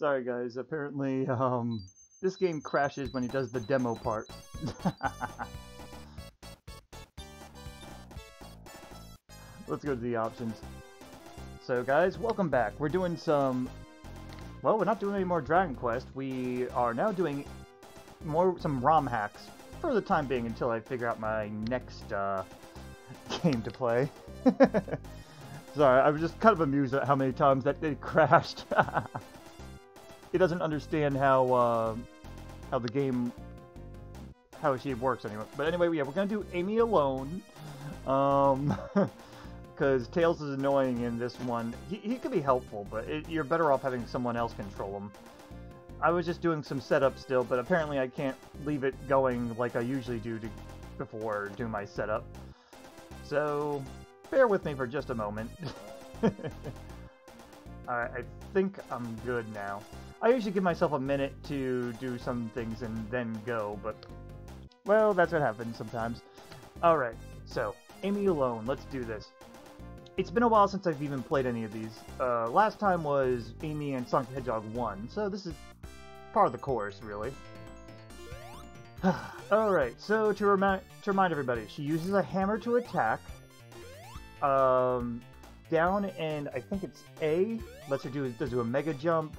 Sorry guys, apparently um, this game crashes when it does the demo part. Let's go to the options. So guys, welcome back. We're doing some... Well, we're not doing any more Dragon Quest. We are now doing more some ROM hacks for the time being until I figure out my next uh, game to play. Sorry, I was just kind of amused at how many times that it crashed. It doesn't understand how uh, how the game how she works anyway. But anyway, yeah, we're gonna do Amy alone. Um, because Tails is annoying in this one. He, he could be helpful, but it, you're better off having someone else control him. I was just doing some setup still, but apparently I can't leave it going like I usually do to, before doing my setup. So, bear with me for just a moment. Alright, I think I'm good now. I usually give myself a minute to do some things and then go, but... Well, that's what happens sometimes. Alright, so, Amy alone, let's do this. It's been a while since I've even played any of these. Uh, last time was Amy and Sonic the Hedgehog 1, so this is part of the course, really. Alright, so to, remi to remind everybody, she uses a hammer to attack. Um, down and I think it's A lets her do does do a mega jump.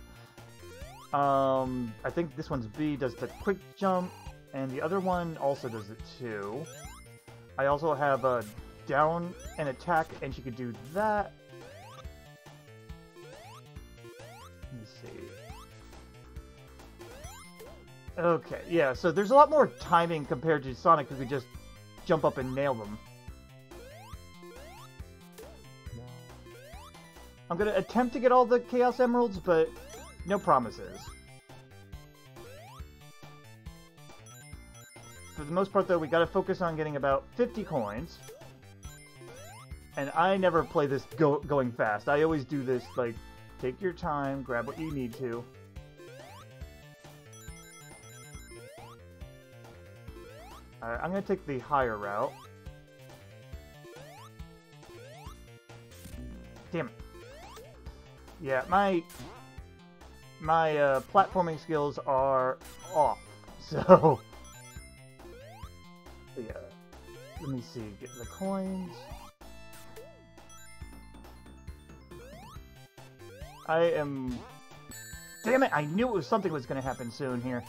Um, I think this one's B does the quick jump, and the other one also does it too. I also have a down and attack, and she could do that. Let me see. Okay, yeah, so there's a lot more timing compared to Sonic who could just jump up and nail them. I'm gonna attempt to get all the Chaos Emeralds, but no promises. For the most part, though, we gotta focus on getting about 50 coins. And I never play this go going fast. I always do this, like, take your time, grab what you need to. Alright, I'm gonna take the higher route. Damn it. Yeah, my my uh, platforming skills are off, so yeah. Let me see, get the coins. I am... Damn it, I knew it was something was going to happen soon here.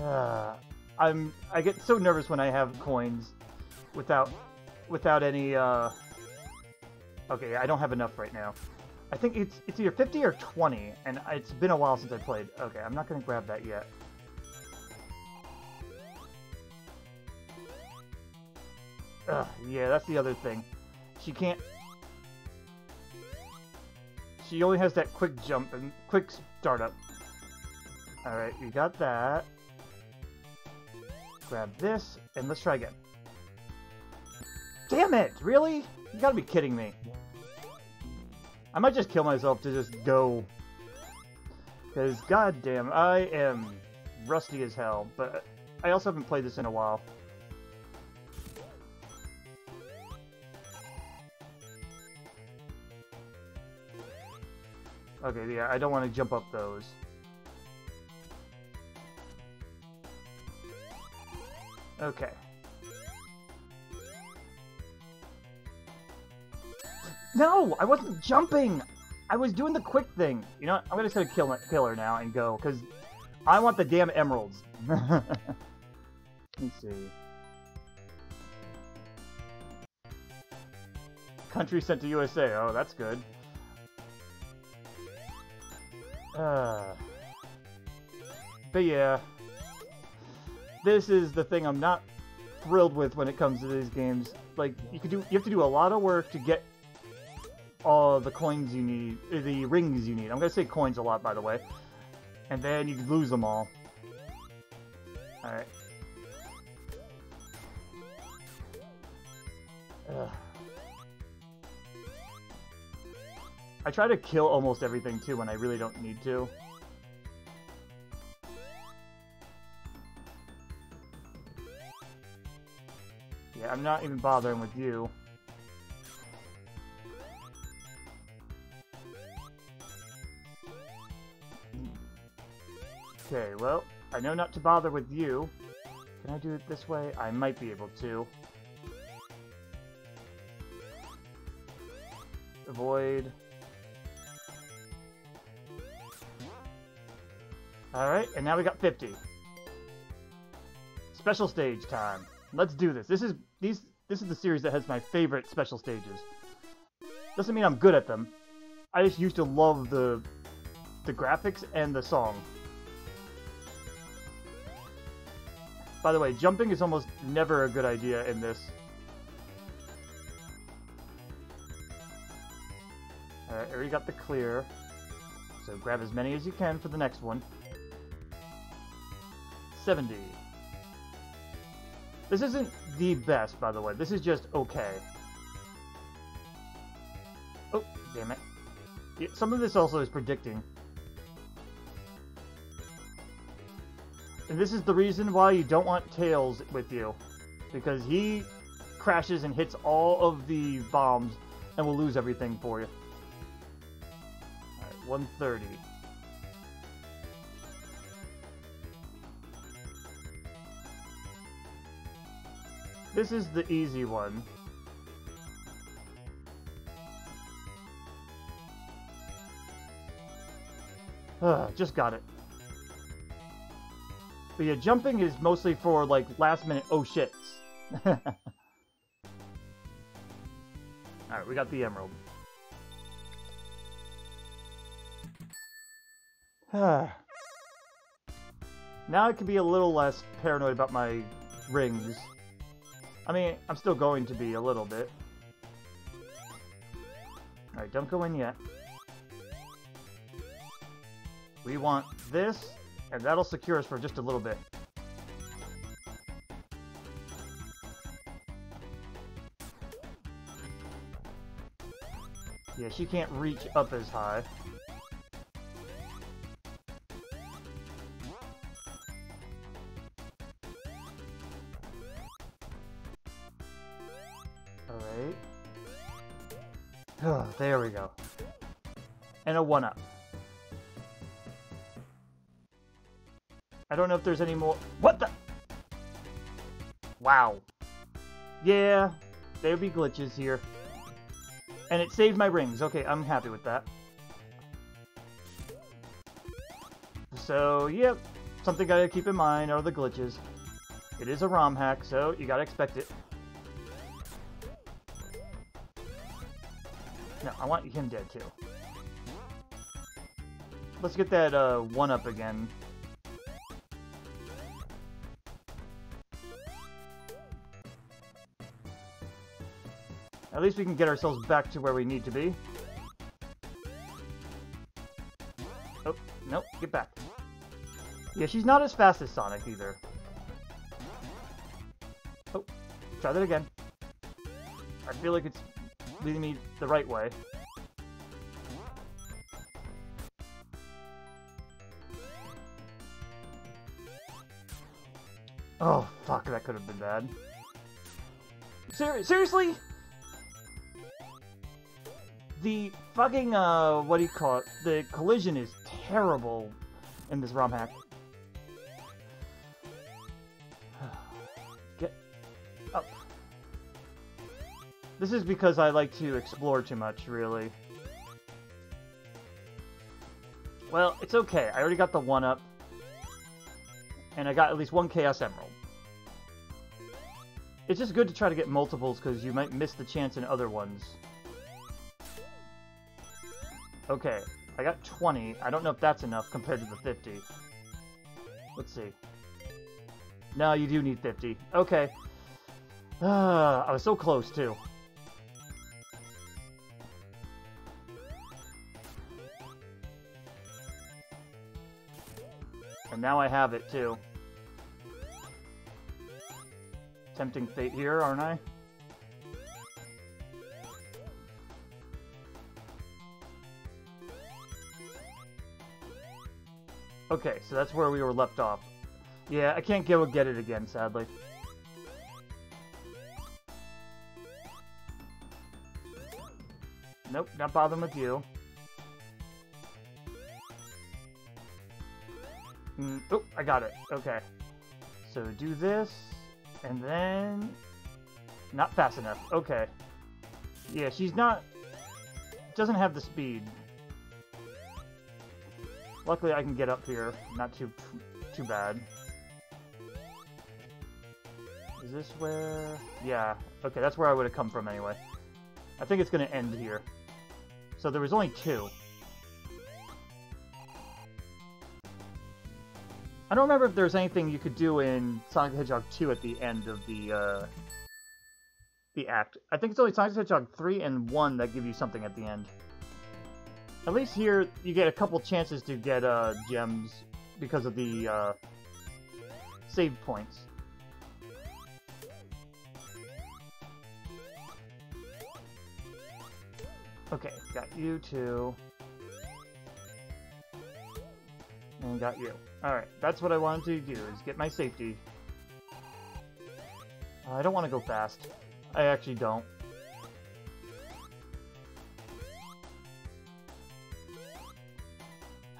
Uh, I'm... I get so nervous when I have coins without... without any, uh... Okay, I don't have enough right now. I think it's it's either 50 or 20, and it's been a while since I played. Okay, I'm not going to grab that yet. Ugh, yeah, that's the other thing. She can't she only has that quick jump and quick startup. Alright, you got that. Grab this, and let's try again. Damn it! Really? You gotta be kidding me. I might just kill myself to just go. Because, goddamn, I am rusty as hell. But I also haven't played this in a while. Okay, yeah, I don't want to jump up those. Okay. No! I wasn't jumping! I was doing the quick thing. You know? I'm gonna say kill, kill her now and go, because I want the damn emeralds. Let's see. Country sent to USA. Oh, that's good. Uh, but yeah, this is the thing I'm not thrilled with when it comes to these games. Like you could do, you have to do a lot of work to get all the coins you need, uh, the rings you need. I'm gonna say coins a lot, by the way, and then you lose them all. All right. I try to kill almost everything too when I really don't need to. Yeah, I'm not even bothering with you. Okay, well, I know not to bother with you. Can I do it this way? I might be able to. Avoid. Alright, and now we got 50. Special stage time. Let's do this. This is these this is the series that has my favorite special stages. Doesn't mean I'm good at them. I just used to love the the graphics and the song. By the way, jumping is almost never a good idea in this. Alright, already got the clear. So grab as many as you can for the next one. 70. This isn't the best, by the way. This is just okay. Oh, damn it. Yeah, some of this also is predicting. And this is the reason why you don't want Tails with you. Because he crashes and hits all of the bombs and will lose everything for you. Alright, 130. This is the easy one. Ugh, just got it. But yeah, jumping is mostly for, like, last minute oh shits. Alright, we got the emerald. now I can be a little less paranoid about my rings. I mean, I'm still going to be a little bit. Alright, don't go in yet. We want this, and that'll secure us for just a little bit. Yeah, she can't reach up as high. Alright. There we go. And a 1-up. Don't know if there's any more- What the- Wow. Yeah, there'll be glitches here. And it saved my rings. Okay, I'm happy with that. So, yep, something gotta keep in mind are the glitches. It is a ROM hack, so you gotta expect it. No, I want him dead too. Let's get that uh, one up again. Least we can get ourselves back to where we need to be. Oh, nope, get back. Yeah, she's not as fast as Sonic either. Oh, try that again. I feel like it's leading me the right way. Oh, fuck, that could have been bad. Ser seriously? The fucking, uh, what do you call it? The collision is terrible in this ROM hack. Get up. This is because I like to explore too much, really. Well, it's okay. I already got the 1-up. And I got at least one Chaos Emerald. It's just good to try to get multiples, because you might miss the chance in other ones. Okay, I got 20. I don't know if that's enough compared to the 50. Let's see. No, you do need 50. Okay. Uh, I was so close, too. And now I have it, too. Tempting fate here, aren't I? Okay, so that's where we were left off. Yeah, I can't go get it again, sadly. Nope, not bothering with you. Mm, oh, I got it. Okay. So do this, and then... Not fast enough. Okay. Yeah, she's not... Doesn't have the speed. Luckily, I can get up here. Not too too bad. Is this where... Yeah. Okay, that's where I would have come from anyway. I think it's going to end here. So there was only two. I don't remember if there's anything you could do in Sonic the Hedgehog 2 at the end of the, uh, the act. I think it's only Sonic the Hedgehog 3 and 1 that give you something at the end. At least here, you get a couple chances to get, uh, gems because of the, uh, save points. Okay, got you too. And got you. Alright, that's what I wanted to do, is get my safety. I don't want to go fast. I actually don't.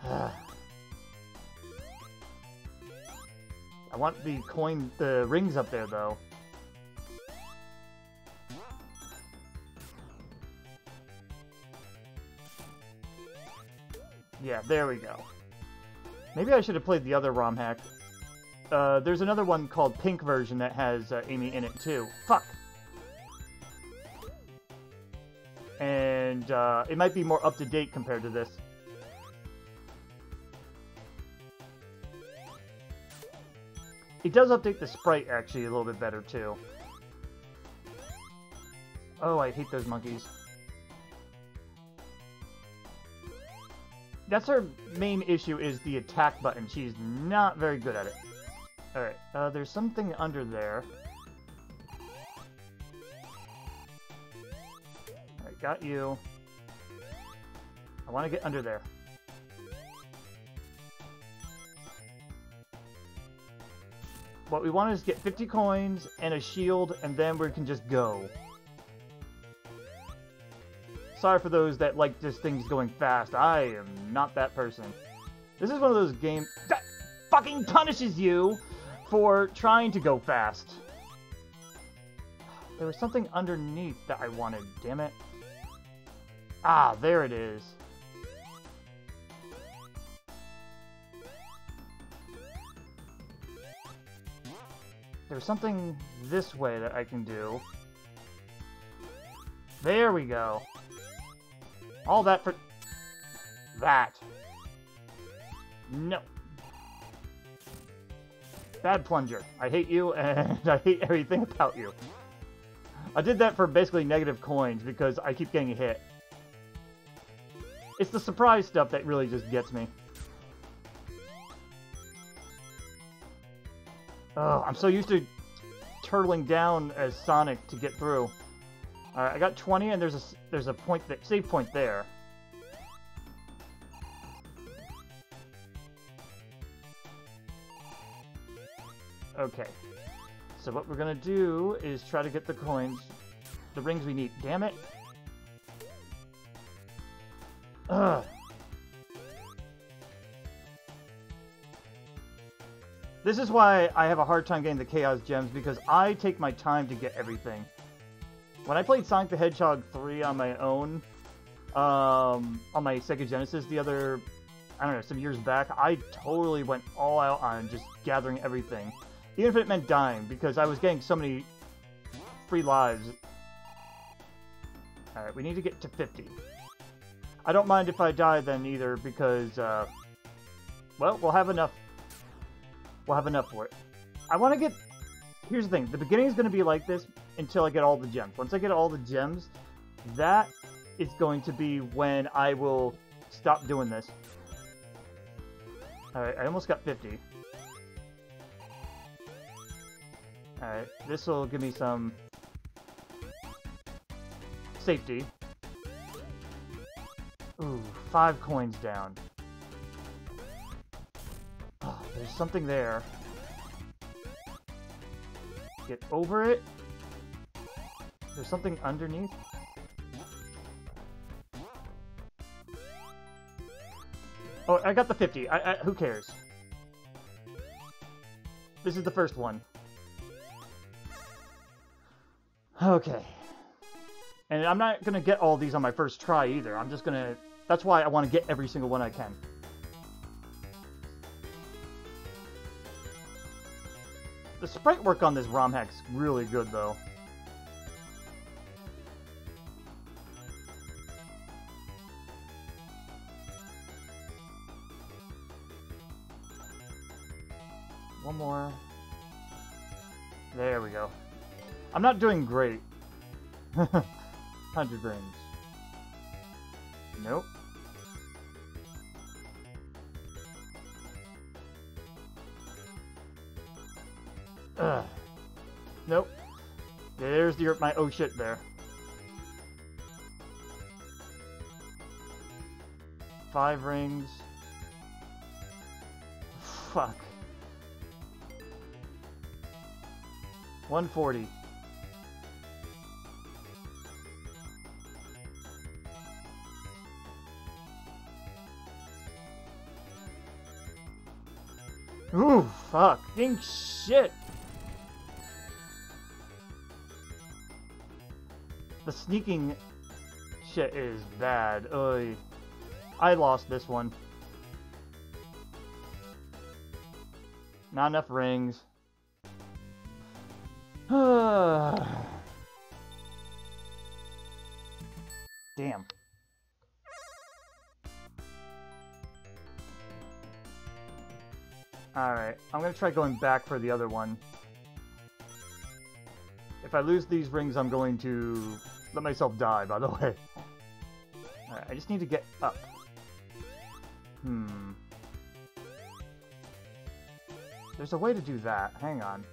I want the coin, the rings up there, though. Yeah, there we go. Maybe I should have played the other ROM hack. Uh, there's another one called Pink version that has uh, Amy in it too. Fuck! And uh, it might be more up-to-date compared to this. It does update the sprite, actually, a little bit better, too. Oh, I hate those monkeys. That's her main issue, is the attack button. She's not very good at it. Alright, uh, there's something under there. Alright, got you. I want to get under there. What we want is get 50 coins and a shield, and then we can just go. Sorry for those that like this thing's going fast. I am not that person. This is one of those games that fucking punishes you for trying to go fast. There was something underneath that I wanted, damn it. Ah, there it is. There's something this way that I can do. There we go. All that for... That. No. Bad plunger. I hate you, and I hate everything about you. I did that for basically negative coins, because I keep getting hit. It's the surprise stuff that really just gets me. Oh, I'm so used to turtling down as Sonic to get through. Alright, I got 20 and there's a, there's a point that, save point there. Okay. So what we're gonna do is try to get the coins, the rings we need. Damn it! Ugh. This is why I have a hard time getting the Chaos Gems, because I take my time to get everything. When I played Sonic the Hedgehog 3 on my own, um, on my Sega Genesis the other, I don't know, some years back, I totally went all out on just gathering everything. Even if it meant dying, because I was getting so many free lives. Alright, we need to get to 50. I don't mind if I die then either, because, uh, well, we'll have enough we'll have enough for it. I want to get... Here's the thing. The beginning is going to be like this until I get all the gems. Once I get all the gems, that is going to be when I will stop doing this. Alright, I almost got 50. Alright, this will give me some safety. Ooh, five coins down. There's something there. Get over it. There's something underneath. Oh, I got the 50. I, I, who cares? This is the first one. Okay. And I'm not going to get all these on my first try either. I'm just going to... That's why I want to get every single one I can. The sprite work on this ROM hack's really good, though. One more. There we go. I'm not doing great. 100 rings. Nope. Ugh. Nope. There's the my oh shit there. Five rings. Fuck. 140. Ooh, fuck. Think shit. The sneaking shit is bad. Oy. I lost this one. Not enough rings. Damn. Alright, I'm gonna try going back for the other one. If I lose these rings, I'm going to let myself die, by the way. Alright, I just need to get up. Hmm. There's a way to do that. Hang on.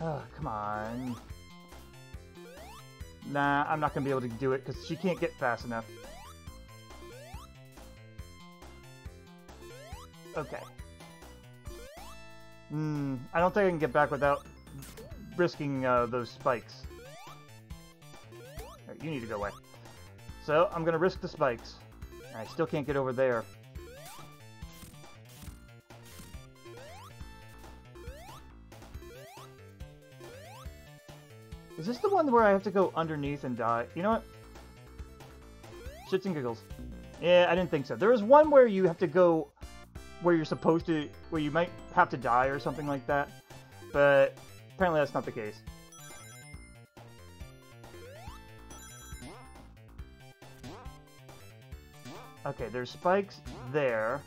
Oh, come on. Nah, I'm not gonna be able to do it because she can't get fast enough. Okay. Hmm, I don't think I can get back without risking uh, those spikes. Right, you need to go away. So, I'm gonna risk the spikes. I still can't get over there. Is this the one where I have to go underneath and die? You know what? Shits and giggles. Yeah, I didn't think so. There is one where you have to go where you're supposed to, where you might have to die or something like that. But apparently that's not the case. Okay, there's spikes there.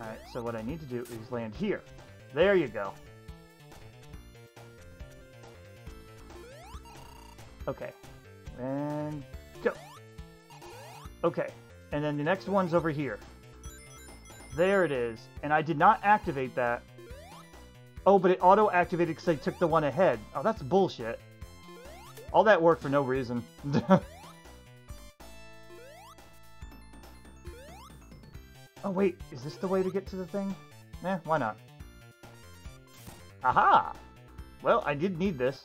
Alright, so what I need to do is land here. There you go. Okay. And go. Okay. And then the next one's over here. There it is. And I did not activate that. Oh, but it auto-activated because I took the one ahead. Oh, that's bullshit. All that work for no reason. oh, wait. Is this the way to get to the thing? Eh, why not? Aha! Well, I did need this.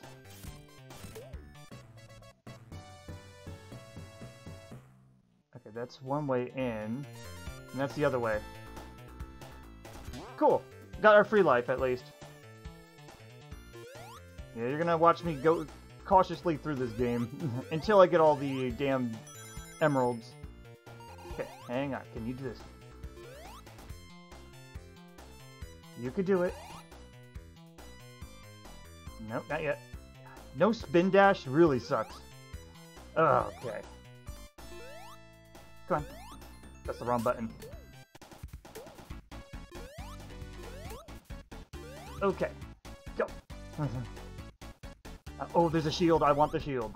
Okay, that's one way in. And that's the other way. Cool. Got our free life, at least. Yeah, you're gonna watch me go cautiously through this game until I get all the damn emeralds. Okay, hang on. Can you do this? You could do it. Nope, not yet. No spin dash really sucks. Oh, okay. Come on. That's the wrong button. Okay. Go. uh, oh, there's a shield. I want the shield.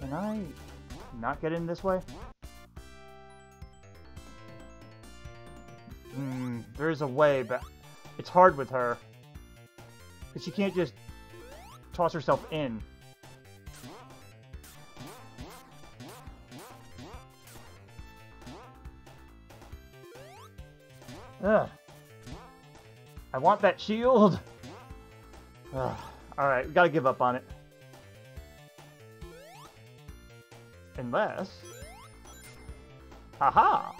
Can I not get in this way? Hmm, there's a way, but it's hard with her. Because she can't just toss herself in. Ugh. I want that shield! Alright, we gotta give up on it. Unless... Aha!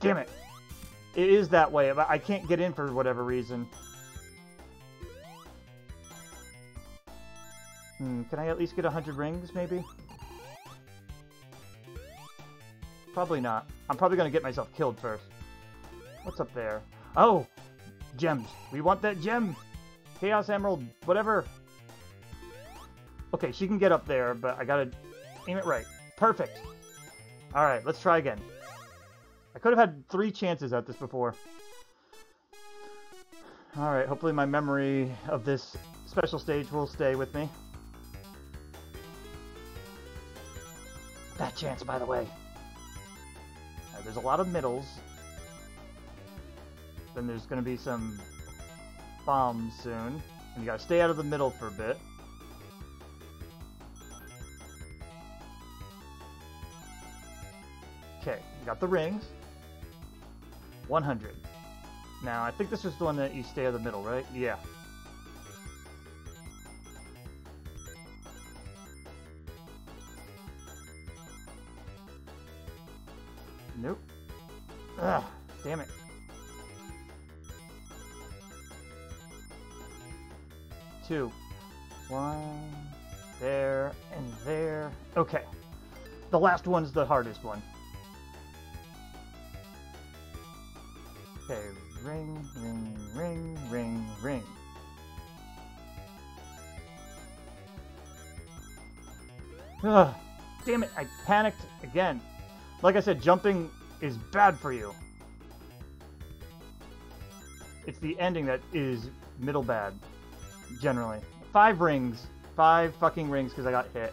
Damn it! It is that way, but I can't get in for whatever reason. Hmm, can I at least get 100 rings, maybe? Probably not. I'm probably gonna get myself killed first. What's up there? Oh! Gems. We want that gem! Chaos Emerald, whatever. Okay, she can get up there, but I gotta aim it right. Perfect! Alright, let's try again. I could have had three chances at this before. Alright, hopefully my memory of this special stage will stay with me. That chance, by the way. There's a lot of middles. Then there's going to be some bombs soon. And you gotta stay out of the middle for a bit. Okay, you got the rings. 100. Now, I think this is the one that you stay out of the middle, right? Yeah. Ugh, damn it. Two. One, there, and there. Okay. The last one's the hardest one. Okay, ring, ring, ring, ring, ring. Ugh, damn it, I panicked again. Like I said, jumping is bad for you. It's the ending that is middle bad, generally. Five rings. Five fucking rings because I got hit.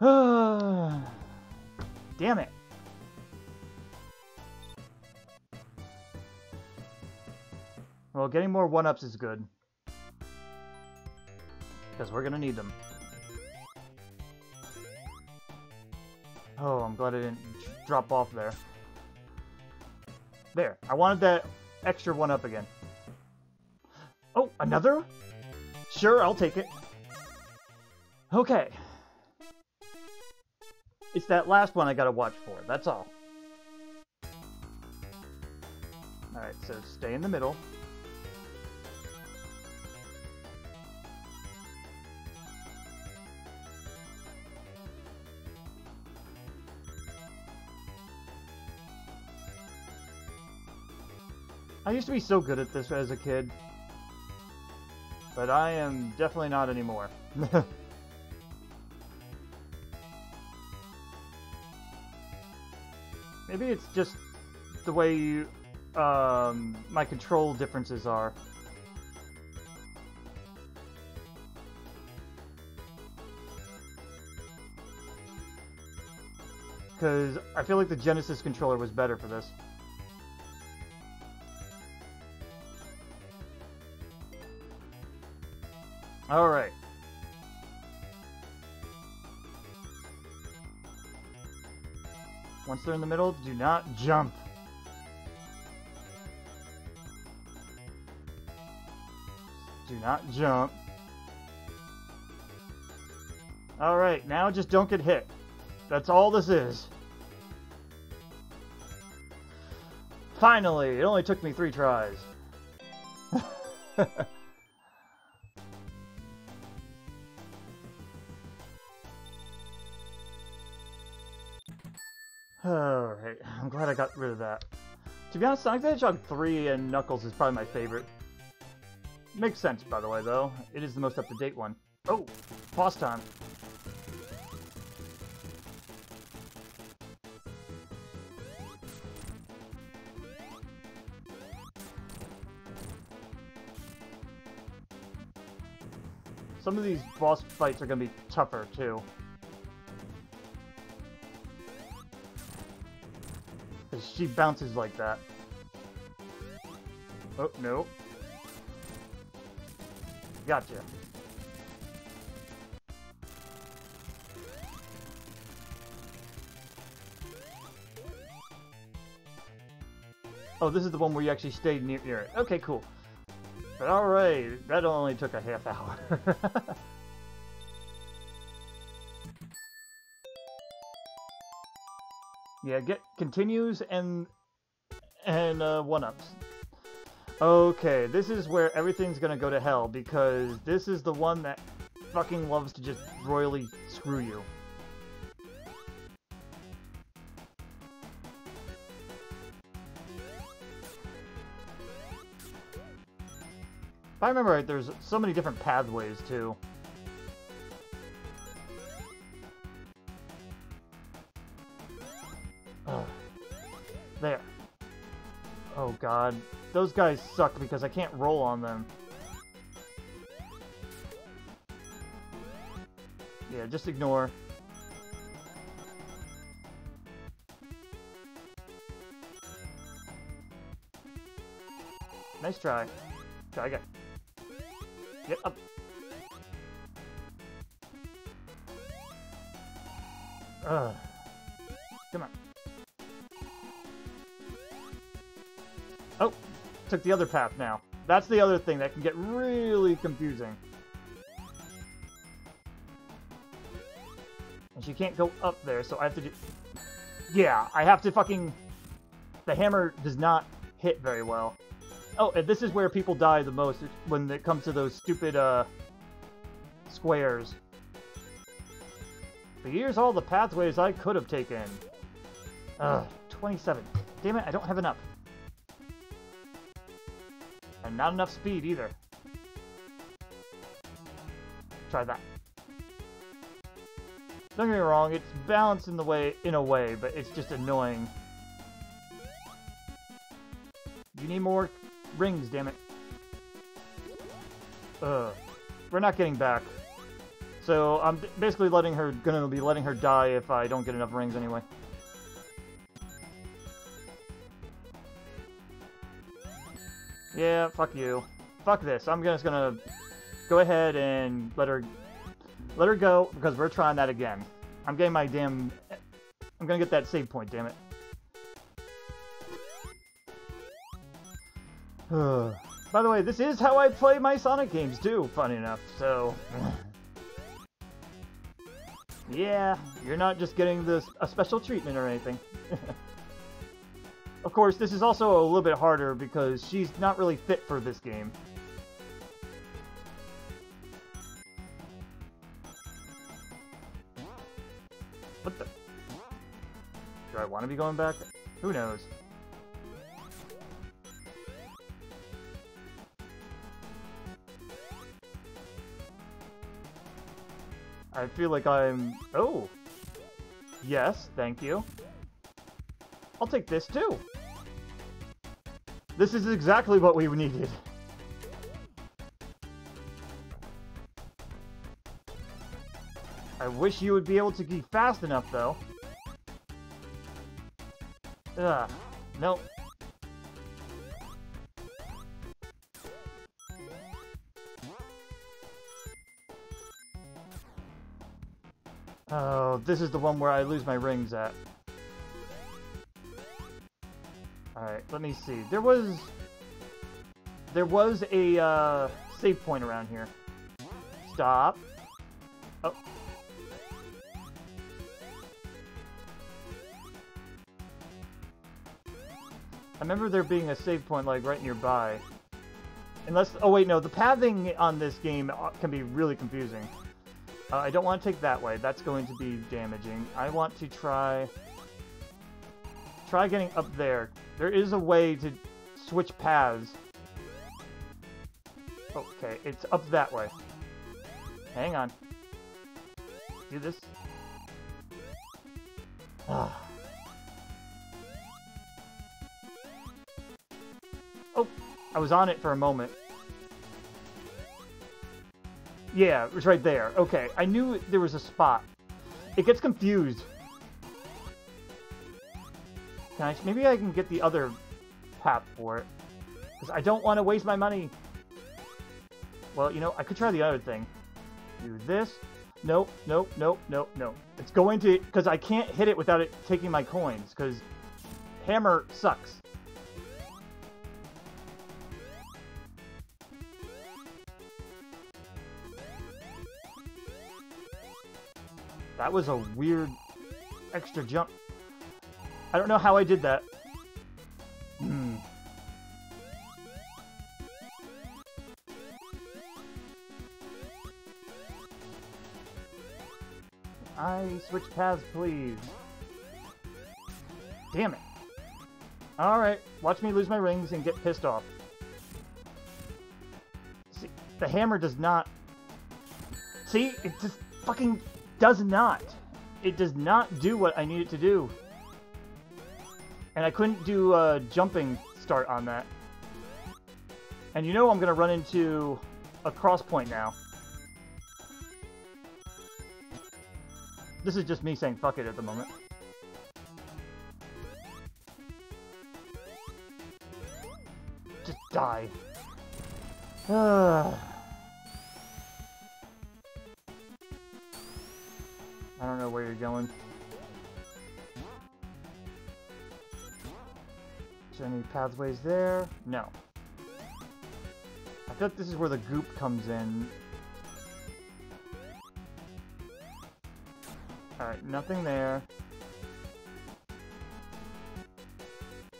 Damn it. Well, getting more one-ups is good. Because we're going to need them. Oh, I'm glad I didn't drop off there. There. I wanted that extra one up again. Oh, another? Sure, I'll take it. Okay. It's that last one I gotta watch for, that's all. Alright, so stay in the middle. I used to be so good at this as a kid. But I am definitely not anymore. Maybe it's just the way you, um, my control differences are. Because I feel like the Genesis controller was better for this. Alright. Once they're in the middle, do not jump. Do not jump. Alright, now just don't get hit. That's all this is. Finally! It only took me three tries. be honest, Sonic the Hedgehog 3 and Knuckles is probably my favorite. Makes sense, by the way, though. It is the most up-to-date one. Oh, boss time. Some of these boss fights are going to be tougher, too. She bounces like that. Oh, no. Gotcha. Oh, this is the one where you actually stayed near, near it. Okay, cool. But alright, that only took a half hour. yeah, get continues and and uh, one-ups. Okay, this is where everything's gonna go to hell because this is the one that fucking loves to just royally screw you. If I remember right, there's so many different pathways, too. God. Those guys suck because I can't roll on them. Yeah, just ignore. Nice try. Try again. Get up. Ugh. Took the other path now. That's the other thing that can get really confusing. And she can't go up there, so I have to do... Yeah, I have to fucking... The hammer does not hit very well. Oh, and this is where people die the most, when it comes to those stupid, uh, squares. But here's all the pathways I could have taken. Ugh, 27. Damn it, I don't have enough. Not enough speed either. Try that. Don't get me wrong, it's balanced in the way in a way, but it's just annoying. You need more Rings, damn it. Ugh. We're not getting back. So I'm basically letting her, gonna be letting her die if I don't get enough rings anyway. Yeah, fuck you. Fuck this. I'm just gonna go ahead and let her let her go because we're trying that again. I'm getting my damn I'm gonna get that save point, damn it. By the way, this is how I play my Sonic games too, funny enough, so... yeah, you're not just getting this a special treatment or anything. of course, this is also a little bit harder because she's not really fit for this game. What the... Do I want to be going back? Who knows? I feel like I'm... Oh! Yes, thank you. I'll take this too! This is exactly what we needed. I wish you would be able to be fast enough, though. Ugh. Nope. Oh, this is the one where I lose my rings at. Alright, let me see. There was... There was a, uh, save point around here. Stop. Oh. I remember there being a save point, like, right nearby. Unless... Oh, wait, no. The pathing on this game uh, can be really confusing. Uh, I don't want to take that way. That's going to be damaging. I want to try... Try getting up there. There is a way to switch paths. Okay, it's up that way. Hang on. Do this. Ah. Oh, I was on it for a moment. Yeah, it was right there. Okay, I knew there was a spot. It gets confused. Can I, maybe I can get the other tap for it. Because I don't want to waste my money. Well, you know, I could try the other thing. Do this. Nope, nope, nope, nope, nope. It's going to... Because I can't hit it without it taking my coins. Because hammer sucks. That was a weird extra jump. I don't know how I did that. Hmm. I switch paths, please. Damn it. Alright, watch me lose my rings and get pissed off. See, the hammer does not... See, it just fucking does not. It does not do what I need it to do. And I couldn't do a jumping start on that. And you know I'm going to run into a cross point now. This is just me saying fuck it at the moment. Just die. I don't know where you're going. Any pathways there? No. I feel like this is where the goop comes in. Alright, nothing there.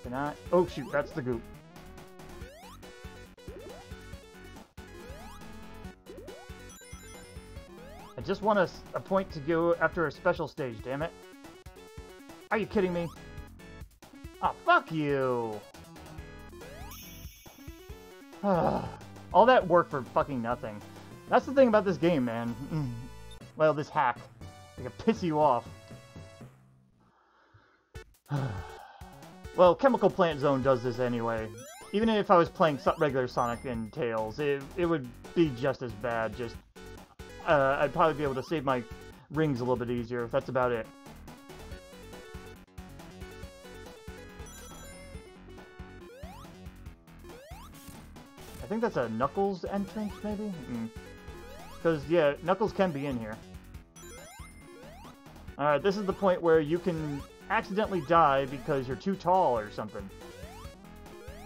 Can I? Oh shoot, that's the goop. I just want a, a point to go after a special stage, damn it. Are you kidding me? Oh, fuck you! All that work for fucking nothing. That's the thing about this game, man. well, this hack. They can piss you off. well, Chemical Plant Zone does this anyway. Even if I was playing regular Sonic and Tails, it, it would be just as bad. Just, uh, I'd probably be able to save my rings a little bit easier. That's about it. Think that's a Knuckles entrance, maybe? Because, mm. yeah, Knuckles can be in here. Alright, this is the point where you can accidentally die because you're too tall or something.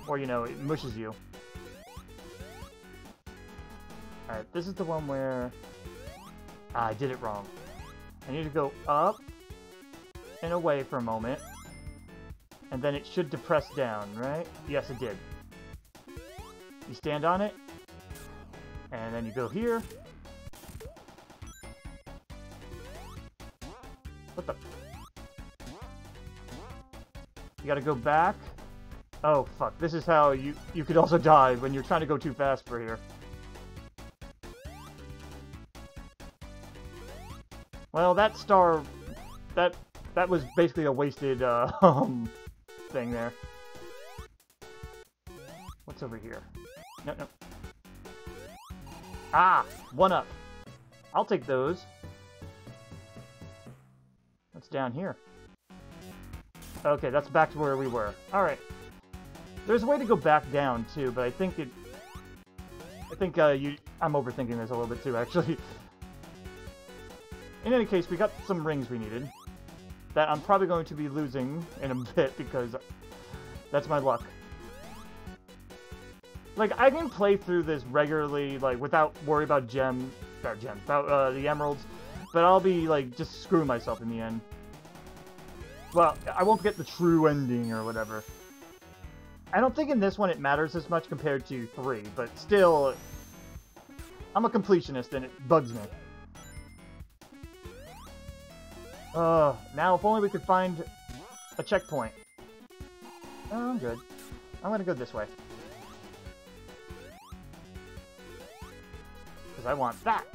Or, you know, it mushes you. Alright, this is the one where... Ah, I did it wrong. I need to go up and away for a moment. And then it should depress down, right? Yes, it did. You stand on it. And then you go here. What the? You gotta go back. Oh, fuck. This is how you, you could also die when you're trying to go too fast for here. Well, that star... That that was basically a wasted uh, um, thing there. What's over here? No, no. Ah! One up. I'll take those That's down here? Okay, that's back to where we were. Alright. There's a way to go back down, too, but I think it... I think, uh, you... I'm overthinking this a little bit, too, actually. In any case, we got some rings we needed. That I'm probably going to be losing in a bit, because that's my luck. Like, I can play through this regularly, like, without worry about gem... About gems, about, uh, the emeralds, but I'll be, like, just screwing myself in the end. Well, I won't get the true ending or whatever. I don't think in this one it matters as much compared to 3, but still, I'm a completionist and it bugs me. Uh, now if only we could find a checkpoint. Oh, I'm good. I'm gonna go this way. Because I want that!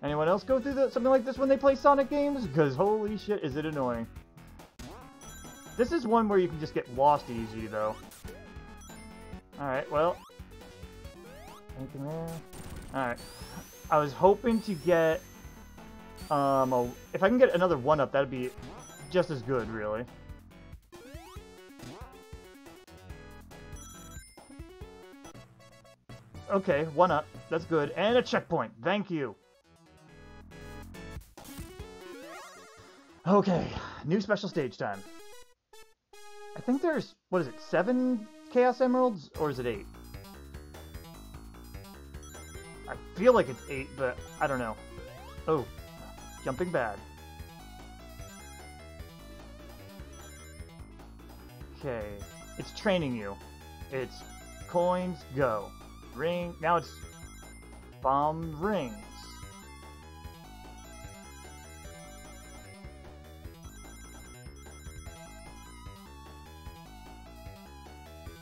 Anyone else go through the, something like this when they play Sonic games? Because holy shit, is it annoying. This is one where you can just get lost easy, though. Alright, well. Anything there? Alright. I was hoping to get... Um, a, if I can get another 1-up, that'd be just as good, really. Okay, 1-up. That's good. And a checkpoint. Thank you. Okay, new special stage time. I think there's, what is it, seven Chaos Emeralds? Or is it eight? I feel like it's 8, but I don't know. Oh, jumping bad. Okay, it's training you. It's coins, go. Ring, now it's bomb rings.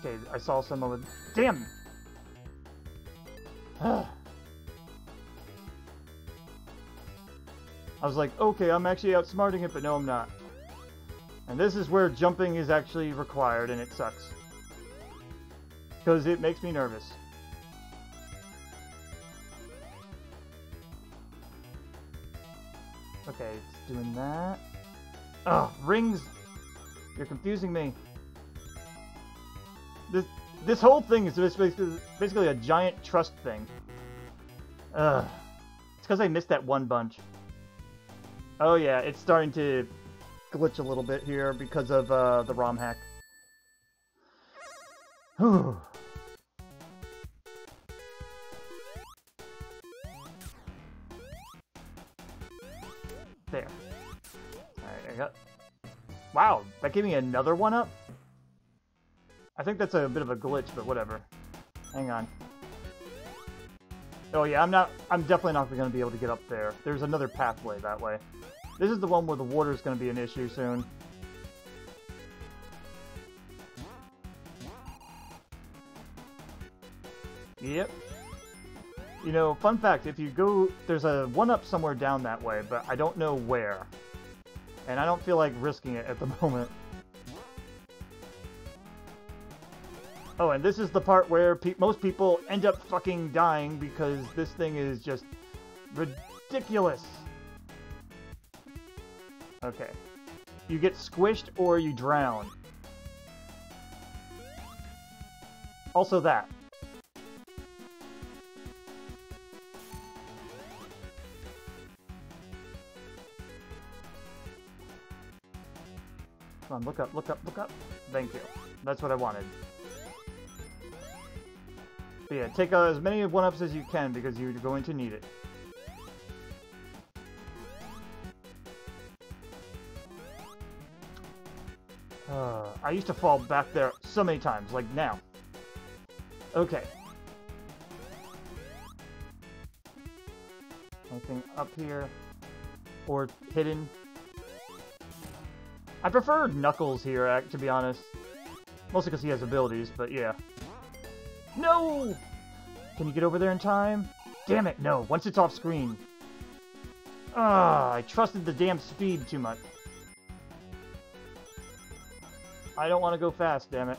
Okay, I saw some of it. Damn! I was like, okay, I'm actually outsmarting it, but no, I'm not. And this is where jumping is actually required, and it sucks. Because it makes me nervous. Doing that. Ugh, rings! You're confusing me. This this whole thing is basically, basically a giant trust thing. Ugh. It's because I missed that one bunch. Oh yeah, it's starting to glitch a little bit here because of uh, the ROM hack. Whew. That gave me another one up? I think that's a bit of a glitch, but whatever. Hang on. Oh yeah, I'm not. I'm definitely not going to be able to get up there. There's another pathway that way. This is the one where the water is going to be an issue soon. Yep. You know, fun fact, if you go... There's a one-up somewhere down that way, but I don't know where. And I don't feel like risking it at the moment. Oh, and this is the part where pe most people end up fucking dying because this thing is just ridiculous. Okay. You get squished or you drown. Also that. Come on, look up, look up, look up. Thank you. That's what I wanted. But yeah, take as many one-ups as you can because you're going to need it. Uh, I used to fall back there so many times, like now. Okay. Anything up here? Or hidden? I prefer Knuckles here, to be honest. Mostly because he has abilities, but yeah. No! Can you get over there in time? Damn it, no. Once it's off screen. Ah, I trusted the damn speed too much. I don't want to go fast, damn it.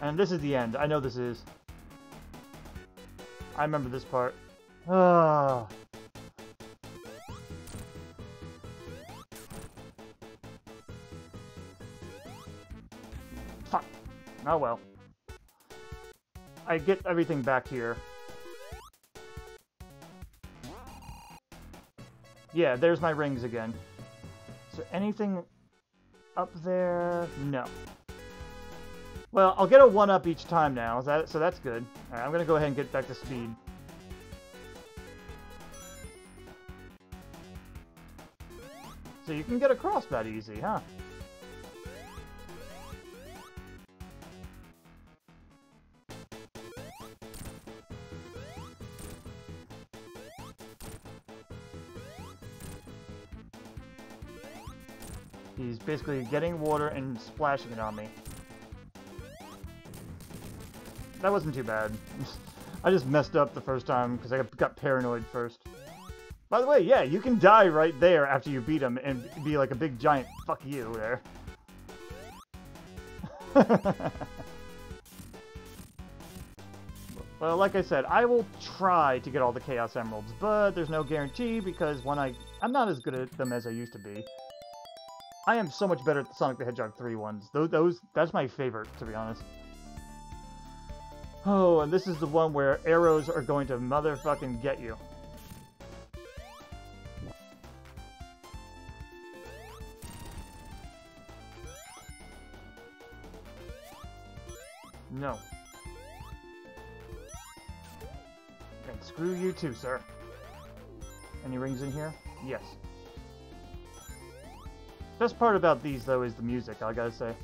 And this is the end. I know this is. I remember this part. Ah. Oh well. I get everything back here. Yeah, there's my rings again. So anything up there? No. Well, I'll get a 1-up each time now, so that's good. I'm gonna go ahead and get back to speed. So you can get across that easy, huh? He's basically getting water and splashing it on me. That wasn't too bad. I just messed up the first time because I got paranoid first. By the way, yeah, you can die right there after you beat him and be like a big giant fuck you there. well, like I said, I will try to get all the Chaos Emeralds, but there's no guarantee because when I... I'm not as good at them as I used to be. I am so much better at the Sonic the Hedgehog 3 ones. Those, those, that's my favorite, to be honest. Oh, and this is the one where arrows are going to motherfucking get you. No. And screw you too, sir. Any rings in here? Yes. Best part about these, though, is the music, I gotta say.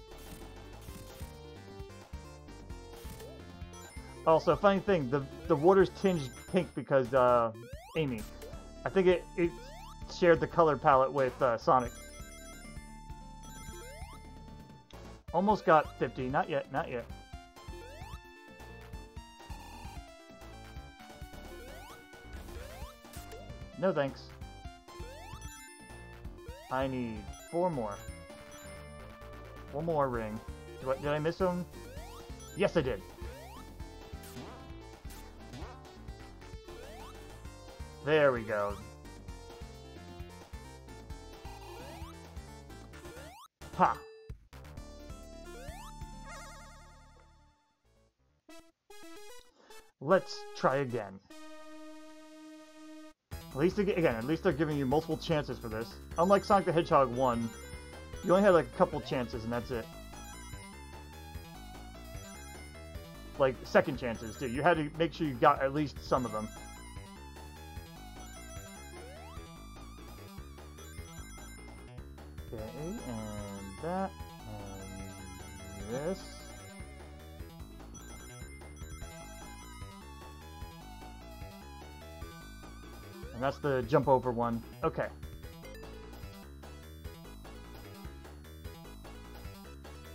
Also, funny thing, the the water's tinged pink because, uh, Amy. I think it, it shared the color palette with uh, Sonic. Almost got 50. Not yet, not yet. No thanks. I need four more. One more ring. I, did I miss them? Yes, I did. There we go. Ha! Let's try again. At least, again, at least they're giving you multiple chances for this. Unlike Sonic the Hedgehog 1, you only had like a couple chances and that's it. Like, second chances, too. You had to make sure you got at least some of them. The jump over one. Okay.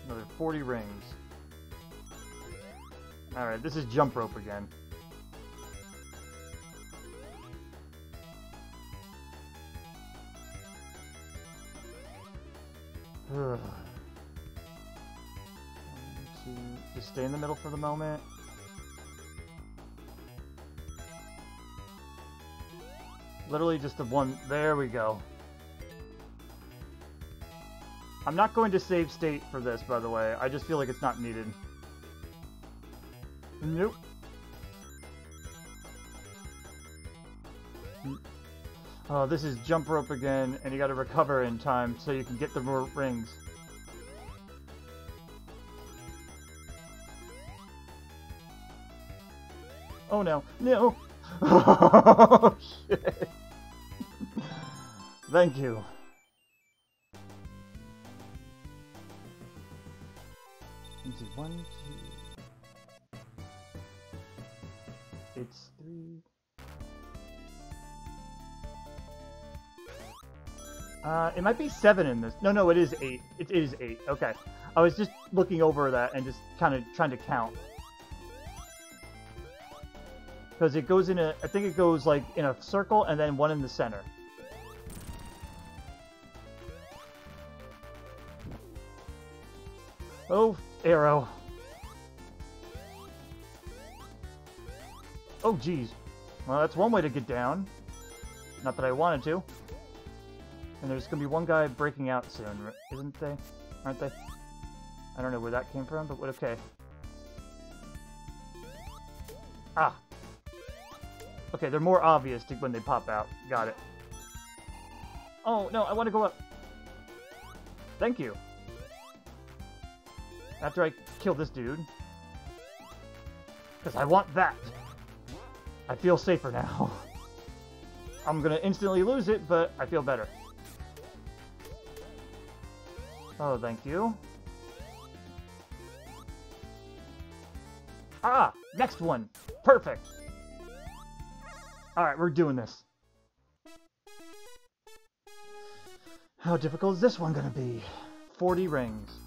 Another 40 rings. Alright, this is jump rope again. One, two, just stay in the middle for the moment. Literally just the one. There we go. I'm not going to save state for this, by the way. I just feel like it's not needed. Nope. Oh, this is jump rope again, and you gotta recover in time so you can get the rings. Oh no, no! Oh shit! Thank you. Let's see, one, two. It's three. Uh, it might be seven in this. No, no, it is eight. It is eight. Okay. I was just looking over that and just kind of trying to count. Because it goes in a, I think it goes like in a circle and then one in the center. Oh, arrow. Oh, geez. Well, that's one way to get down. Not that I wanted to. And there's gonna be one guy breaking out soon, isn't they? Aren't they? I don't know where that came from, but what okay. Ah! Okay, they're more obvious when they pop out. Got it. Oh, no, I want to go up. Thank you. After I kill this dude. Because I want that. I feel safer now. I'm gonna instantly lose it, but I feel better. Oh, thank you. Ah! Next one! Perfect! Alright, we're doing this. How difficult is this one gonna be? 40 rings.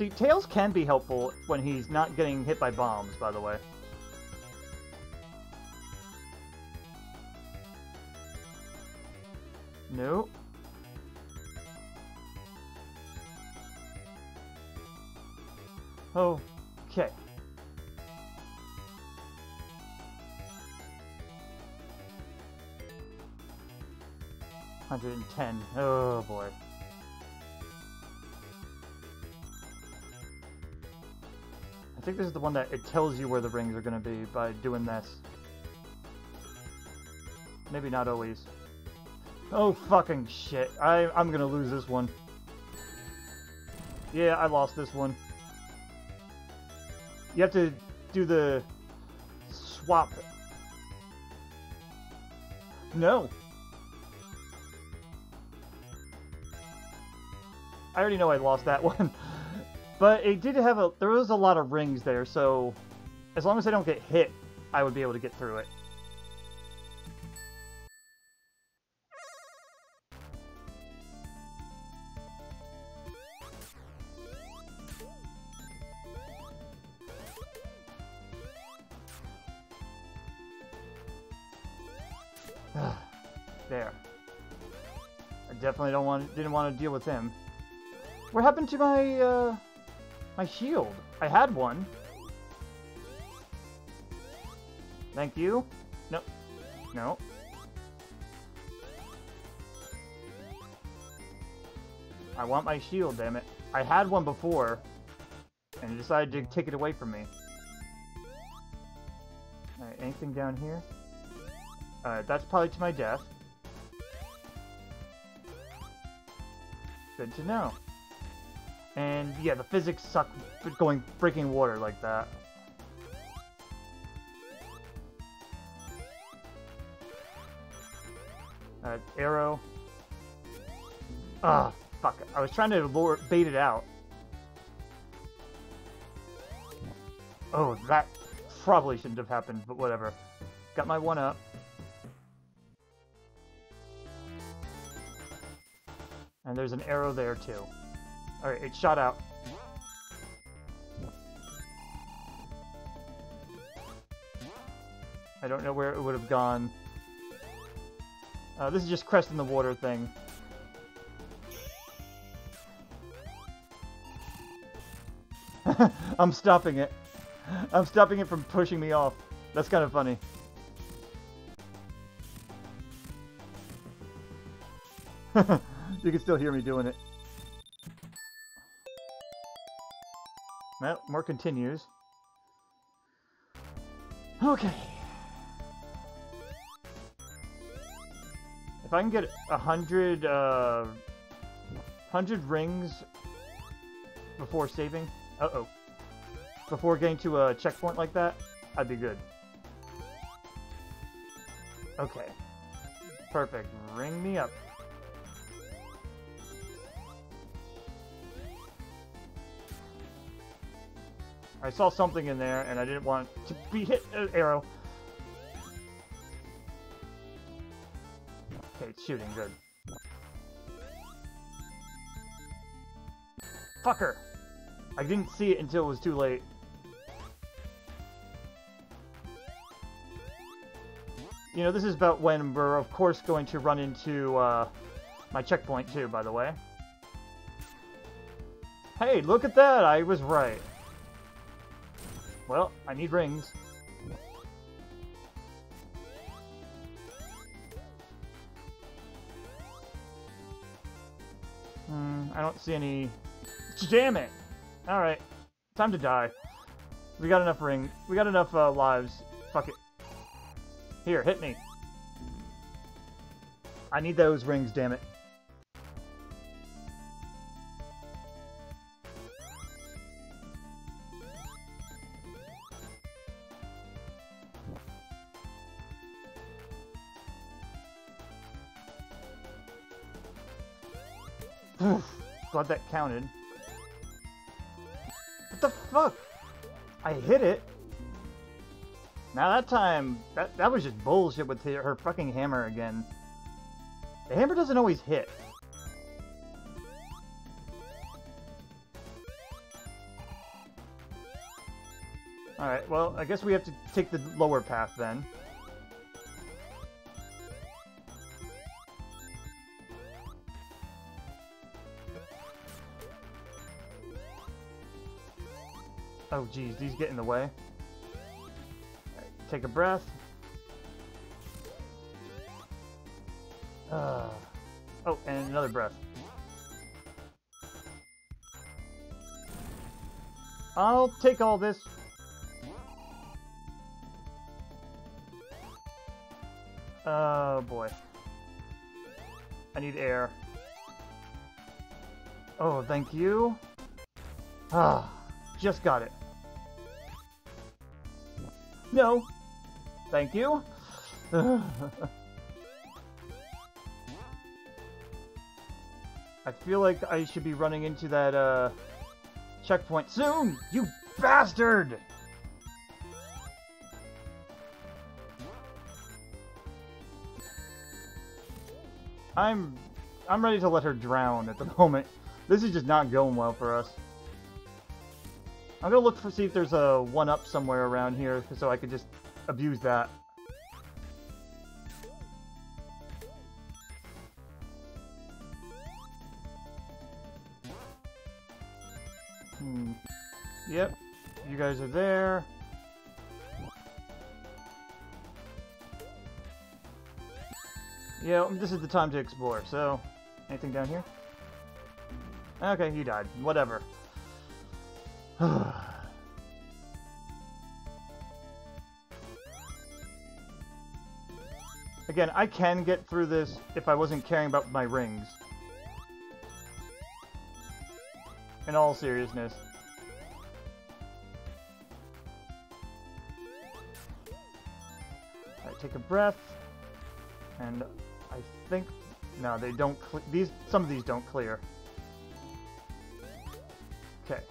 See, Tails can be helpful when he's not getting hit by bombs, by the way. Nope. Okay. Hundred and ten. Oh boy. I think this is the one that it tells you where the rings are going to be by doing this. Maybe not always. Oh fucking shit. I, I'm going to lose this one. Yeah, I lost this one. You have to do the swap. No. I already know I lost that one. But it did have a... There was a lot of rings there, so... As long as I don't get hit, I would be able to get through it. there. I definitely don't want didn't want to deal with him. What happened to my uh my shield? I had one. Thank you. No. No. I want my shield, damn it. I had one before, and decided to take it away from me. Alright, anything down here? Alright, that's probably to my death. Good to know. And yeah, the physics suck going freaking water like that. Uh, arrow. Ah, fuck. I was trying to lure, bait it out. Oh, that probably shouldn't have happened, but whatever. Got my one up. And there's an arrow there too. Alright, it shot out. I don't know where it would have gone. Uh, this is just crest in the water thing. I'm stopping it. I'm stopping it from pushing me off. That's kind of funny. you can still hear me doing it. Well, more continues. Okay. If I can get a hundred, uh, hundred rings before saving, uh-oh, before getting to a checkpoint like that, I'd be good. Okay. Perfect. Ring me up. I saw something in there, and I didn't want to be hit uh, arrow. Okay, it's shooting, good. Fucker! I didn't see it until it was too late. You know, this is about when we're, of course, going to run into uh, my checkpoint, too, by the way. Hey, look at that! I was right. Well, I need rings. Hmm, I don't see any... Damn it! Alright, time to die. We got enough ring. We got enough uh, lives. Fuck it. Here, hit me. I need those rings, damn it. That counted. What the fuck? I hit it. Now that time, that, that was just bullshit with her, her fucking hammer again. The hammer doesn't always hit. Alright, well, I guess we have to take the lower path then. Oh, geez, these get in the way. Take a breath. Uh, oh, and another breath. I'll take all this. Oh, boy. I need air. Oh, thank you. Ah, just got it. No. Thank you. I feel like I should be running into that, uh, checkpoint soon! You bastard! I'm... I'm ready to let her drown at the moment. This is just not going well for us. I'm gonna look for see if there's a one-up somewhere around here, so I could just abuse that. Hmm. Yep. You guys are there. Yeah, this is the time to explore, so... Anything down here? Okay, he died. Whatever. Again, I can get through this if I wasn't caring about my rings. In all seriousness. Alright, take a breath. And I think... No, they don't... These Some of these don't clear. Okay.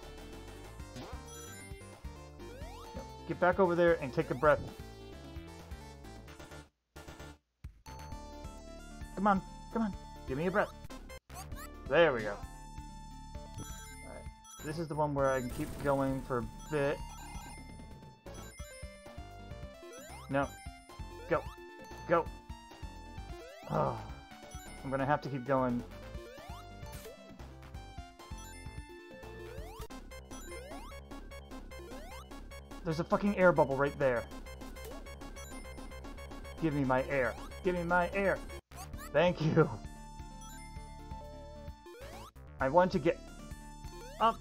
Get back over there and take a breath. Come on, come on. Give me a breath. There we go. This is the one where I can keep going for a bit. No. Go. Go. Oh. I'm gonna have to keep going. There's a fucking air bubble right there. Give me my air. Give me my air. Thank you. I want to get up.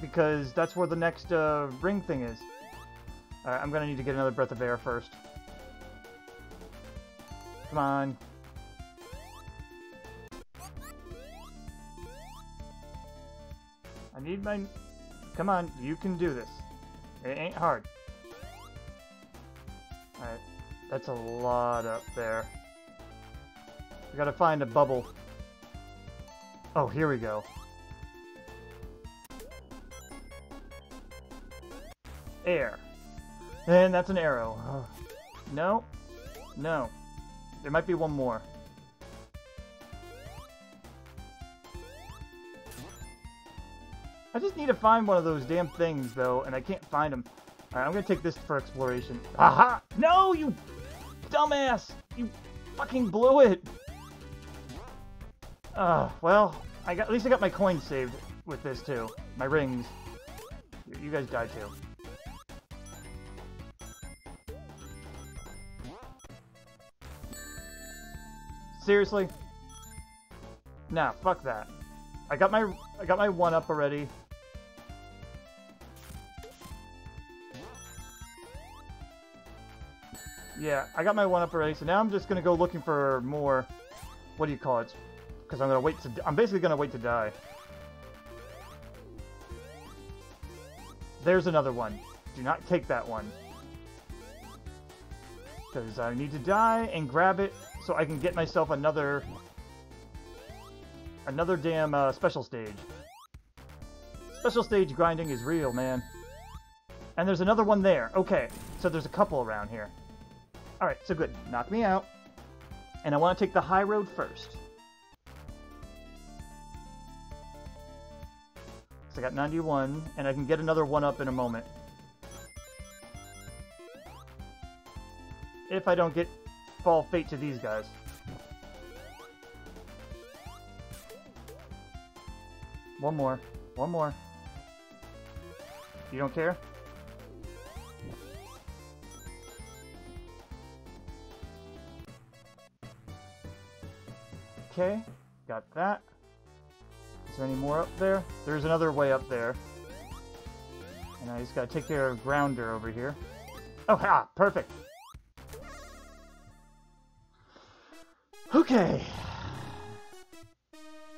Because that's where the next uh, ring thing is. Alright, I'm gonna need to get another breath of air first. Come on. I need my... Come on, you can do this. It ain't hard. Alright, that's a lot up there. We gotta find a bubble. Oh, here we go. Air. And that's an arrow. No. No. There might be one more. Need to find one of those damn things, though, and I can't find them. Alright, I'm gonna take this for exploration. Aha! No, you dumbass! You fucking blew it! Uh, well, I got at least I got my coins saved with this, too. My rings. You guys died, too. Seriously? Nah, fuck that. I got my I got my one up already. Yeah, I got my one up already, so now I'm just gonna go looking for more. What do you call it? Because I'm gonna wait to. I'm basically gonna wait to die. There's another one. Do not take that one. Because I need to die and grab it so I can get myself another... Another damn uh, special stage. Special stage grinding is real, man. And there's another one there. Okay, so there's a couple around here. Alright, so good. Knock me out. And I want to take the high road first. So I got 91, and I can get another one up in a moment. If I don't get fall fate to these guys. One more. One more. You don't care? Okay, got that. Is there any more up there? There's another way up there. And I just gotta take care of Grounder over here. Oh, ha! Perfect! Okay.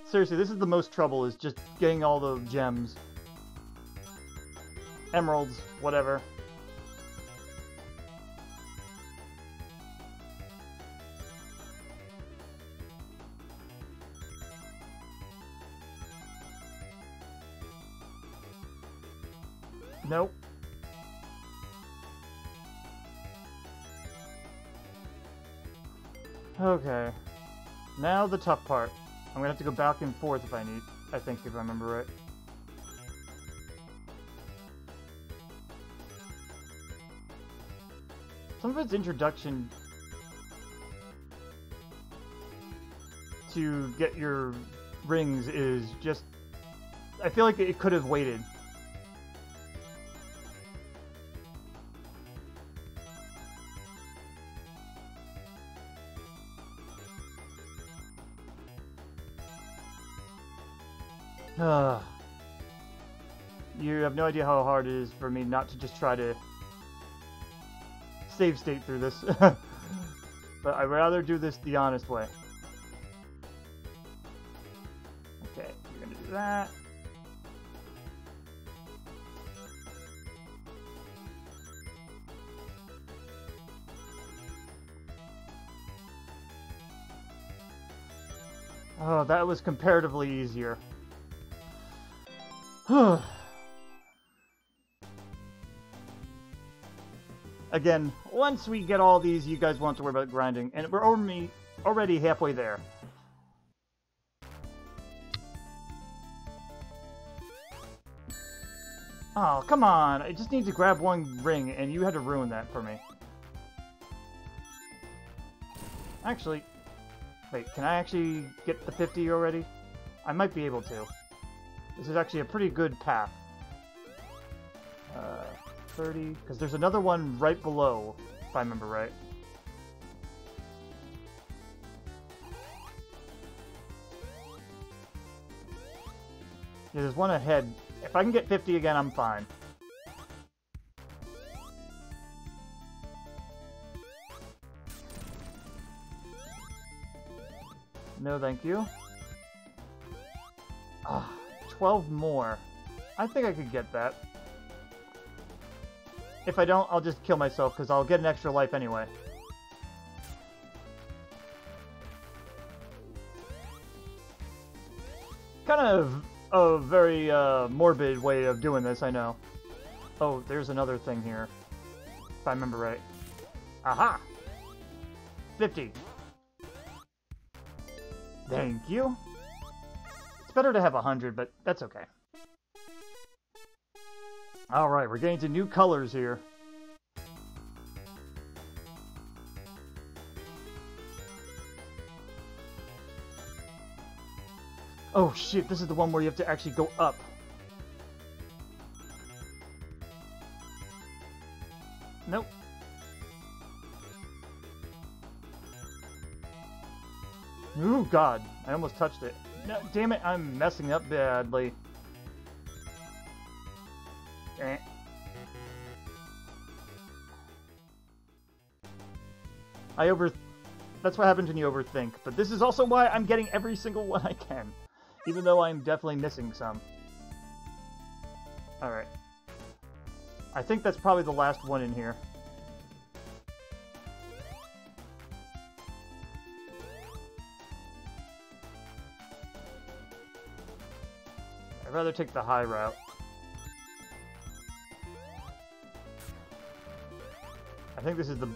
Seriously, this is the most trouble, is just getting all the gems. Emeralds, whatever. Nope. Okay. Now the tough part. I'm gonna have to go back and forth if I need. I think, if I remember right. Some of its introduction to get your rings is just... I feel like it could have waited. Idea how hard it is for me not to just try to save state through this. but I'd rather do this the honest way. Okay, you're gonna do that. Oh, that was comparatively easier. Again, once we get all these, you guys won't have to worry about grinding. And we're already, already halfway there. Oh, come on! I just need to grab one ring, and you had to ruin that for me. Actually, wait, can I actually get the 50 already? I might be able to. This is actually a pretty good path. Uh, 30, because there's another one right below, if I remember right. Yeah, there's one ahead. If I can get 50 again, I'm fine. No, thank you. Ah. 12 more. I think I could get that. If I don't, I'll just kill myself, because I'll get an extra life anyway. Kind of a very uh, morbid way of doing this, I know. Oh, there's another thing here. If I remember right. Aha! 50. Thank you. It's better to have 100, but that's okay. Alright, we're getting to new colors here. Oh shit, this is the one where you have to actually go up. Nope. Ooh, God. I almost touched it. No, damn it, I'm messing up badly. I over... That's what happens when you overthink. But this is also why I'm getting every single one I can. Even though I'm definitely missing some. Alright. I think that's probably the last one in here. I'd rather take the high route. I think this is the...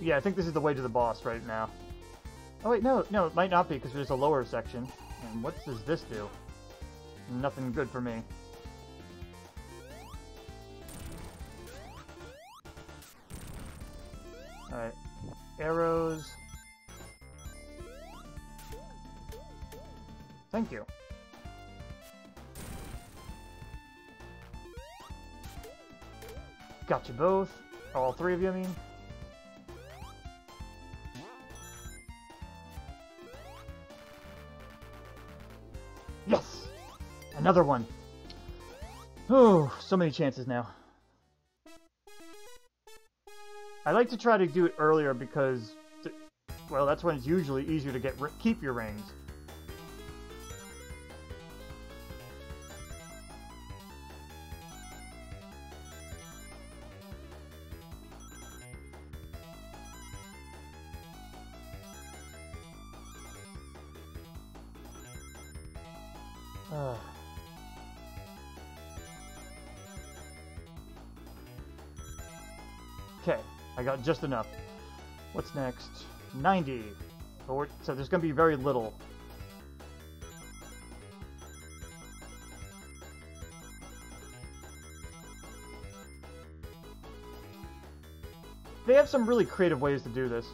Yeah, I think this is the way to the boss right now. Oh wait, no, no, it might not be because there's a lower section. And what does this do? Nothing good for me. Alright. Arrows. Thank you. Got you both. All three of you, I mean. Another one. Oh, so many chances now. I like to try to do it earlier because, well, that's when it's usually easier to get keep your rings. Got just enough. What's next? 90. So there's going to be very little. They have some really creative ways to do this.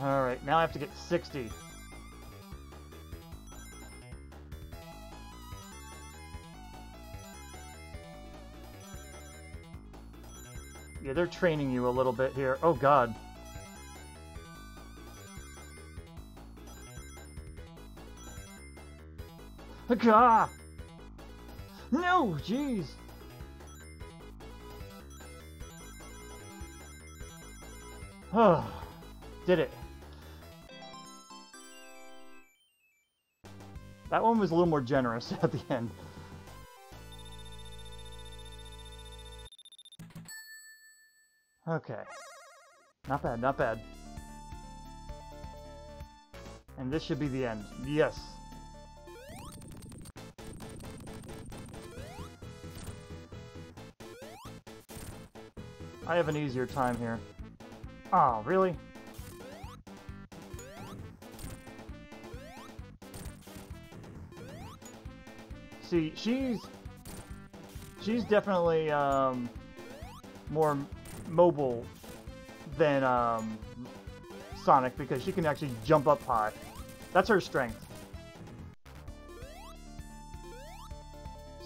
Alright, now I have to get 60. They're training you a little bit here. Oh god. Ah! No, jeez. Oh, did it. That one was a little more generous at the end. Okay. Not bad, not bad. And this should be the end. Yes. I have an easier time here. Oh, really? See, she's... She's definitely, um... More mobile than, um... Sonic, because she can actually jump up high. That's her strength.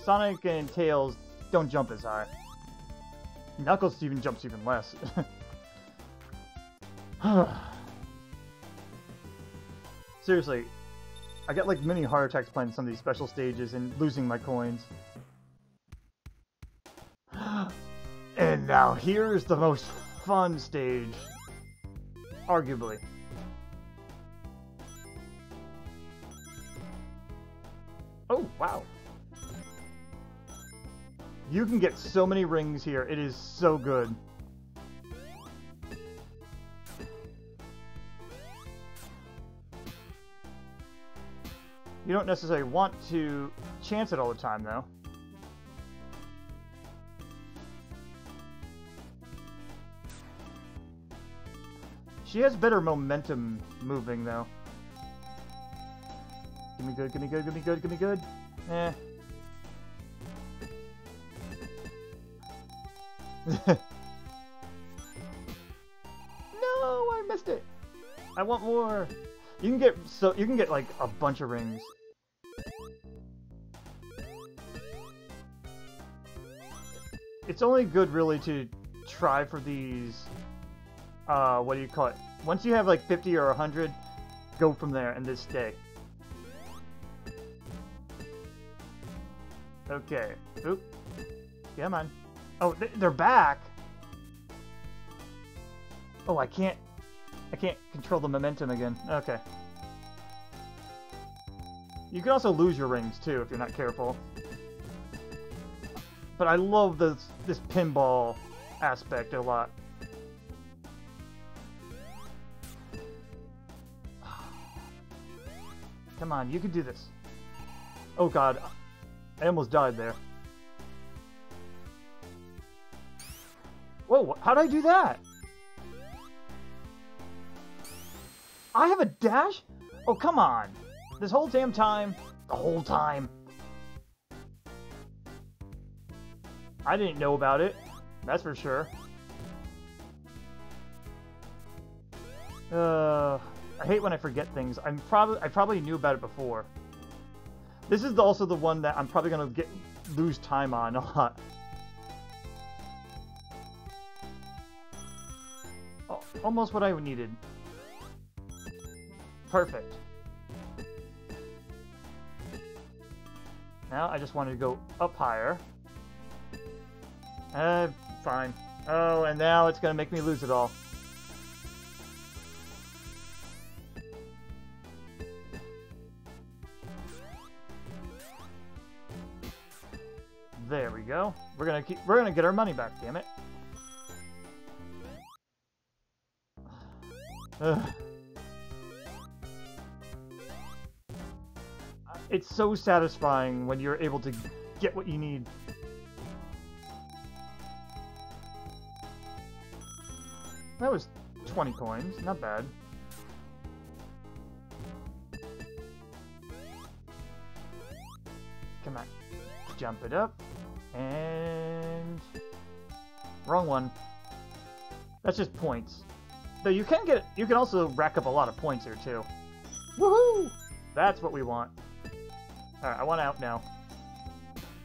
Sonic and Tails don't jump as high. Knuckles even jumps even less. Seriously, I get like many heart attacks playing some of these special stages and losing my coins. Now here's the most fun stage. Arguably. Oh, wow. You can get so many rings here. It is so good. You don't necessarily want to chance it all the time, though. She has better momentum moving, though. Give me good, give me good, give me good, give me good. Eh. no, I missed it. I want more. You can get so you can get like a bunch of rings. It's only good really to try for these uh what do you call it? Once you have like 50 or 100, go from there and just stay. Okay. Oop. Come on. Oh, they're back! Oh, I can't... I can't control the momentum again. Okay. You can also lose your rings, too, if you're not careful. But I love this, this pinball aspect a lot. Come on, you can do this. Oh god, I almost died there. Whoa, how did I do that? I have a dash? Oh, come on. This whole damn time, the whole time. I didn't know about it. That's for sure. Uh, I hate when I forget things. I'm probably I probably knew about it before. This is also the one that I'm probably gonna get lose time on a lot. almost what I needed. Perfect. Now I just wanted to go up higher. Uh, fine. Oh, and now it's gonna make me lose it all. There we go. We're gonna keep. We're gonna get our money back. Damn it. Ugh. it's so satisfying when you're able to get what you need. That was 20 coins, not bad. Come on. Jump it up. And... Wrong one. That's just points. Though you can get, you can also rack up a lot of points here too. Woohoo! That's what we want. Alright, I want out now.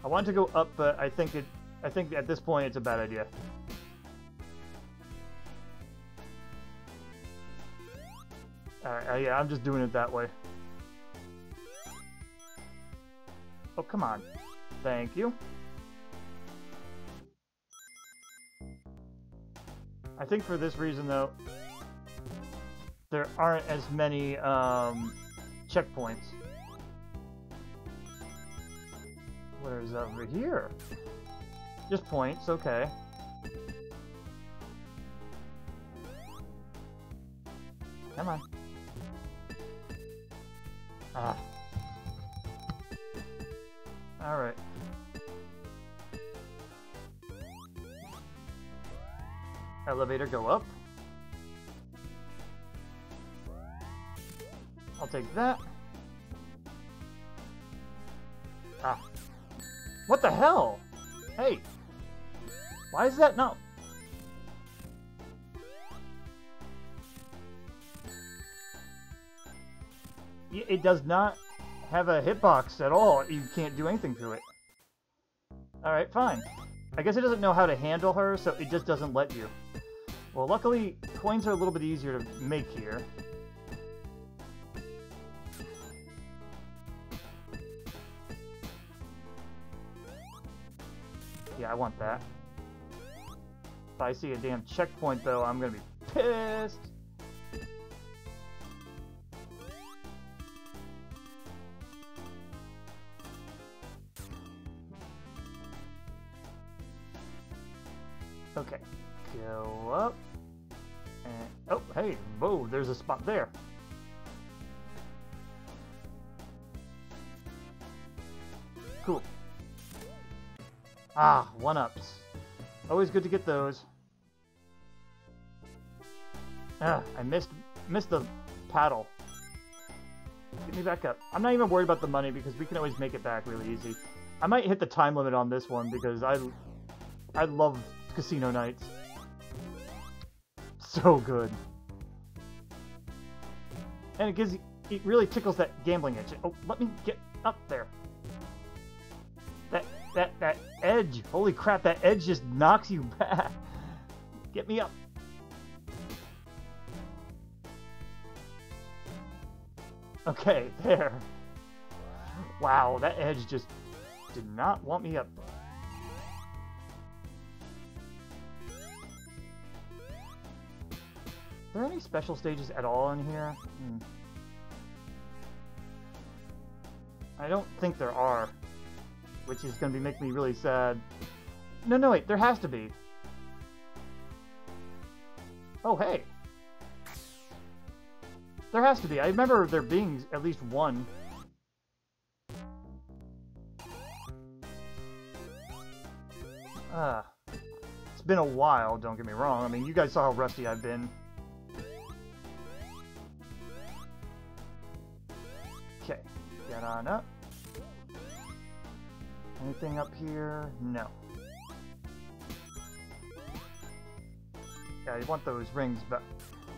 I want to go up, but I think it, I think at this point it's a bad idea. Alright, uh, yeah, I'm just doing it that way. Oh, come on. Thank you. I think for this reason, though, there aren't as many um, checkpoints. Where's over here? Just points, okay. Come on. Ah. Alright. Elevator go up. I'll take that. Ah. What the hell? Hey. Why is that not... It does not have a hitbox at all. You can't do anything to it. Alright, fine. I guess it doesn't know how to handle her, so it just doesn't let you. Well, luckily, coins are a little bit easier to make here. Yeah, I want that. If I see a damn checkpoint, though, I'm gonna be pissed! Spot there. Cool. Ah, one-ups. Always good to get those. Ah, I missed missed the paddle. Get me back up. I'm not even worried about the money because we can always make it back really easy. I might hit the time limit on this one because I I love casino nights. So good. And it gives it really tickles that gambling itch. Oh, let me get up there. That that that edge. Holy crap, that edge just knocks you back. Get me up. Okay, there. Wow, that edge just did not want me up. Any special stages at all in here? Hmm. I don't think there are, which is going to make me really sad. No, no, wait, there has to be. Oh, hey. There has to be. I remember there being at least one. Ah. It's been a while, don't get me wrong. I mean, you guys saw how rusty I've been. Get on up. Anything up here? No. Yeah, I want those rings, but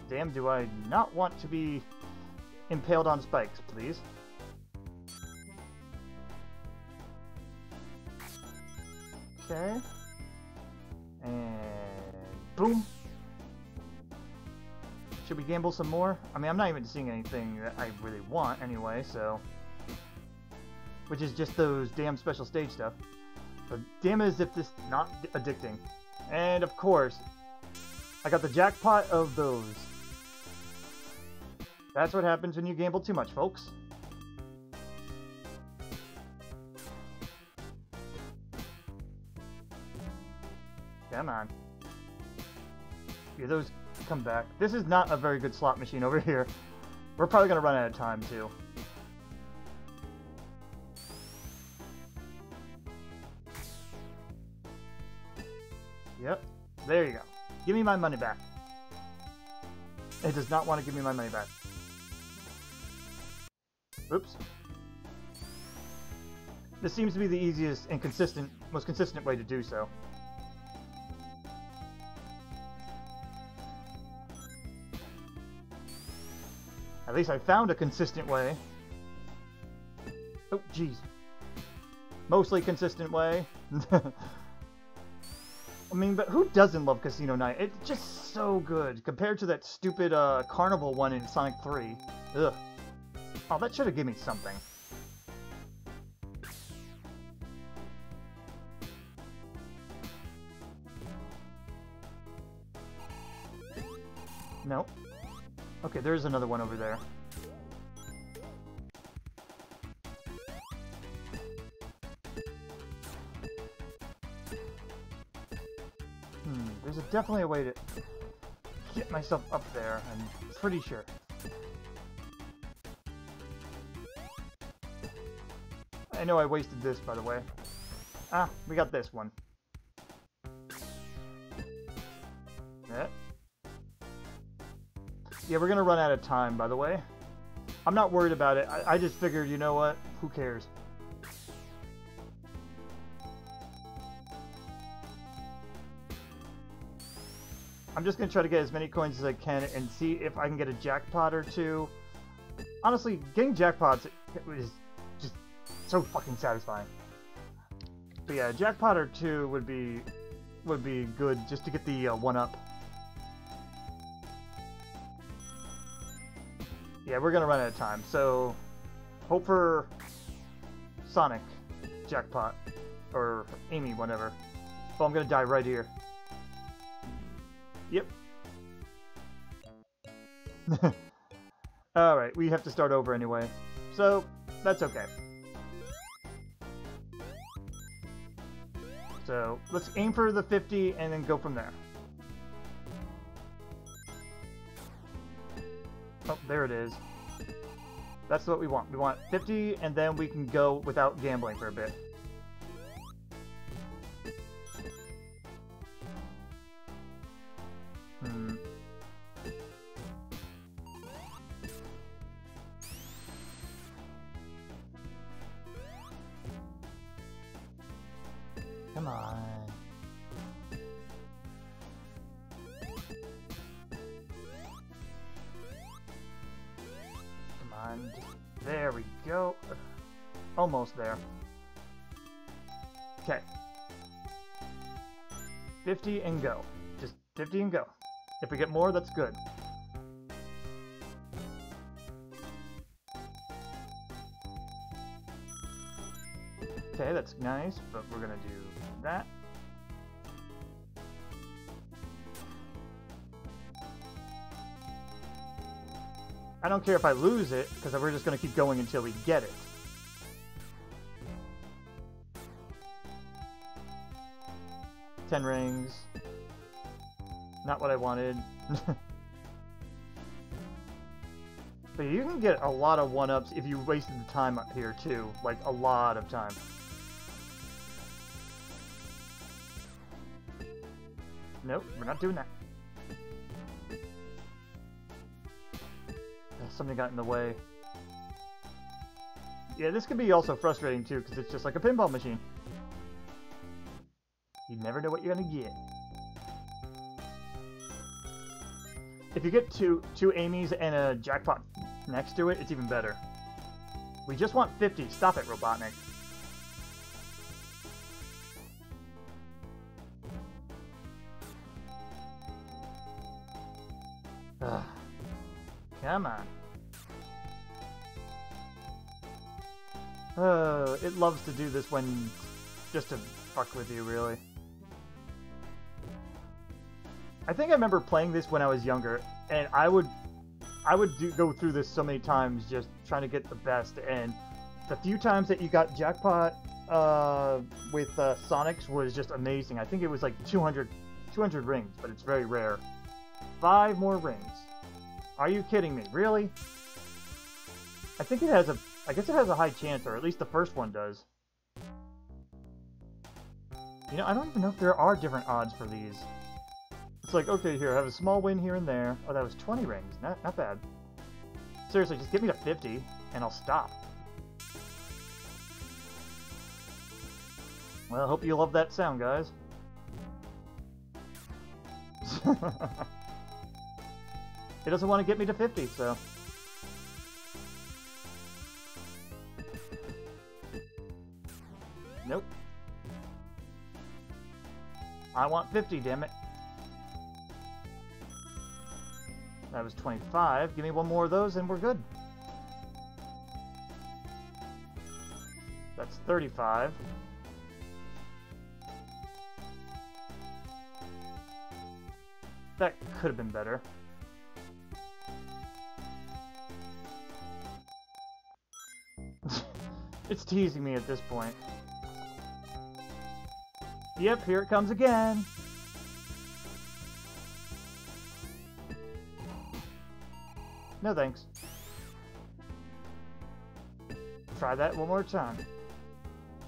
damn do I not want to be impaled on spikes, please. Okay. And boom. Should we gamble some more? I mean, I'm not even seeing anything that I really want anyway, so... Which is just those damn special stage stuff. But damn it as if this not addicting. And of course, I got the jackpot of those. That's what happens when you gamble too much, folks. Come on. Yeah, those come back. This is not a very good slot machine over here. We're probably going to run out of time, too. There you go. Give me my money back. It does not want to give me my money back. Oops. This seems to be the easiest and consistent, most consistent way to do so. At least I found a consistent way. Oh, jeez. Mostly consistent way. I mean, but who doesn't love Casino Night? It's just so good, compared to that stupid uh, Carnival one in Sonic 3. Ugh. Oh, that should have given me something. Nope. Okay, there's another one over there. There's a, definitely a way to get myself up there, I'm pretty sure. I know I wasted this, by the way. Ah, we got this one. Yeah. Yeah, we're gonna run out of time, by the way. I'm not worried about it. I, I just figured, you know what? Who cares? I'm just gonna try to get as many coins as I can and see if I can get a jackpot or two. Honestly, getting jackpots is just so fucking satisfying. But yeah, jackpot or two would be would be good just to get the uh, one up. Yeah, we're gonna run out of time, so hope for Sonic jackpot or Amy, whatever. Oh, I'm gonna die right here. Yep. Alright, we have to start over anyway. So, that's okay. So, let's aim for the 50 and then go from there. Oh, there it is. That's what we want. We want 50, and then we can go without gambling for a bit. 15 go. If we get more, that's good. Okay, that's nice, but we're gonna do that. I don't care if I lose it, because we're just gonna keep going until we get it. Ten rings. Not what I wanted. but you can get a lot of one-ups if you wasted the time up here too. Like, a lot of time. Nope, we're not doing that. Something got in the way. Yeah, this could be also frustrating too, because it's just like a pinball machine. You never know what you're gonna get. If you get two two Amy's and a jackpot next to it, it's even better. We just want 50. Stop it, Robotnik. Ugh. Come on. Uh, it loves to do this when... just to fuck with you, really. I think I remember playing this when I was younger, and I would I would do, go through this so many times just trying to get the best, and the few times that you got jackpot uh, with uh, Sonics was just amazing. I think it was like 200, 200 rings, but it's very rare. Five more rings. Are you kidding me? Really? I think it has a... I guess it has a high chance, or at least the first one does. You know, I don't even know if there are different odds for these. It's like, okay, here, I have a small win here and there. Oh, that was 20 rings. Not, not bad. Seriously, just get me to 50, and I'll stop. Well, I hope you love that sound, guys. it doesn't want to get me to 50, so... Nope. I want 50, damn it. That was 25. Give me one more of those and we're good. That's 35. That could have been better. it's teasing me at this point. Yep, here it comes again. No thanks. Try that one more time.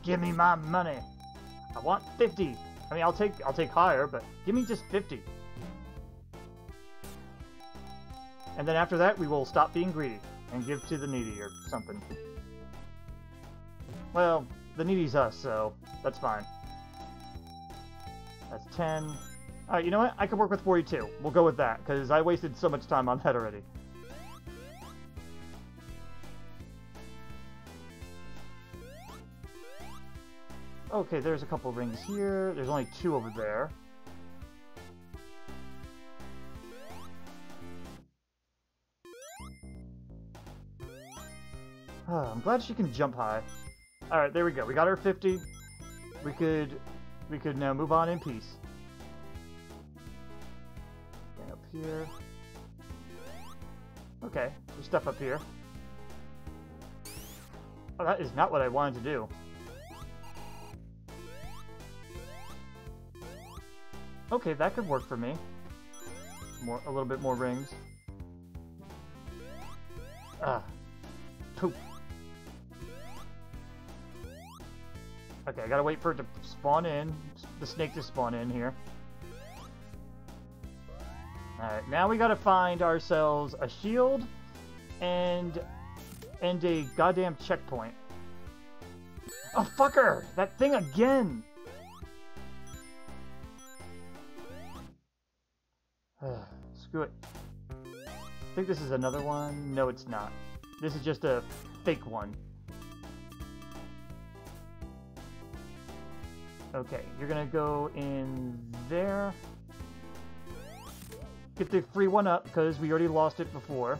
Give me my money. I want 50. I mean, I'll take I'll take higher, but give me just 50. And then after that, we will stop being greedy and give to the needy or something. Well, the needy's us, so that's fine. That's 10. Alright, you know what? I can work with 42. We'll go with that, because I wasted so much time on that already. Okay, there's a couple rings here. There's only two over there. Oh, I'm glad she can jump high. Alright, there we go. We got our 50. We could we could now move on in peace. Okay, up here. Okay, there's stuff up here. Oh, that is not what I wanted to do. Okay, that could work for me. More, a little bit more rings. Ah. Poop. Okay, I gotta wait for it to spawn in. The snake to spawn in here. Alright, now we gotta find ourselves a shield and and a goddamn checkpoint. Oh, fucker! That thing again! Screw it. I think this is another one. No, it's not. This is just a fake one. Okay, you're gonna go in there. Get the free one up, because we already lost it before.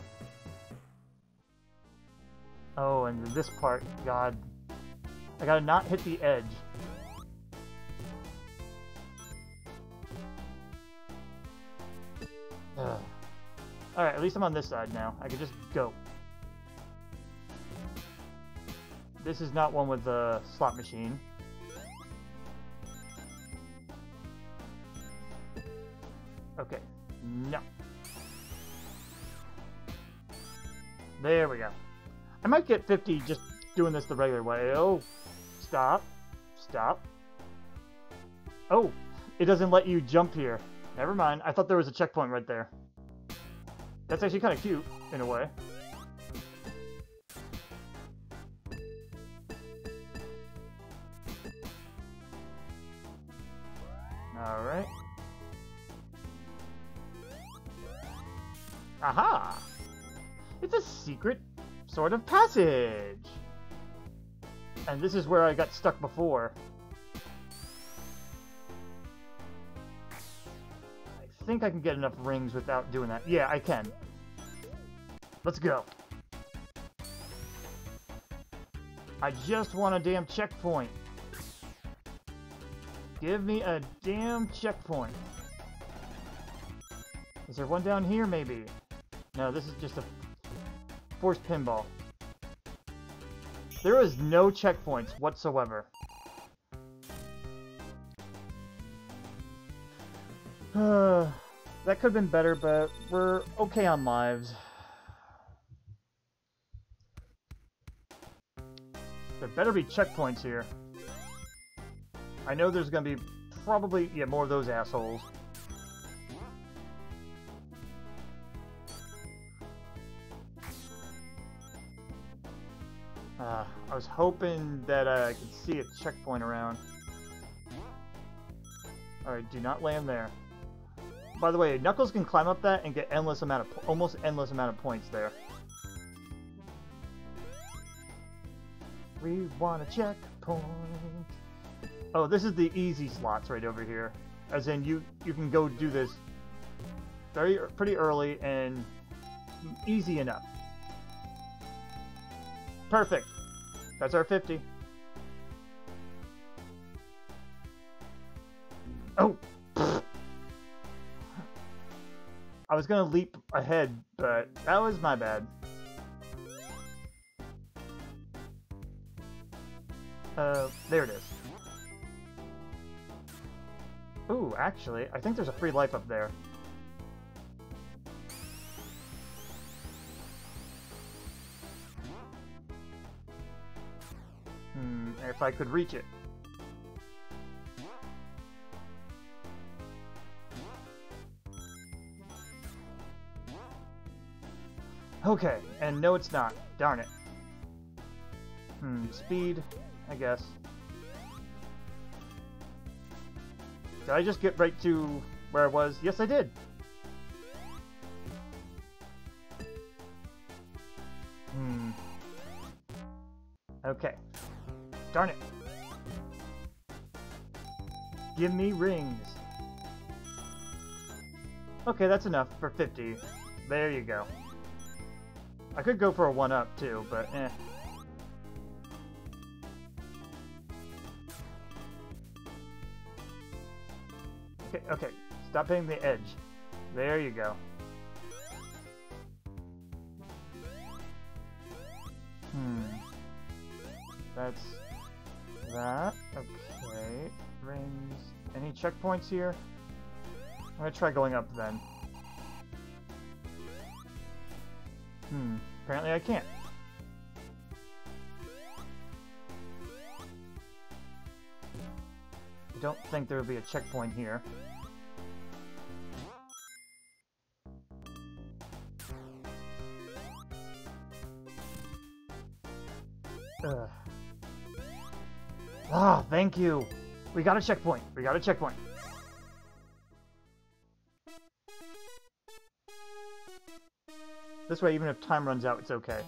Oh, and this part, god. I gotta not hit the edge. Uh, Alright, at least I'm on this side now. I can just go. This is not one with the slot machine. Okay. No. There we go. I might get 50 just doing this the regular way. Oh, stop. Stop. Oh, it doesn't let you jump here. Never mind. I thought there was a checkpoint right there. That's actually kind of cute, in a way. Alright. Aha! It's a secret sort of passage! And this is where I got stuck before. Think I can get enough rings without doing that. Yeah, I can. Let's go. I just want a damn checkpoint. Give me a damn checkpoint. Is there one down here, maybe? No, this is just a forced pinball. There is no checkpoints whatsoever. that could have been better, but we're okay on lives. There better be checkpoints here. I know there's going to be probably, yeah, more of those assholes. Uh, I was hoping that uh, I could see a checkpoint around. Alright, do not land there. By the way, Knuckles can climb up that and get endless amount of, almost endless amount of points there. We want a checkpoint. Oh, this is the easy slots right over here. As in, you you can go do this very pretty early and easy enough. Perfect. That's our 50. Oh! I was gonna leap ahead, but that was my bad. Uh, there it is. Ooh, actually, I think there's a free life up there. Hmm, if I could reach it. Okay, and no it's not. Darn it. Hmm, speed, I guess. Did I just get right to where I was? Yes, I did! Hmm. Okay. Darn it. Give me rings. Okay, that's enough for 50. There you go. I could go for a 1-up too, but eh. Okay, okay. Stop hitting the edge. There you go. Hmm. That's that. Okay. Rings. Any checkpoints here? I'm gonna try going up then. Hmm. Apparently I can't. I don't think there would be a checkpoint here. Ugh. Ah, thank you! We got a checkpoint! We got a checkpoint! This way, even if time runs out, it's okay.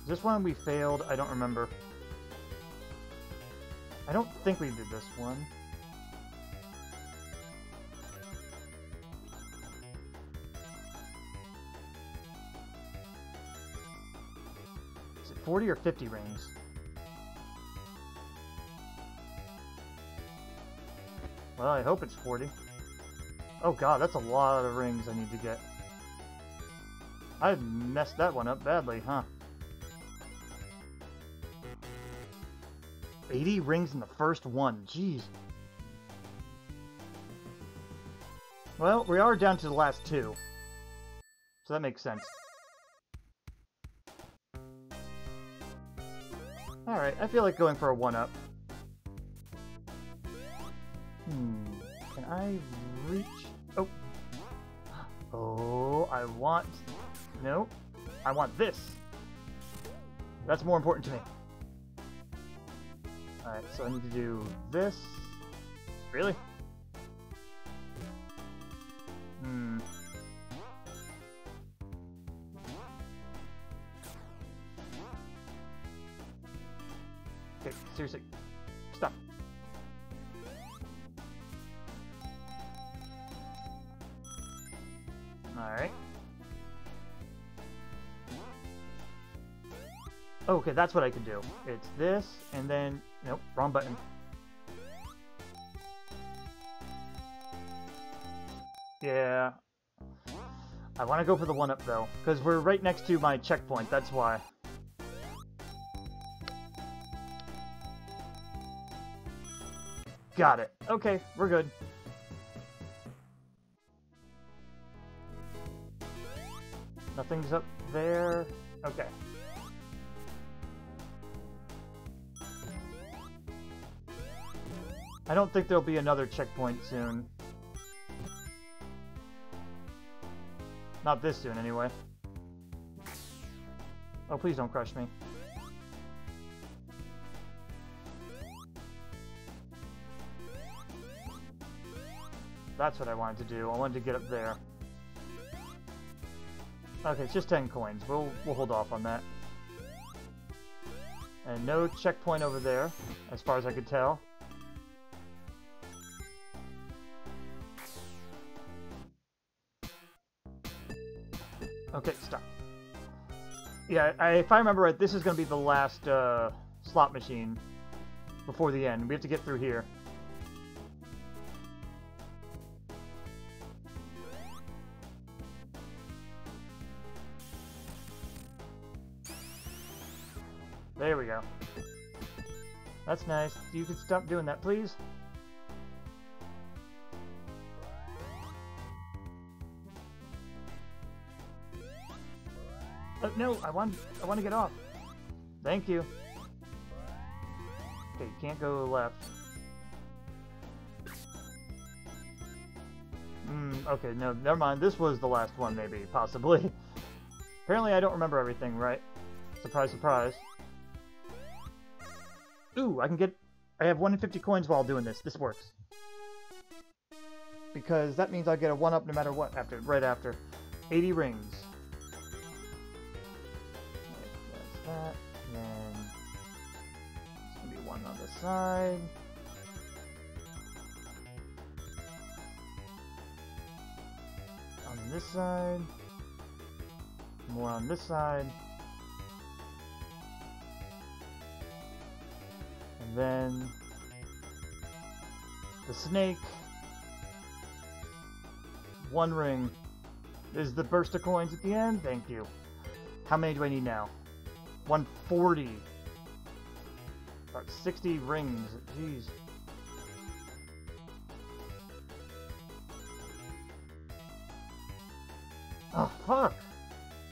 Is this one we failed? I don't remember. I don't think we did this one. Is it 40 or 50 rings? Well, I hope it's 40. Oh god, that's a lot of rings I need to get. I messed that one up badly, huh? 80 rings in the first one, jeez. Well, we are down to the last two. So that makes sense. Alright, I feel like going for a 1-up. Hmm, can I reach... Oh! Oh, I want no. I want this. That's more important to me. Alright, so I need to do this. Really? That's what I can do. It's this, and then... Nope, wrong button. Yeah. I want to go for the one-up, though, because we're right next to my checkpoint, that's why. Got it. Okay, we're good. Nothing's up there. Okay. I don't think there'll be another checkpoint soon. Not this soon, anyway. Oh, please don't crush me. That's what I wanted to do. I wanted to get up there. Okay, it's just 10 coins. We'll, we'll hold off on that. And no checkpoint over there, as far as I could tell. Yeah, I, if I remember right, this is going to be the last uh, slot machine before the end. We have to get through here. There we go. That's nice. You could stop doing that, please? Oh, no, I want I want to get off. Thank you. Okay, you can't go left. Hmm, okay, no, never mind. This was the last one, maybe, possibly. Apparently I don't remember everything, right? Surprise, surprise. Ooh, I can get... I have 1 in 50 coins while doing this. This works. Because that means I get a 1-up no matter what after, right after. 80 rings. That. And then... There's gonna be one on the side. On this side. More on this side. And then the snake. One ring. Is the burst of coins at the end? Thank you. How many do I need now? 140. About 60 rings. Jeez. Oh, fuck!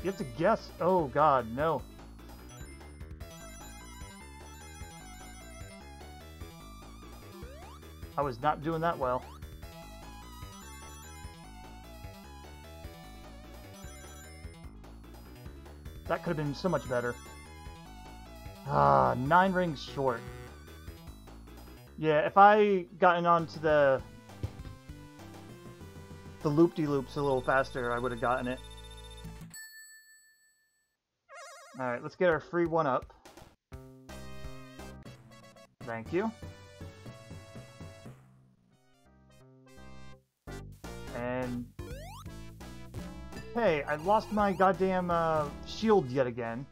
You have to guess. Oh, God, no. I was not doing that well. That could have been so much better. Ah, nine rings short. Yeah, if I gotten onto the the loop-de-loops a little faster, I would have gotten it. Alright, let's get our free one up. Thank you. And... Hey, I lost my goddamn uh, shield yet again.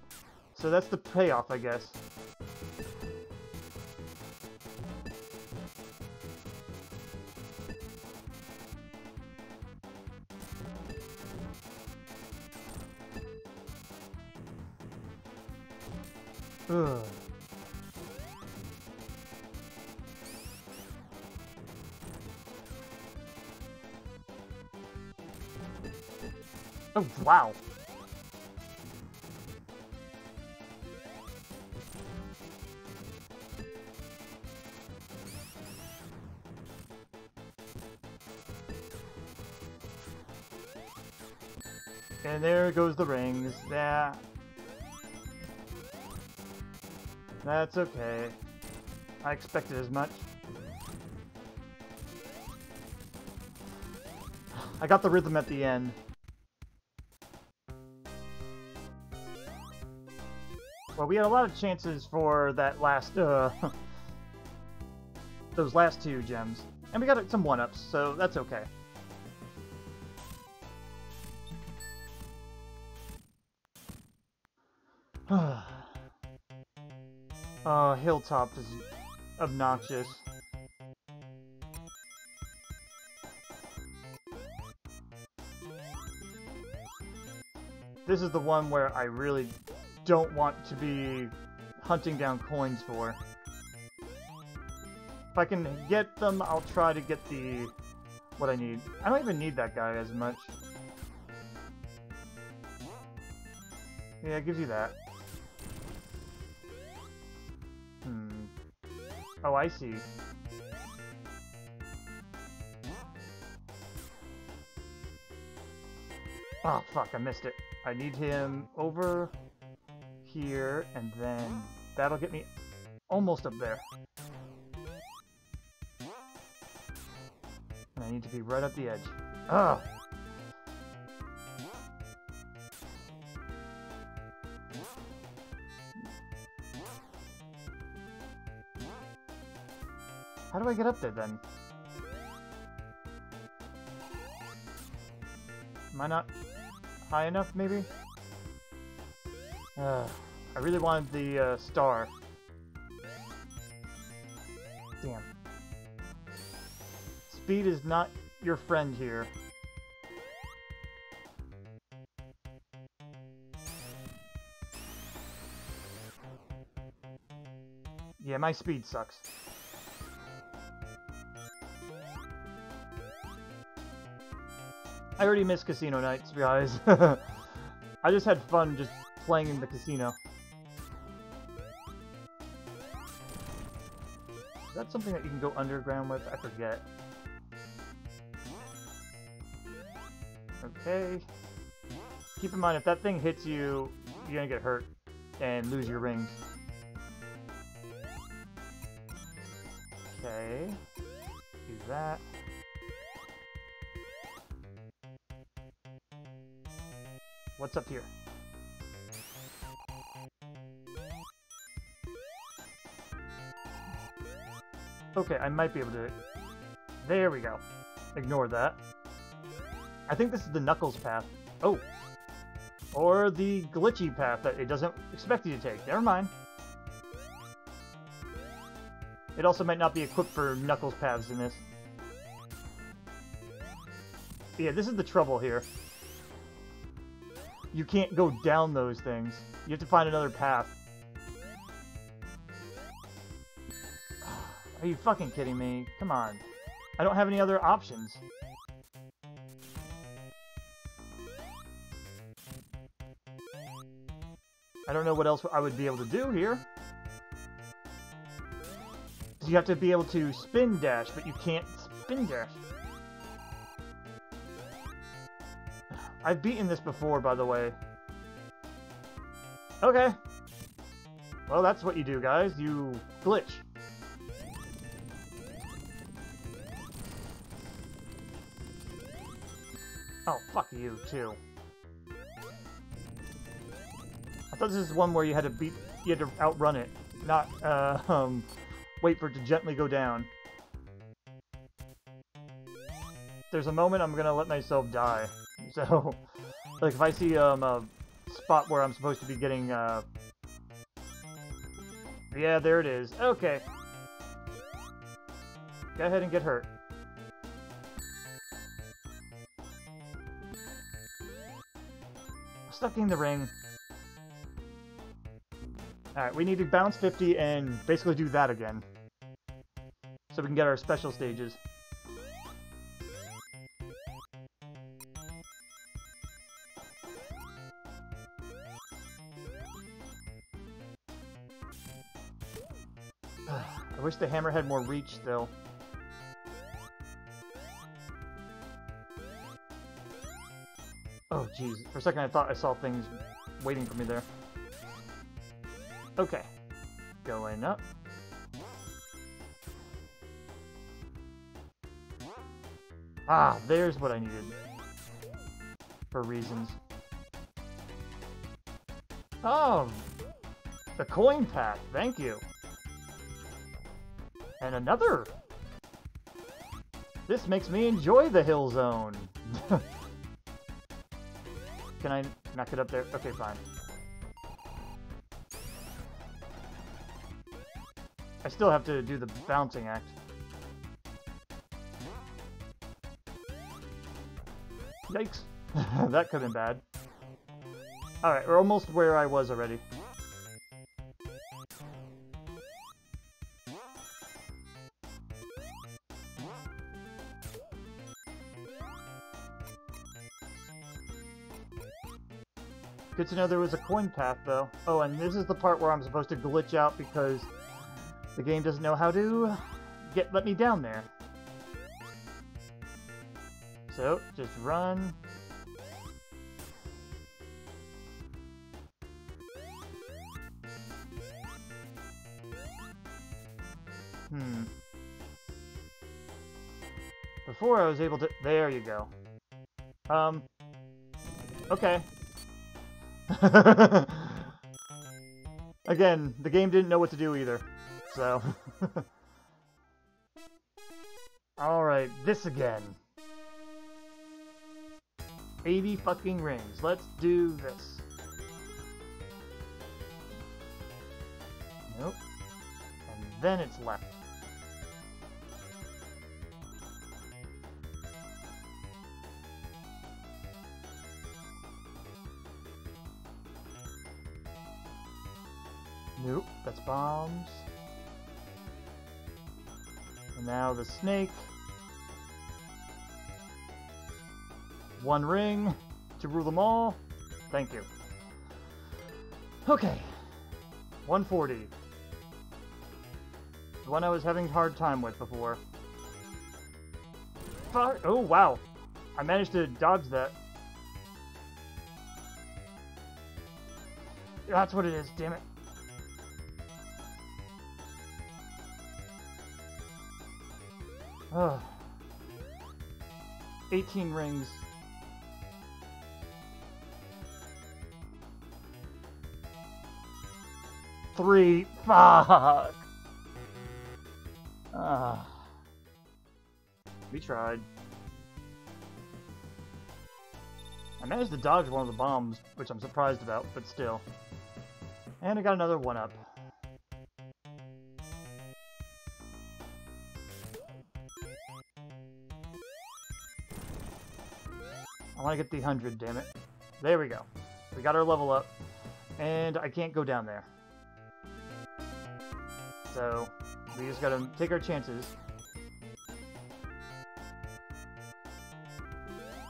So that's the payoff, I guess. That's okay. I expected as much. I got the rhythm at the end. Well, we had a lot of chances for that last, uh... those last two gems. And we got some 1-ups, so that's okay. Hilltop is obnoxious. This is the one where I really don't want to be hunting down coins for. If I can get them, I'll try to get the... what I need. I don't even need that guy as much. Yeah, it gives you that. Hmm. Oh, I see. Oh, fuck, I missed it. I need him over here, and then that'll get me almost up there. And I need to be right at the edge. Ugh! How do I get up there then? Am I not high enough, maybe? Uh, I really wanted the uh, star. Damn. Speed is not your friend here. Yeah, my speed sucks. I already missed casino nights, guys. I just had fun just playing in the casino. Is that something that you can go underground with? I forget. Okay. Keep in mind, if that thing hits you, you're gonna get hurt and lose your rings. Okay. Do that. What's up here? Okay, I might be able to... There we go. Ignore that. I think this is the Knuckles path. Oh! Or the glitchy path that it doesn't expect you to take. Never mind. It also might not be equipped for Knuckles paths in this. Yeah, this is the trouble here. You can't go down those things. You have to find another path. Are you fucking kidding me? Come on. I don't have any other options. I don't know what else I would be able to do here. You have to be able to spin dash, but you can't spin dash. I've beaten this before, by the way. Okay. Well, that's what you do, guys. You glitch. Oh, fuck you, too. I thought this is one where you had to beat, you had to outrun it, not, uh, um, wait for it to gently go down. There's a moment I'm gonna let myself die. So, like, if I see, um, a spot where I'm supposed to be getting, uh... Yeah, there it is. Okay. Go ahead and get hurt. Stuck in the ring. Alright, we need to bounce 50 and basically do that again. So we can get our special stages. Wish the hammer had more reach still. Oh, jeez. For a second I thought I saw things waiting for me there. Okay. Going up. Ah, there's what I needed. For reasons. Oh! The coin path, thank you. And another! This makes me enjoy the hill zone. Can I knock it up there? Okay, fine. I still have to do the bouncing act. Yikes. that could have been bad. Alright, we're almost where I was already. Good to know there was a coin path, though. Oh, and this is the part where I'm supposed to glitch out because the game doesn't know how to get let me down there. So, just run. Hmm. Before I was able to... There you go. Um. Okay, Again, the game didn't know what to do either, so... Alright, this again. 80 fucking rings. Let's do this. Nope. And then it's left. Nope, that's bombs. And now the snake. One ring to rule them all. Thank you. Okay. 140. The one I was having a hard time with before. Oh, wow. I managed to dodge that. That's what it is, damn it. 18 rings. Three. Fuck. Ah. We tried. I managed to dodge one of the bombs, which I'm surprised about, but still. And I got another one-up. I want to get the 100, damn it. There we go. We got our level up. And I can't go down there. So, we just gotta take our chances.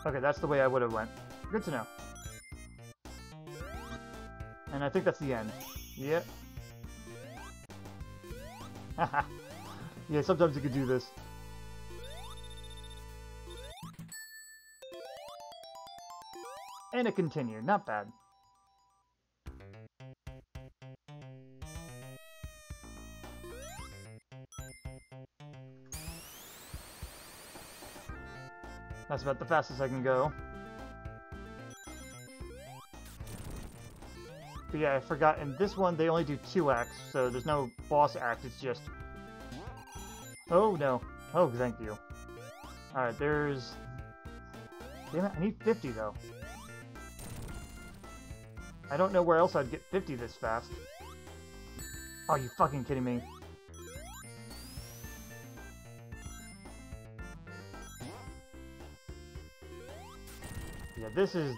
Okay, that's the way I would have went. Good to know. And I think that's the end. Yep. yeah, sometimes you can do this. And it continued. Not bad. That's about the fastest I can go. But yeah, I forgot, in this one they only do two acts, so there's no boss act, it's just... Oh, no. Oh, thank you. Alright, there's... Damn it, I need 50 though. I don't know where else I'd get 50 this fast. Are you fucking kidding me? Yeah, this is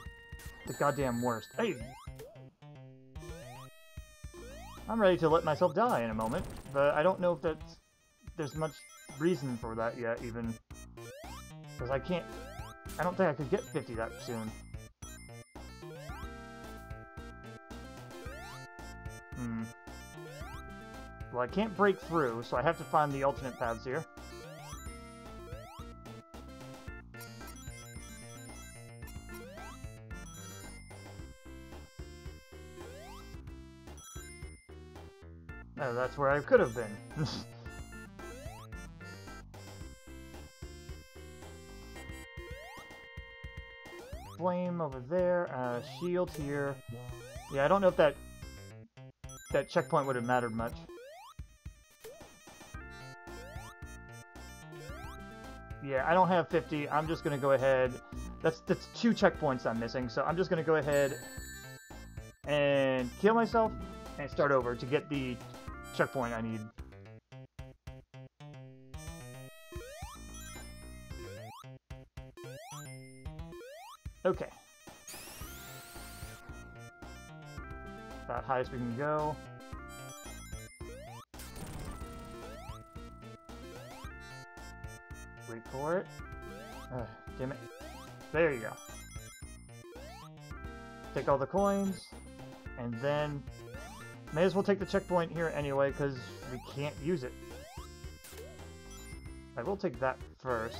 the goddamn worst. Hey! I'm ready to let myself die in a moment, but I don't know if that's... There's much reason for that yet, even. Because I can't... I don't think I could get 50 that soon. Well, I can't break through, so I have to find the alternate paths here. Oh, that's where I could have been. Flame over there, uh, shield here. Yeah, I don't know if that that checkpoint would have mattered much. Yeah, I don't have 50. I'm just gonna go ahead. That's that's two checkpoints I'm missing, so I'm just gonna go ahead and kill myself and start over to get the checkpoint I need. Okay. About high as we can go. For it. Damn it. There you go. Take all the coins, and then May as well take the checkpoint here anyway, because we can't use it. I will take that first,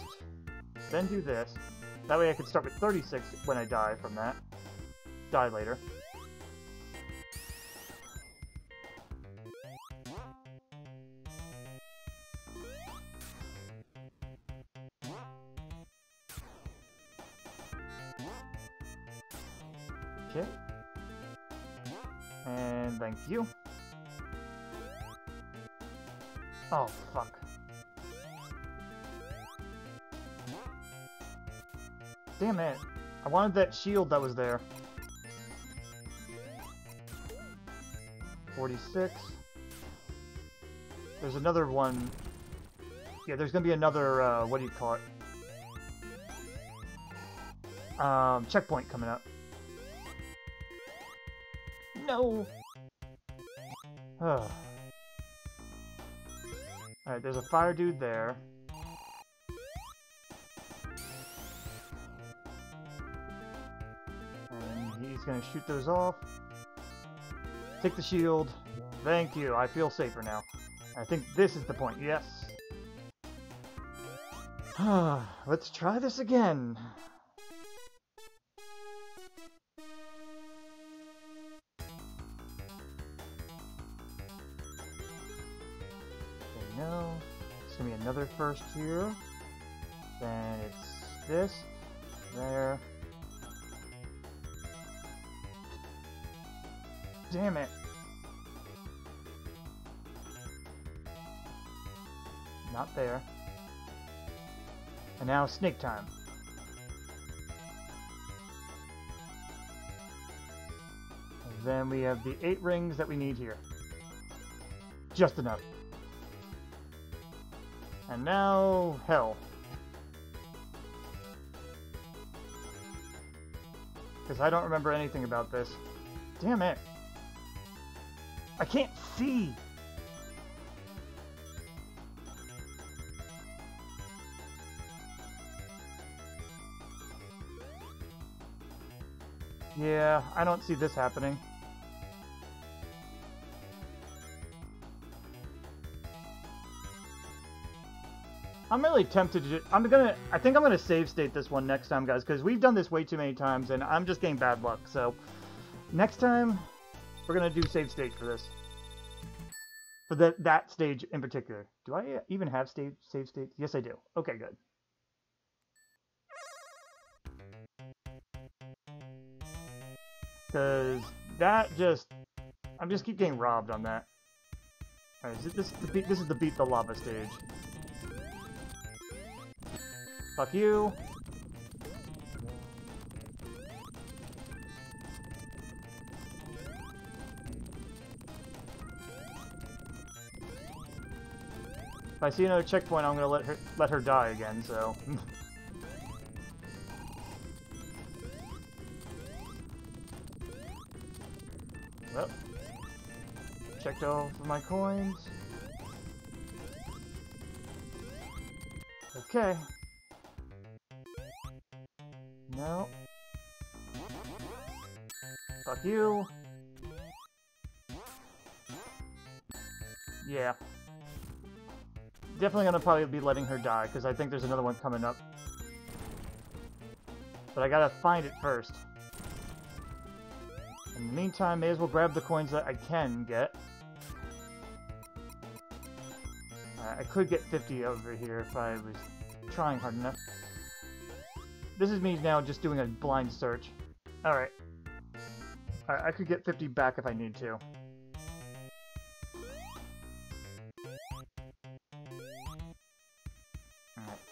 then do this. That way I can start with 36 when I die from that. Die later. I wanted that shield that was there. 46. There's another one. Yeah, there's gonna be another, uh, what do you call it? Um, checkpoint coming up. No! Alright, there's a fire dude there. He's gonna shoot those off. Take the shield. Thank you, I feel safer now. I think this is the point, yes. Let's try this again. no. It's gonna be another first here. Then it's this, there. Damn it. Not there. And now snake time. And then we have the eight rings that we need here. Just enough. And now, hell. Because I don't remember anything about this. Damn it. I can't see! Yeah, I don't see this happening. I'm really tempted to. I'm gonna. I think I'm gonna save state this one next time, guys, because we've done this way too many times, and I'm just getting bad luck. So, next time, we're gonna do save stage for this. For that that stage in particular. Do I even have save save states? Yes, I do. Okay, good. Because that just... I'm just keep getting robbed on that. Alright, this, this, the beat, this is the beat the lava stage. Fuck you. If I see another checkpoint, I'm gonna let her let her die again. So. well, checked all of my coins. Okay. No. Fuck you. Yeah. Definitely gonna probably be letting her die, because I think there's another one coming up. But I gotta find it first. In the meantime, may as well grab the coins that I can get. Uh, I could get 50 over here if I was trying hard enough. This is me now just doing a blind search. Alright. I could get 50 back if I need to.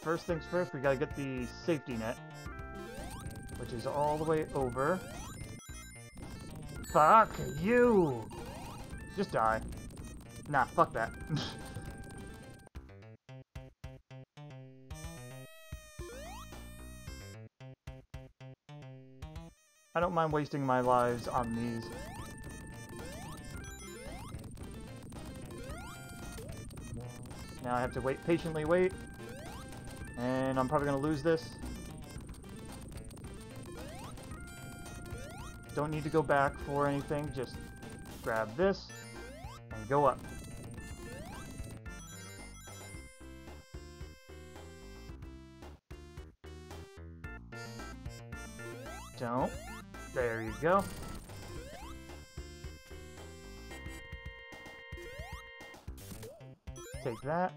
First things first, we gotta get the safety net. Which is all the way over. Fuck you! Just die. Nah, fuck that. I don't mind wasting my lives on these. Now I have to wait, patiently wait. And I'm probably going to lose this. Don't need to go back for anything, just grab this and go up. Don't. There you go. Take that.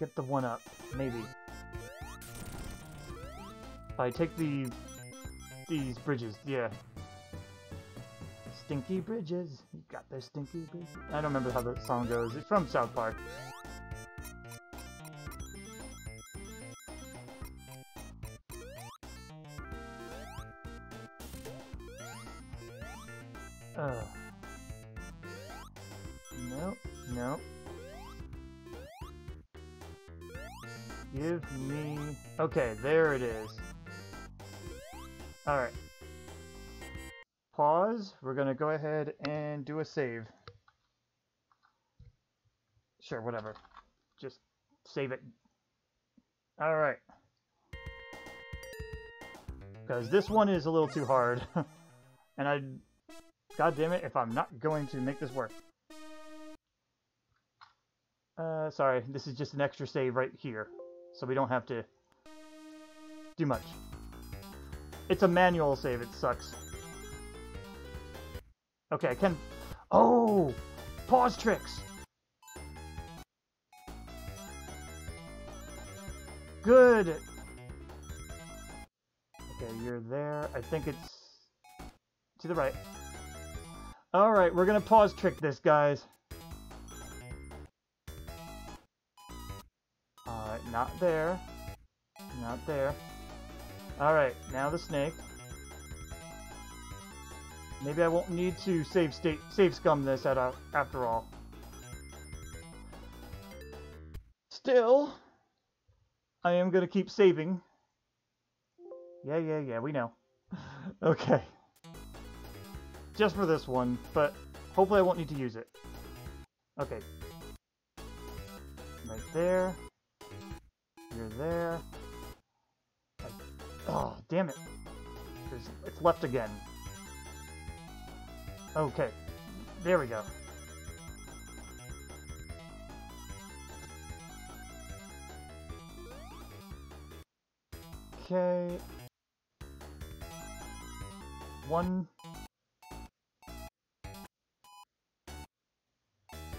get the one up, maybe. I take the... these bridges, yeah. Stinky bridges, you got those stinky bridges. I don't remember how the song goes, it's from South Park. Save. Sure, whatever. Just save it. Alright. Because this one is a little too hard. and I... God damn it if I'm not going to make this work. Uh, sorry, this is just an extra save right here. So we don't have to do much. It's a manual save, it sucks. Okay, I can... Oh! Pause tricks! Good! Okay, you're there. I think it's... To the right. Alright, we're gonna pause trick this, guys. Alright, not there. Not there. Alright, now the snake. Maybe I won't need to save state save scum this at, uh, after all. Still, I am gonna keep saving. Yeah, yeah, yeah, we know. okay. Just for this one, but hopefully I won't need to use it. Okay. Right there. You're there. Oh, damn it. It's left again. Okay. There we go. Okay. One.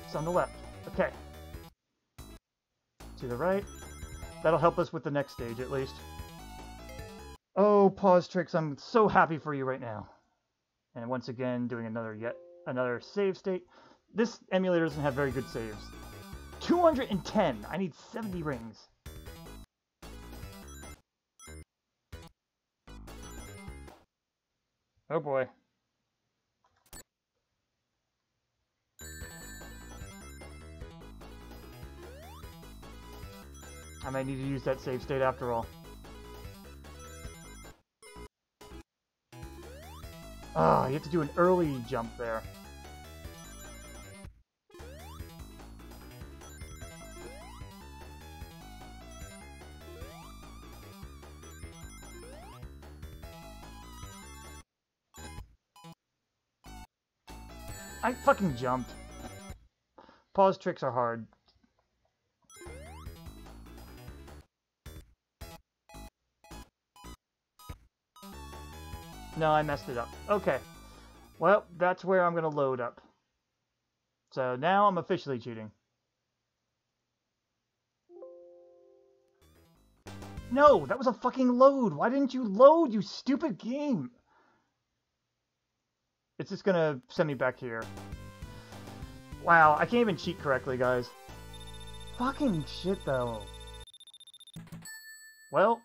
It's on the left. Okay. To the right. That'll help us with the next stage, at least. Oh, pause tricks, I'm so happy for you right now. And once again, doing another yet another save state. This emulator doesn't have very good saves. 210! I need 70 rings. Oh boy. I might need to use that save state after all. Ah, you have to do an early jump there. I fucking jumped. Pause tricks are hard. No, I messed it up. Okay. Well, that's where I'm going to load up. So now I'm officially cheating. No, that was a fucking load. Why didn't you load, you stupid game? It's just gonna send me back here. Wow, I can't even cheat correctly, guys. Fucking shit, though. Well,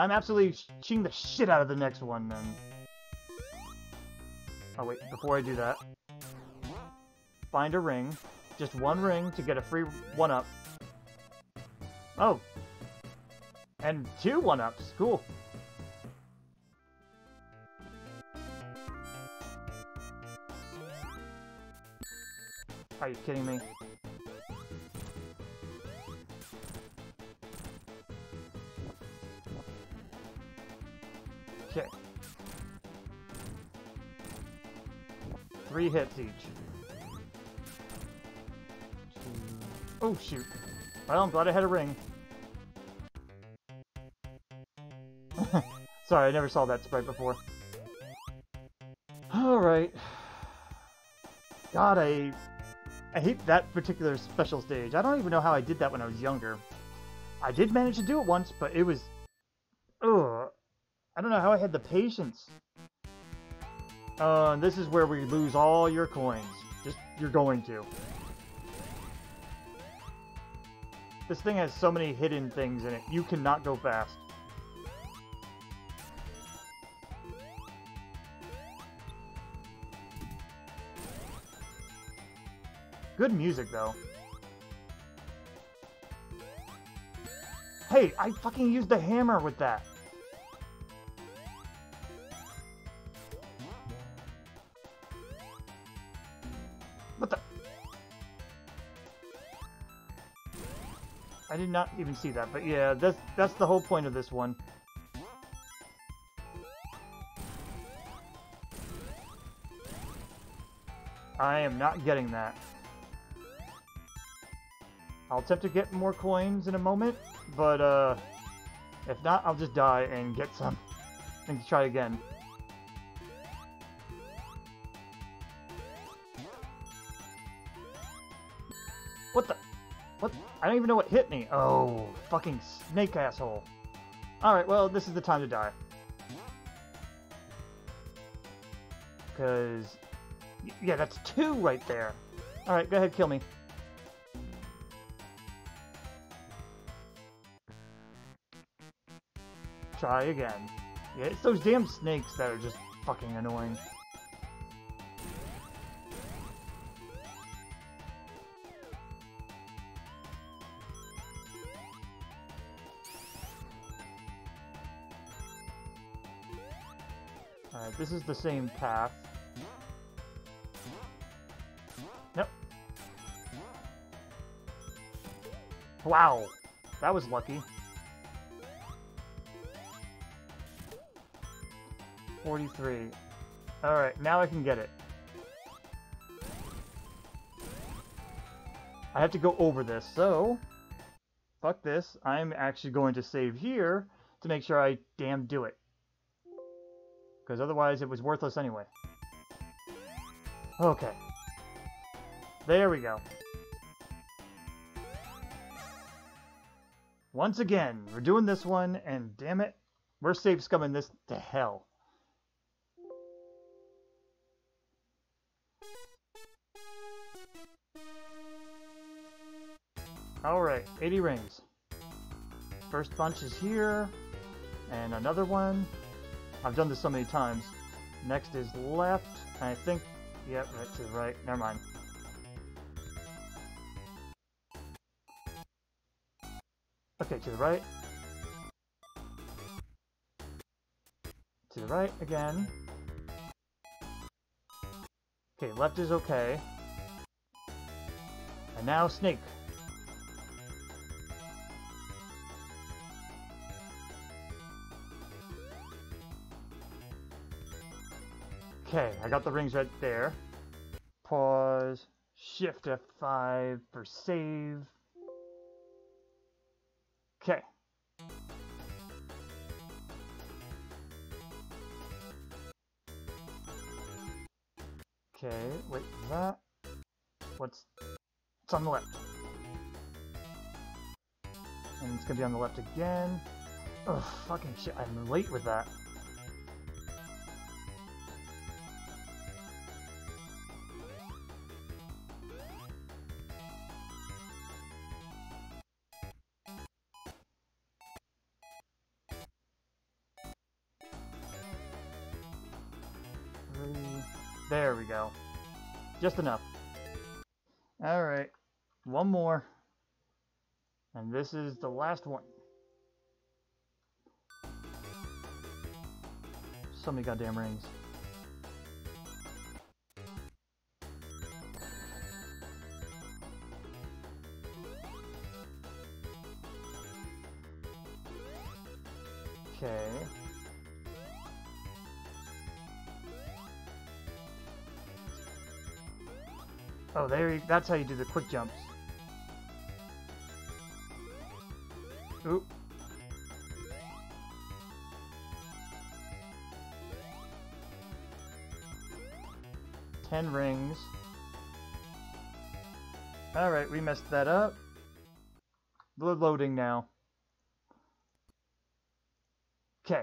I'm absolutely cheating the shit out of the next one, then. Oh, wait, before I do that. Find a ring. Just one ring to get a free one-up. Oh. And two one-ups. Cool. Are you kidding me? Hits each. Oh, shoot. Well, I'm glad I had a ring. Sorry, I never saw that sprite before. Alright. God, I... I hate that particular special stage. I don't even know how I did that when I was younger. I did manage to do it once, but it was Ugh. I don't know how I had the patience. Uh, this is where we lose all your coins. Just, you're going to. This thing has so many hidden things in it. You cannot go fast. Good music, though. Hey, I fucking used the hammer with that. Did not even see that, but yeah, that's that's the whole point of this one. I am not getting that. I'll attempt to get more coins in a moment, but uh, if not, I'll just die and get some and try again. I don't even know what hit me. Oh, fucking snake asshole. Alright, well, this is the time to die. Because... Yeah, that's two right there. Alright, go ahead, kill me. Try again. Yeah, it's those damn snakes that are just fucking annoying. This is the same path. Yep. Wow! That was lucky. 43. Alright, now I can get it. I have to go over this, so... Fuck this. I'm actually going to save here to make sure I damn do it. Because otherwise it was worthless anyway. Okay. There we go. Once again, we're doing this one, and damn it, we're save scumming this to hell. Alright, 80 rings. First bunch is here, and another one. I've done this so many times. Next is left, I think, yep, right to the right, never mind. Okay, to the right. To the right again. Okay, left is okay. And now snake. Okay, I got the rings right there. Pause. Shift F5 for save. Okay. Okay, wait, that. What's. It's on the left. And it's gonna be on the left again. Oh, fucking shit, I'm late with that. Just enough. Alright. One more. And this is the last one. So many goddamn rings. You, that's how you do the quick jumps. Oop. Ten rings. Alright, we messed that up. We're loading now. Okay.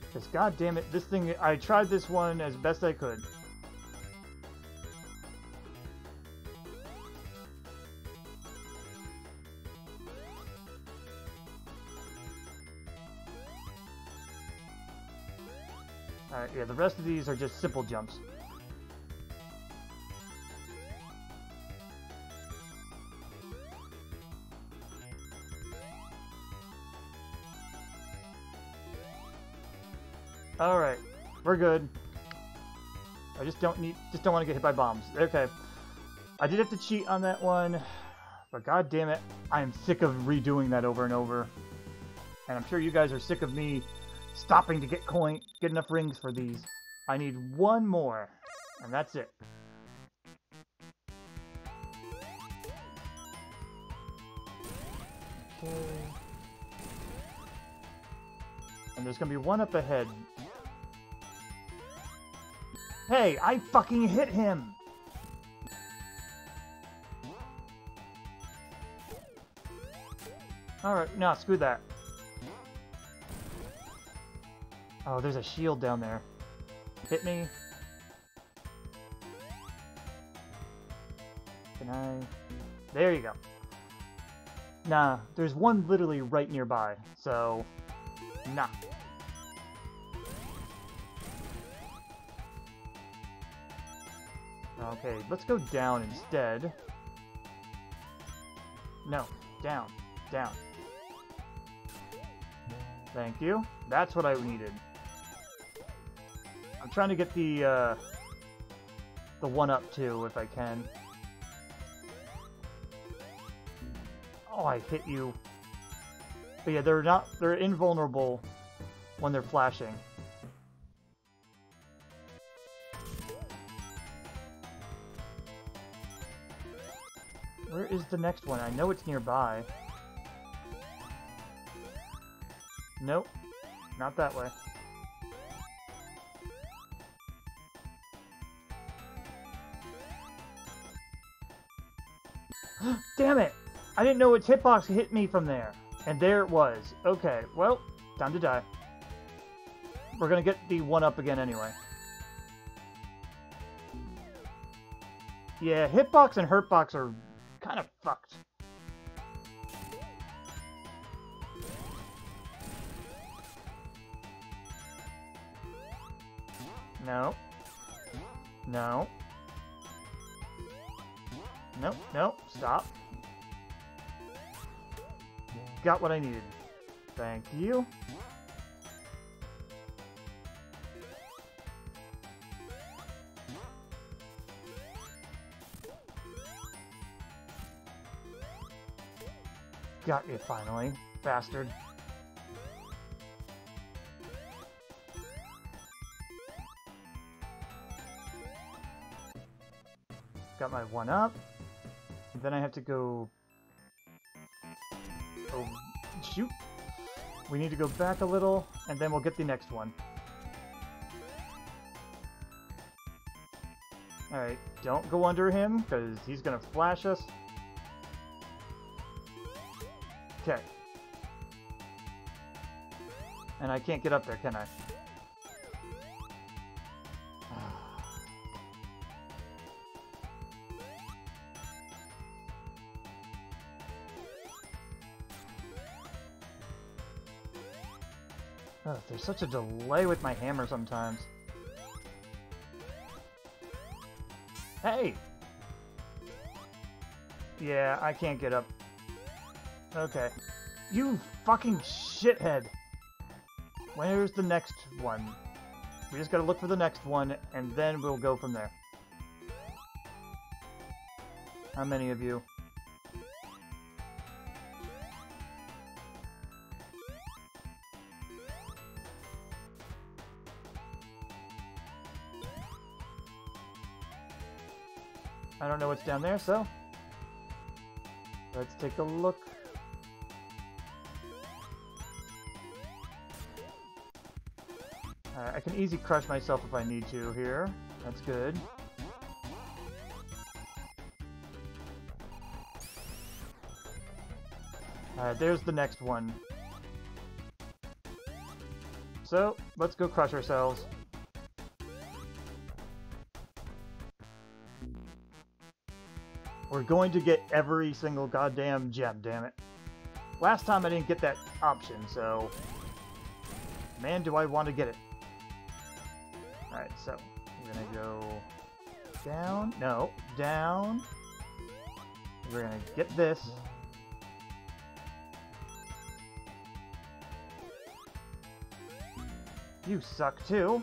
Because god damn it, this thing, I tried this one as best I could. Yeah, the rest of these are just simple jumps. Alright, we're good. I just don't need, just don't want to get hit by bombs. Okay. I did have to cheat on that one, but god damn it, I am sick of redoing that over and over. And I'm sure you guys are sick of me stopping to get coin, get enough rings for these. I need one more, and that's it. And there's gonna be one up ahead. Hey, I fucking hit him! Alright, no, screw that. Oh, there's a shield down there. Hit me. Can I... There you go. Nah, there's one literally right nearby, so... Nah. Okay, let's go down instead. No, down, down. Thank you. That's what I needed. I'm trying to get the, uh, the one-up too, if I can. Oh, I hit you. But yeah, they're not, they're invulnerable when they're flashing. Where is the next one? I know it's nearby. Nope. Not that way. Damn it! I didn't know its hitbox hit me from there. And there it was. Okay, well, time to die. We're gonna get the one up again anyway. Yeah, hitbox and hurtbox are kind of fucked. No. No. No, nope, stop. Got what I needed. Thank you. Got you finally, bastard. Got my one up. Then I have to go... Oh, shoot! We need to go back a little, and then we'll get the next one. Alright, don't go under him, because he's gonna flash us. Okay. And I can't get up there, can I? Such a delay with my hammer sometimes. Hey! Yeah, I can't get up. Okay. You fucking shithead! Where's the next one? We just gotta look for the next one, and then we'll go from there. How many of you? I don't know what's down there, so let's take a look. I can easy crush myself if I need to here. That's good. All right, there's the next one. So, let's go crush ourselves. We're going to get every single goddamn gem, damn it. Last time I didn't get that option, so... Man, do I want to get it. Alright, so, we're gonna go... Down? No, down. We're gonna get this. You suck too.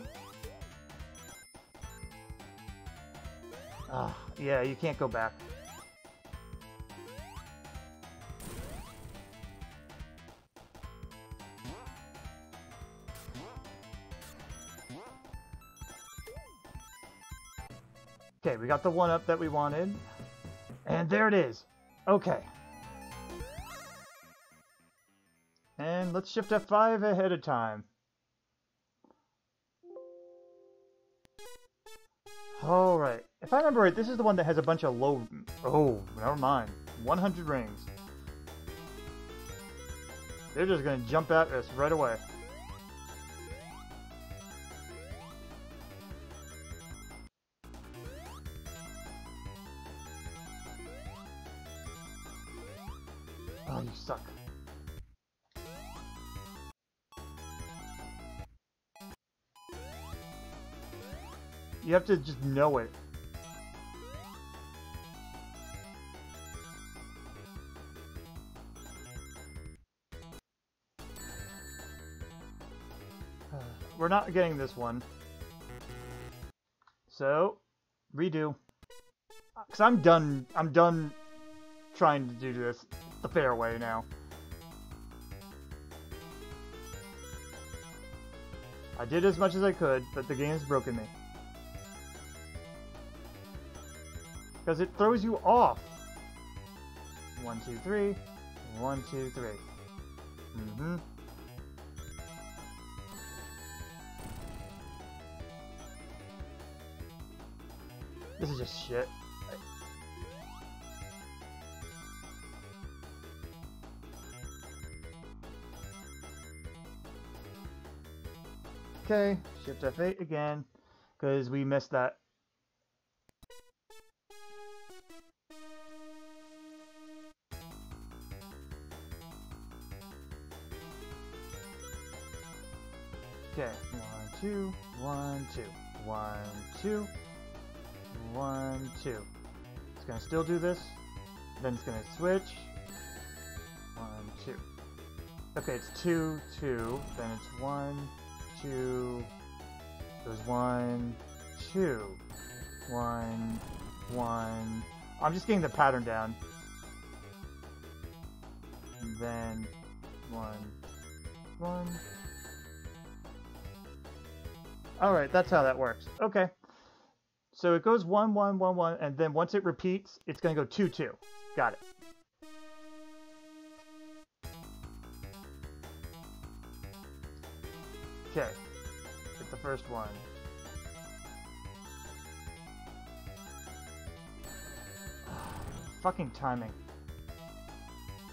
Ah, yeah, you can't go back. We got the one up that we wanted. And there it is. Okay. And let's shift F5 ahead of time. Alright. If I remember right, this is the one that has a bunch of low... Oh, never mind. 100 rings. They're just gonna jump at us right away. You have to just know it. We're not getting this one. So, redo. Cause I'm done. I'm done trying to do this the fair way now. I did as much as I could, but the game's broken me. Because it throws you off. One, two, three. One, two, three. Mm-hmm. This is just shit. Okay, shift F8 again, because we missed that. Two, one, two, one, two, one, two. It's gonna still do this, then it's gonna switch. One, two. Okay, it's two, two, then it's one, two, there's one, two, one, one. I'm just getting the pattern down. And then one, one. Alright, that's how that works. Okay. So it goes one, one, one, one, and then once it repeats, it's going to go two, two. Got it. Okay. Get the first one. Fucking timing.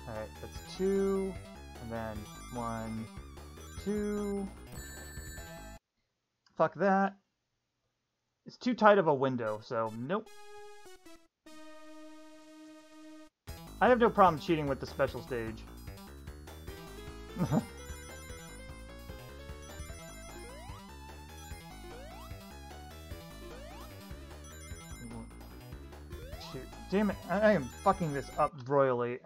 Alright, that's two, and then one, two. Fuck that. It's too tight of a window, so nope. I have no problem cheating with the special stage. Damn it, I am fucking this up royally.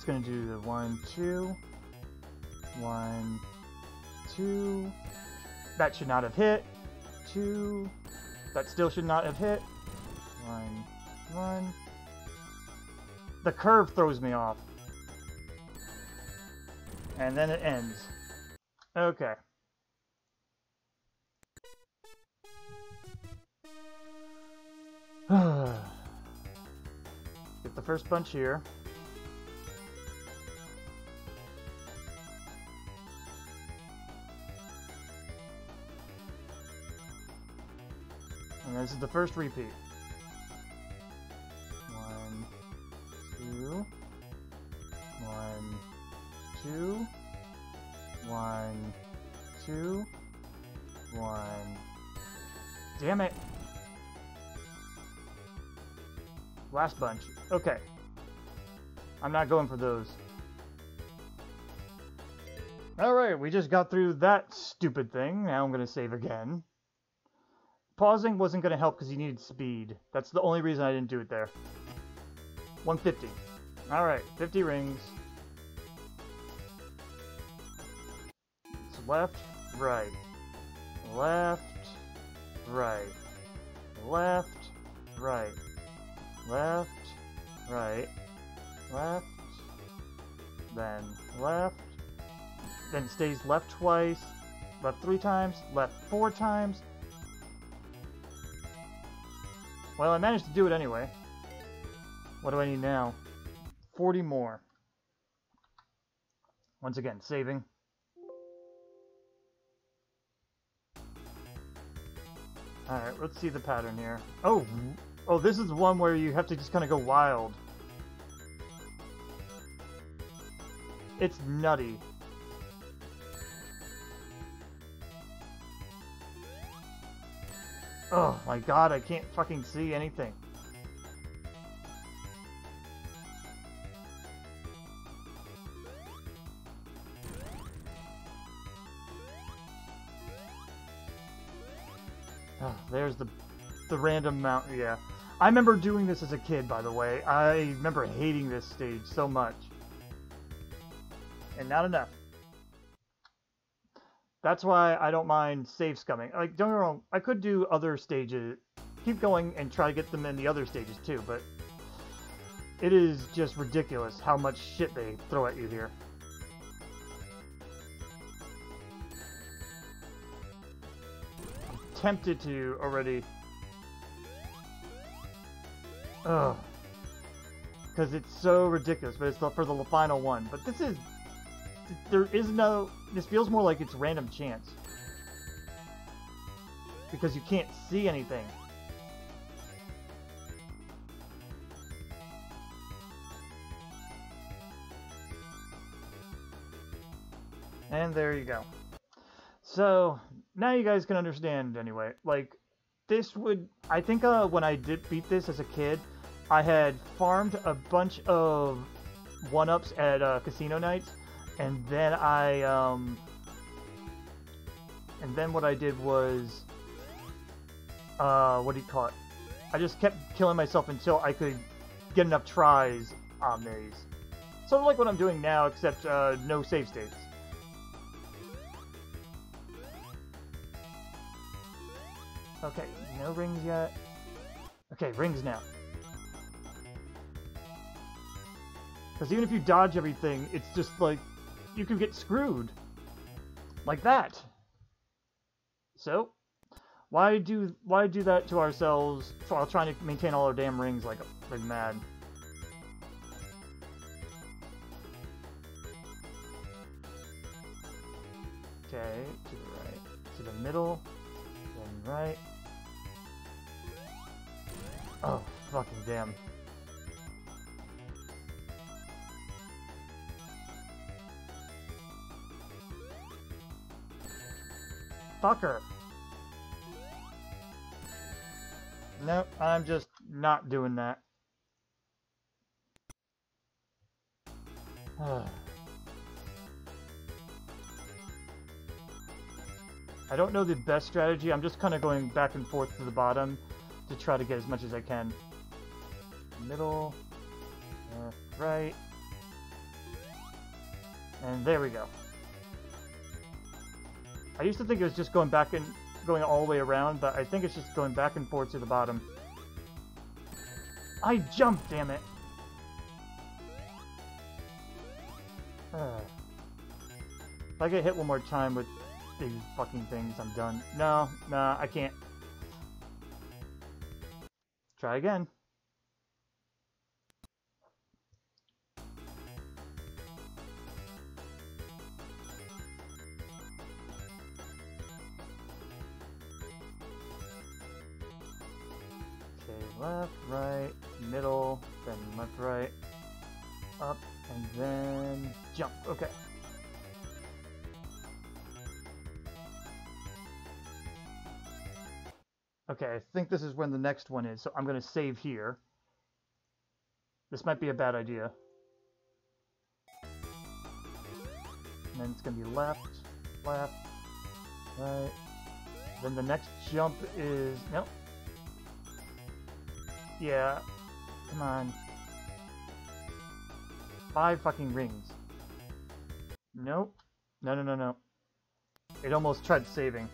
It's gonna do the one, two, one, two. That should not have hit. Two. That still should not have hit. One, one. The curve throws me off. And then it ends. Okay. Get the first bunch here. This is the first repeat. One, two, one, two, one, two, one. Damn it! Last bunch. Okay. I'm not going for those. Alright, we just got through that stupid thing. Now I'm going to save again. Pausing wasn't going to help because you needed speed. That's the only reason I didn't do it there. 150. Alright, 50 rings. It's left, right. Left, right. Left, right. Left, right. Left. Then left. Then stays left twice. Left three times. Left four times. Well, I managed to do it anyway. What do I need now? 40 more. Once again, saving. Alright, let's see the pattern here. Oh! Oh, this is one where you have to just kind of go wild. It's nutty. Oh my god, I can't fucking see anything. Oh, there's the the random mount. Yeah, I remember doing this as a kid. By the way, I remember hating this stage so much, and not enough. That's why I don't mind save scumming. Like, don't get me wrong, I could do other stages, keep going and try to get them in the other stages too, but it is just ridiculous how much shit they throw at you here. I'm tempted to already. Ugh. Because it's so ridiculous, but it's for the final one. But this is there is no... This feels more like it's random chance. Because you can't see anything. And there you go. So, now you guys can understand anyway. Like, this would... I think uh, when I did beat this as a kid, I had farmed a bunch of 1-ups at uh, casino nights and then I um and then what I did was uh what do you call it? I just kept killing myself until I could get enough tries on these. Sort of like what I'm doing now, except uh, no save states. Okay, no rings yet. Okay, rings now. Because even if you dodge everything, it's just like you can get screwed. Like that. So, why do why do that to ourselves while trying to maintain all our damn rings like like mad? Okay, to the right, to the middle, then right. Oh, fucking damn. Fucker. Nope, I'm just not doing that. I don't know the best strategy. I'm just kind of going back and forth to the bottom to try to get as much as I can. Middle, left, right, and there we go. I used to think it was just going back and going all the way around, but I think it's just going back and forth to the bottom. I jumped, damn it! Uh, if I get hit one more time with these fucking things, I'm done. No, no, I can't. Try again. Left, right, middle, then left, right, up, and then jump. Okay. Okay, I think this is when the next one is, so I'm going to save here. This might be a bad idea. And then it's going to be left, left, right. Then the next jump is... Nope. Yeah. Come on. Five fucking rings. Nope. No, no, no, no. It almost tried saving.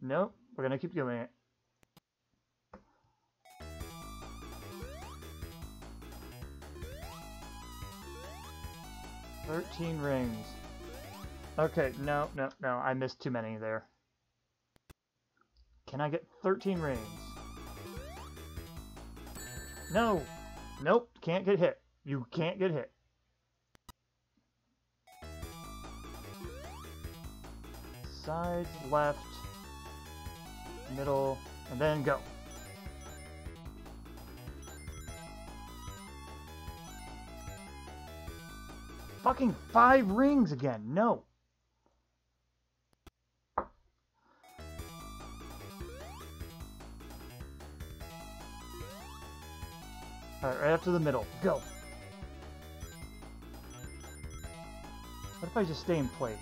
Nope. We're gonna keep doing it. Thirteen rings. Okay, no, no, no. I missed too many there. Can I get 13 rings? No! Nope, can't get hit. You can't get hit. Sides, left, middle, and then go. Fucking five rings again. No. Alright, right after the middle. Go! What if I just stay in place?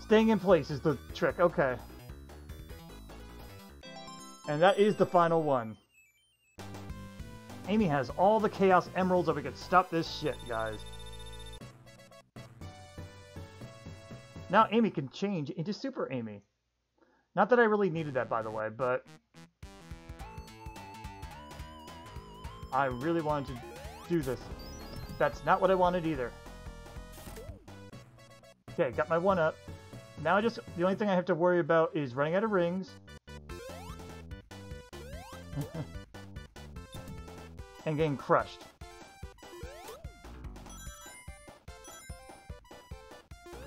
Staying in place is the trick. Okay. And that is the final one. Amy has all the Chaos Emeralds that we could stop this shit, guys. Now Amy can change into Super Amy. Not that I really needed that, by the way, but I really wanted to do this. That's not what I wanted either. Okay, got my one up. Now I just, the only thing I have to worry about is running out of rings. and getting crushed.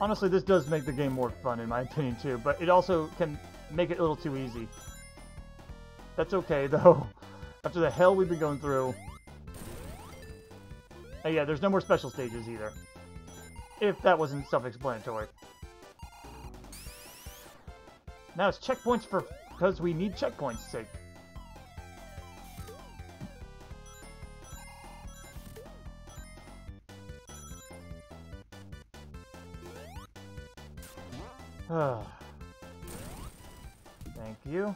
Honestly, this does make the game more fun in my opinion too, but it also can make it a little too easy. That's okay though. After the hell we've been going through. And yeah, there's no more special stages either. If that wasn't self-explanatory. Now it's checkpoints for... because we need checkpoints sake. Thank you.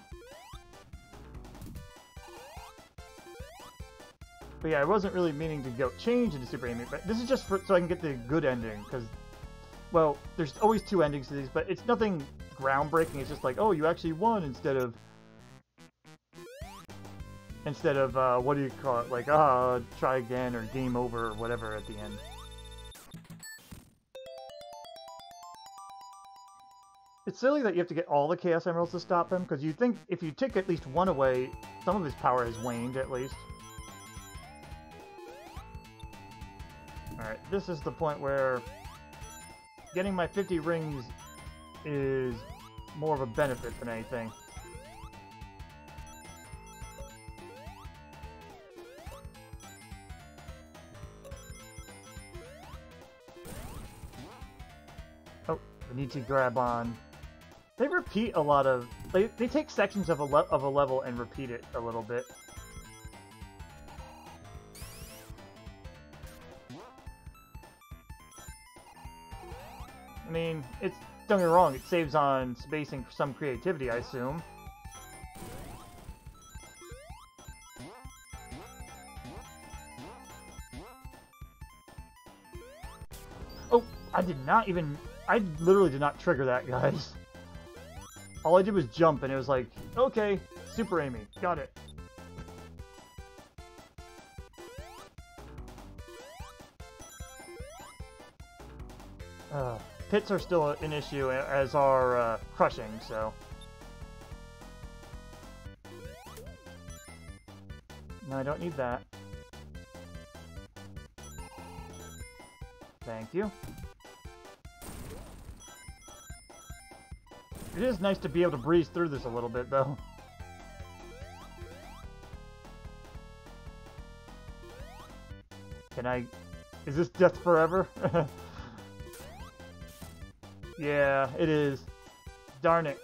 But yeah, I wasn't really meaning to go change into Super Amy, but this is just for, so I can get the good ending, because, well, there's always two endings to these, but it's nothing groundbreaking, it's just like, oh, you actually won instead of, instead of, uh, what do you call it, like, ah, uh, try again, or game over, or whatever at the end. It's silly that you have to get all the Chaos Emeralds to stop him, because you think if you take at least one away, some of his power has waned, at least. Alright, this is the point where getting my 50 rings is more of a benefit than anything. Oh, I need to grab on. They repeat a lot of... They, they take sections of a, of a level and repeat it a little bit. I mean, it's don't get me wrong, it saves on spacing for some creativity, I assume. Oh, I did not even... I literally did not trigger that, guys. All I did was jump, and it was like, okay, Super Amy, got it. pits are still an issue, as are uh, crushing, so... No, I don't need that. Thank you. It is nice to be able to breeze through this a little bit, though. Can I... Is this death forever? yeah, it is. Darn it.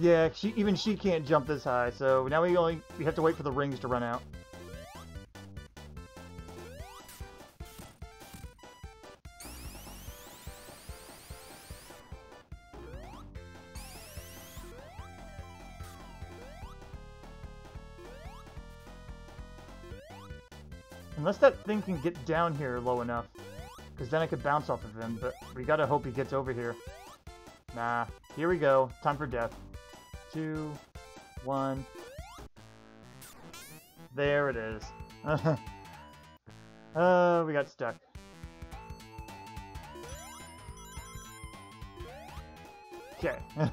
Yeah, she even she can't jump this high, so now we only we have to wait for the rings to run out. Unless that thing can get down here low enough. Because then I could bounce off of him, but we gotta hope he gets over here. Nah. Here we go. Time for death two, one. There it is. uh, we got stuck. Okay.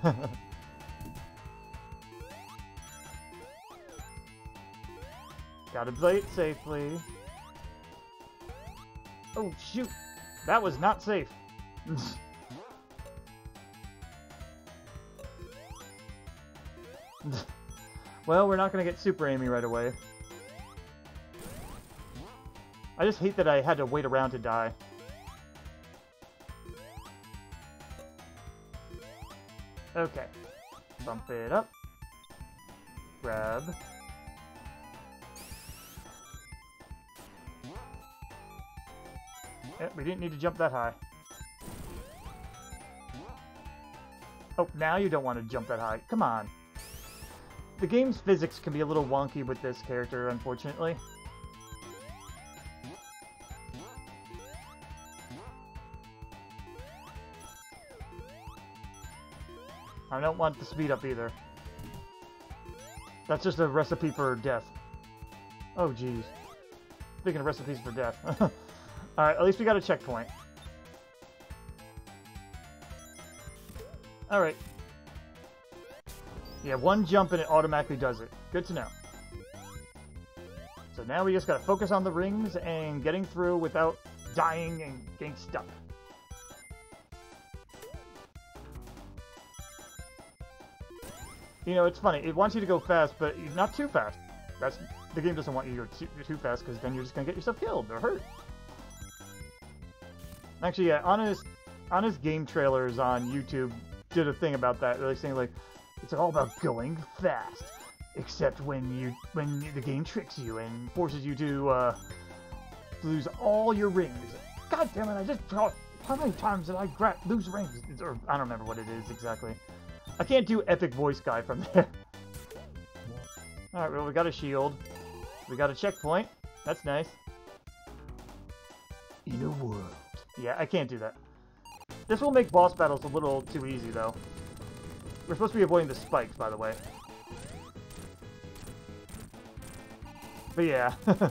Gotta play it safely. Oh, shoot! That was not safe. well, we're not going to get Super Amy right away. I just hate that I had to wait around to die. Okay. Bump it up. Grab. Eh, we didn't need to jump that high. Oh, now you don't want to jump that high. Come on the game's physics can be a little wonky with this character, unfortunately. I don't want the speed up either. That's just a recipe for death. Oh, jeez. Speaking of recipes for death. Alright, at least we got a checkpoint. Alright, yeah, one jump and it automatically does it. Good to know. So now we just gotta focus on the rings and getting through without dying and getting stuck. You know, it's funny. It wants you to go fast, but not too fast. That's the game doesn't want you to go too, too fast because then you're just gonna get yourself killed or hurt. Actually, yeah, Honest, Honest Game Trailers on YouTube did a thing about that. They're saying like, it's all about going fast. Except when you when the game tricks you and forces you to uh, lose all your rings. God damn it! I just how many times did I grab lose rings? Or I don't remember what it is exactly. I can't do epic voice guy from there. Alright, well we got a shield. We got a checkpoint. That's nice. In a world. Yeah, I can't do that. This will make boss battles a little too easy though. We're supposed to be avoiding the spikes, by the way. But yeah.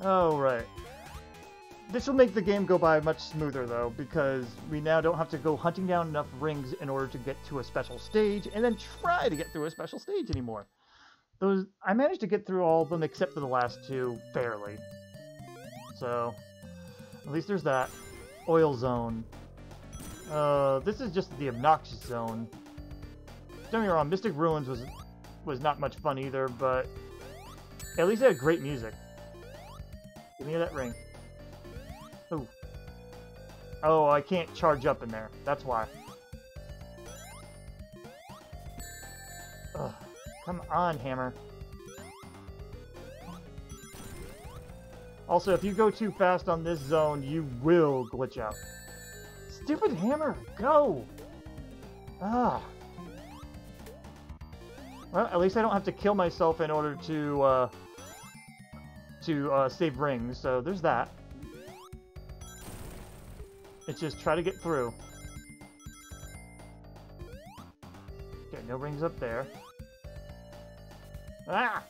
oh, right. This will make the game go by much smoother, though, because we now don't have to go hunting down enough rings in order to get to a special stage, and then try to get through a special stage anymore. Those I managed to get through all of them except for the last two, fairly. So, at least there's that. Oil Zone. Uh, this is just the obnoxious zone. Don't get me wrong, Mystic Ruins was was not much fun either, but at least it had great music. Give me that ring. Ooh. Oh, I can't charge up in there. That's why. Ugh. Come on, Hammer. Also, if you go too fast on this zone, you will glitch out. Stupid hammer, go! Ah. Well, at least I don't have to kill myself in order to, uh, to, uh, save rings, so there's that. It's just try to get through. Okay, no rings up there. Ah!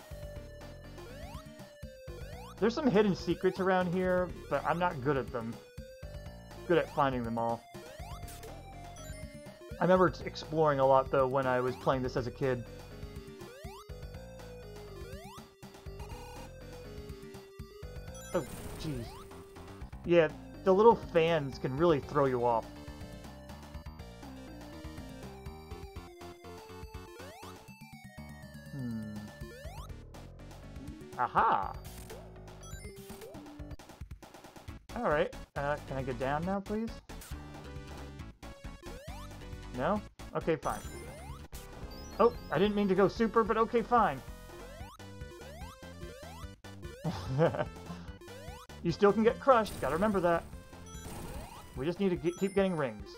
There's some hidden secrets around here, but I'm not good at them. Good at finding them all. I remember exploring a lot, though, when I was playing this as a kid. Oh, jeez. Yeah, the little fans can really throw you off. Aha! Alright, uh, can I get down now, please? No? Okay, fine. Oh, I didn't mean to go super, but okay, fine. you still can get crushed, gotta remember that. We just need to keep getting rings.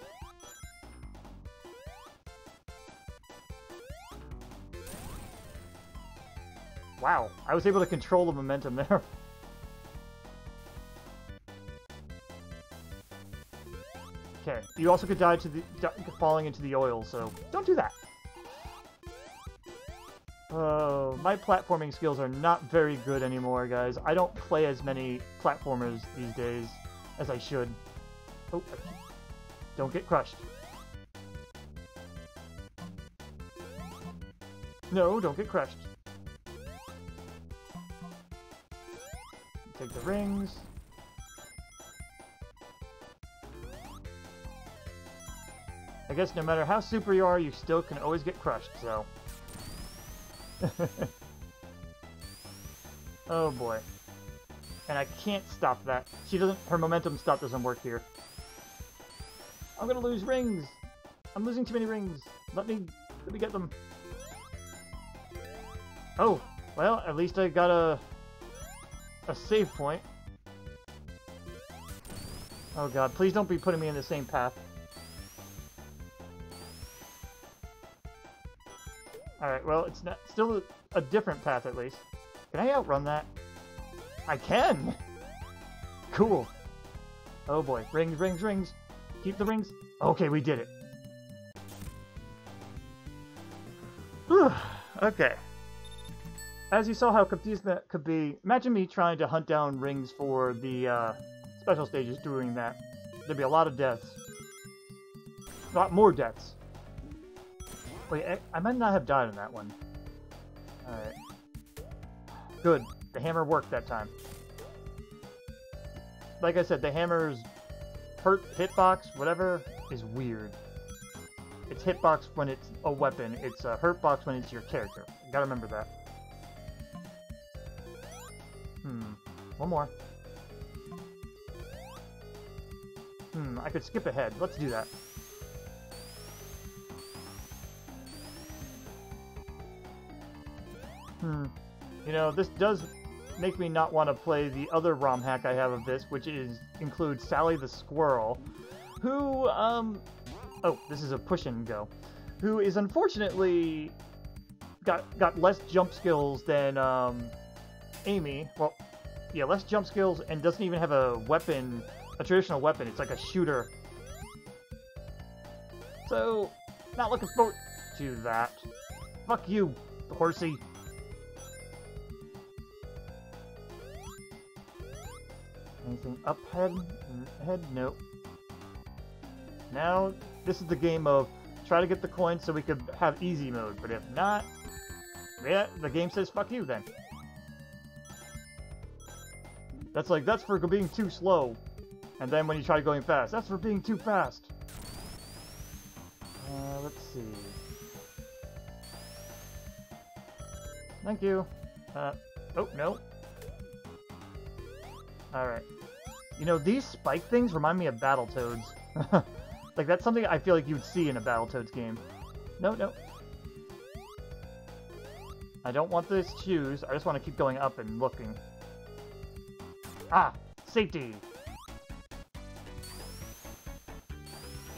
Wow, I was able to control the momentum there. Okay, you also could die to the falling into the oil, so don't do that. Oh, my platforming skills are not very good anymore, guys. I don't play as many platformers these days as I should. Oh, don't get crushed. No, don't get crushed. Take the rings. I guess no matter how super you are, you still can always get crushed, so... oh boy. And I can't stop that. She doesn't- her momentum stop doesn't work here. I'm gonna lose rings! I'm losing too many rings! Let me- let me get them. Oh, well, at least I got a... a save point. Oh god, please don't be putting me in the same path. Alright, well, it's not, still a, a, different path at least. Can I outrun that? I can! Cool. Oh boy. Rings, rings, rings. Keep the rings. Okay, we did it. okay. As you saw how confused that could be, imagine me trying to hunt down rings for the uh, special stages doing that. There'd be a lot of deaths. A lot more deaths. Wait, I, I might not have died on that one. Alright. Good. The hammer worked that time. Like I said, the hammer's hurt hitbox, whatever, is weird. It's hitbox when it's a weapon. It's a hurtbox when it's your character. You gotta remember that. One more. Hmm, I could skip ahead. Let's do that. Hmm. You know, this does make me not want to play the other ROM hack I have of this, which is includes Sally the Squirrel, who, um... Oh, this is a push and go. Who is unfortunately got got less jump skills than um, Amy. Well, yeah, less jump skills and doesn't even have a weapon, a traditional weapon. It's like a shooter. So, not looking forward to that. Fuck you, horsey. Anything up head? Mm, head? Nope. Now, this is the game of try to get the coins so we could have easy mode, but if not, yeah, the game says fuck you then. That's like, that's for being too slow. And then when you try going fast, that's for being too fast. Uh, let's see. Thank you. Uh, oh, no. Alright. You know, these spike things remind me of Battletoads. like, that's something I feel like you'd see in a Battletoads game. No, no. I don't want this shoes. I just want to keep going up and looking. Ah! Safety!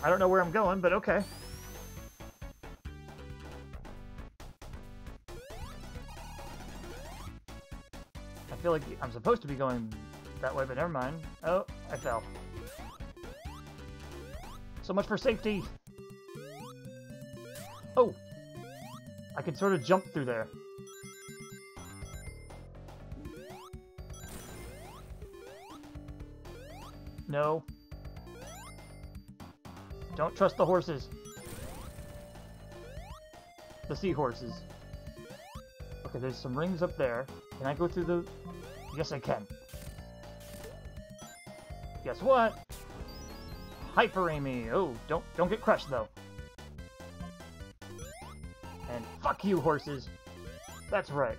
I don't know where I'm going, but okay. I feel like I'm supposed to be going that way, but never mind. Oh, I fell. So much for safety! Oh! I can sort of jump through there. No. Don't trust the horses. The seahorses. Okay, there's some rings up there. Can I go through the... Yes, I can. guess what? Hyper Amy. Oh, don't don't get crushed though. And fuck you, horses. That's right.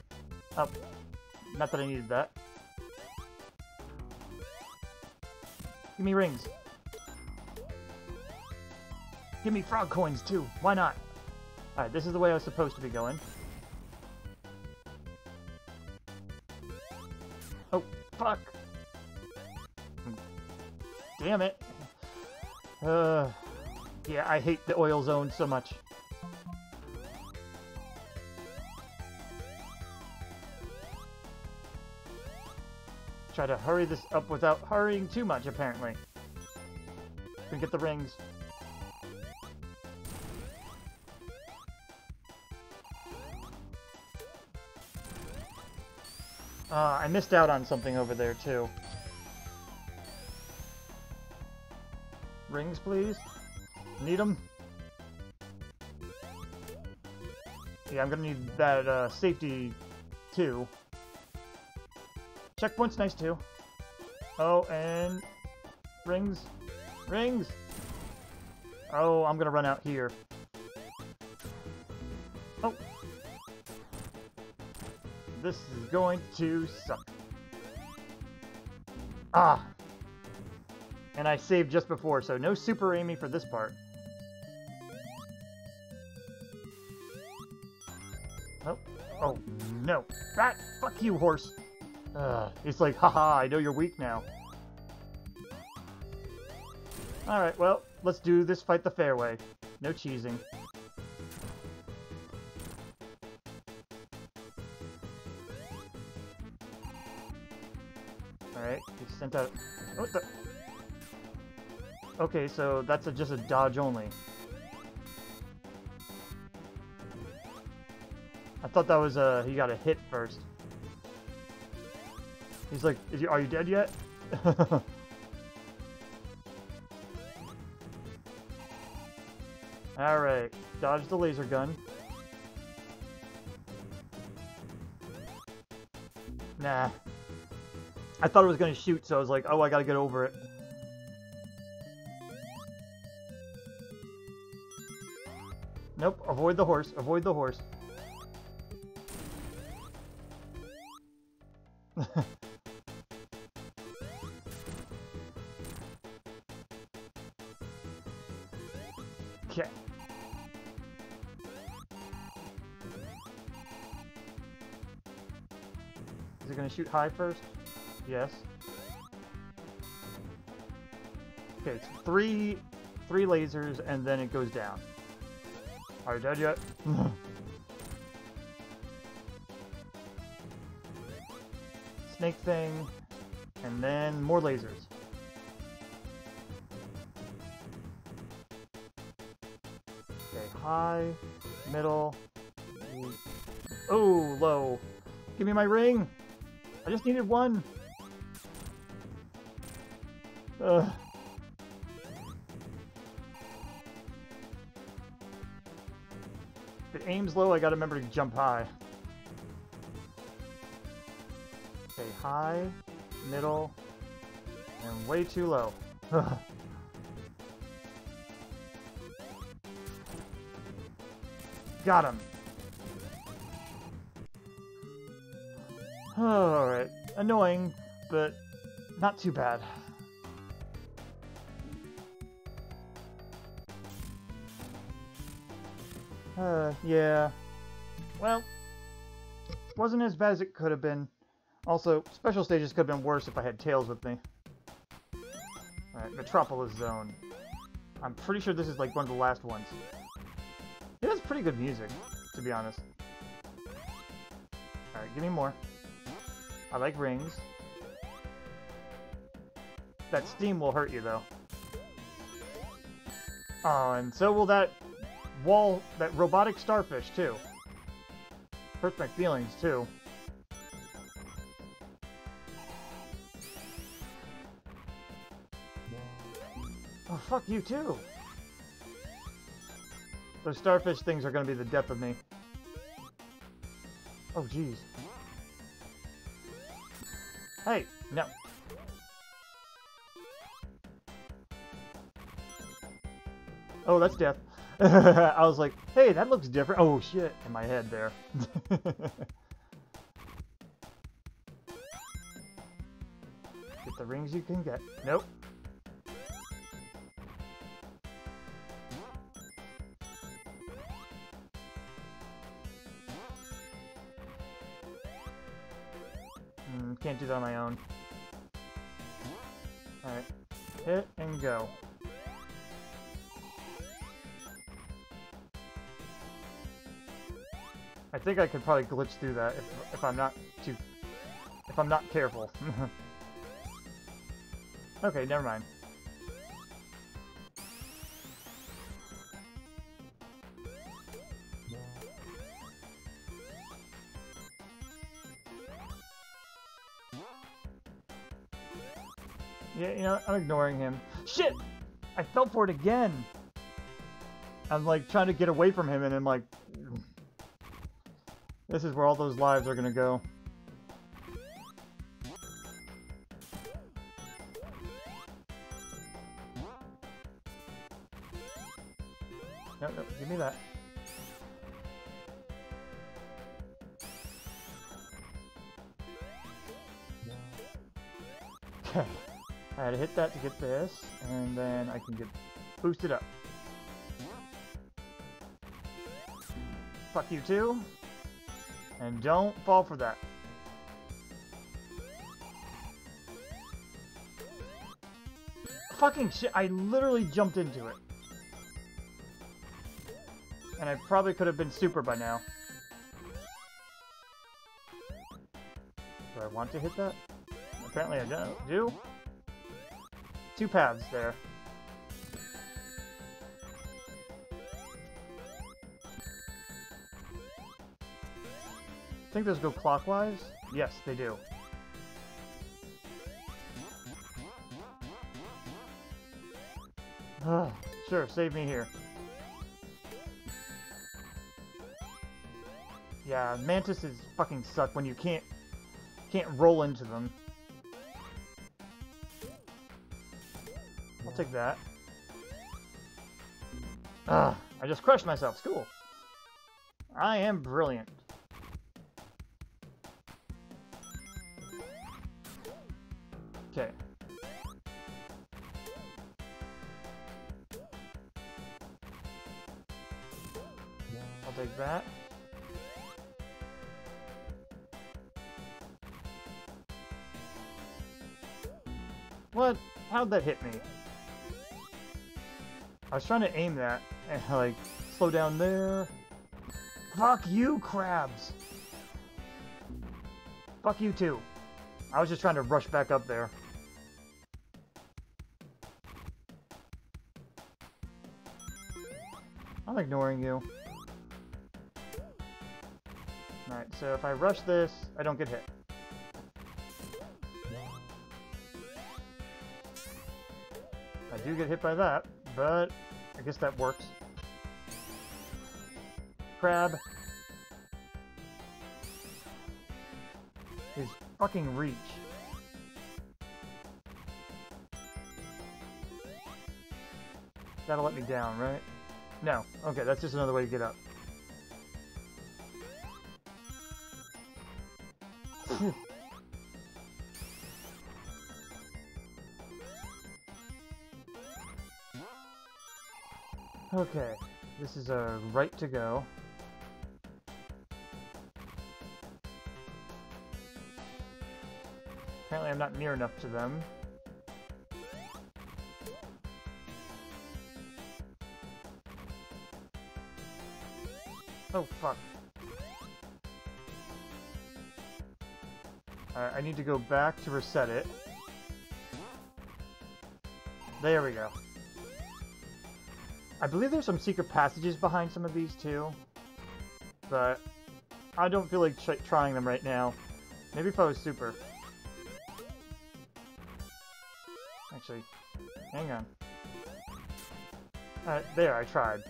Oh, not that I needed that. Give me rings. Give me frog coins too. Why not? Alright, this is the way I was supposed to be going. Oh, fuck. Damn it. Uh, yeah, I hate the oil zone so much. Try to hurry this up without hurrying too much, apparently. We get the rings. Uh, I missed out on something over there, too. Rings, please? Need them? Yeah, I'm gonna need that, uh, safety, too. Checkpoint's nice, too. Oh, and... Rings? Rings! Oh, I'm gonna run out here. Oh! This is going to suck. Ah! And I saved just before, so no Super Amy for this part. Oh, oh no. Rat! Fuck you, horse! Uh, it's like, haha, I know you're weak now. Alright, well, let's do this fight the fair way. No cheesing. Alright, he sent out... What the... Okay, so that's a, just a dodge only. I thought that was a... He got a hit first. He's like, you, are you dead yet? Alright, dodge the laser gun. Nah. I thought it was to shoot, so I was like, oh, I gotta get over it. Nope, avoid the horse, avoid the horse. High first? Yes. Okay, it's three, three lasers, and then it goes down. Are you dead yet? Snake thing, and then more lasers. Okay, high, middle, oh, low. Give me my ring! I just needed one! Ugh. If it aims low, I gotta remember to jump high. Okay, high, middle, and way too low. Got him! Alright, annoying, but not too bad. Uh, yeah. Well, wasn't as bad as it could have been. Also, special stages could have been worse if I had Tails with me. Alright, Metropolis Zone. I'm pretty sure this is like one of the last ones. It has pretty good music, to be honest. Alright, give me more. I like rings. That steam will hurt you, though. Oh, and so will that wall, that robotic starfish, too. Hurts my feelings, too. Oh, fuck you, too! Those starfish things are gonna be the death of me. Oh, jeez. Hey, no. Oh, that's death. I was like, hey, that looks different. Oh, shit, in my head there. get the rings you can get. Nope. Go. I think I could probably glitch through that if, if I'm not too... if I'm not careful. okay, never mind. I'm ignoring him. Shit! I fell for it again! I'm like trying to get away from him and I'm like... This is where all those lives are gonna go. That to get this, and then I can get boosted up. Fuck you too. And don't fall for that. Fucking shit, I literally jumped into it. And I probably could have been super by now. Do I want to hit that? Apparently I don't. Do? Two paths there. I think those go clockwise? Yes, they do. sure, save me here. Yeah, mantises fucking suck when you can't can't roll into them. Take that. Ah, I just crushed myself. It's cool. I am brilliant. Okay. I'll take that. What? How'd that hit me? I was trying to aim that and like slow down there. Fuck you, crabs! Fuck you too. I was just trying to rush back up there. I'm ignoring you. Alright, so if I rush this, I don't get hit. I do get hit by that, but I guess that works. Crab. His fucking reach. That'll let me down, right? No. Okay, that's just another way to get up. Okay, this is a right to go. Apparently I'm not near enough to them. Oh, fuck. Alright, I need to go back to reset it. There we go. I believe there's some secret passages behind some of these too. But I don't feel like trying them right now. Maybe if I was super. Actually, hang on. Uh, there, I tried.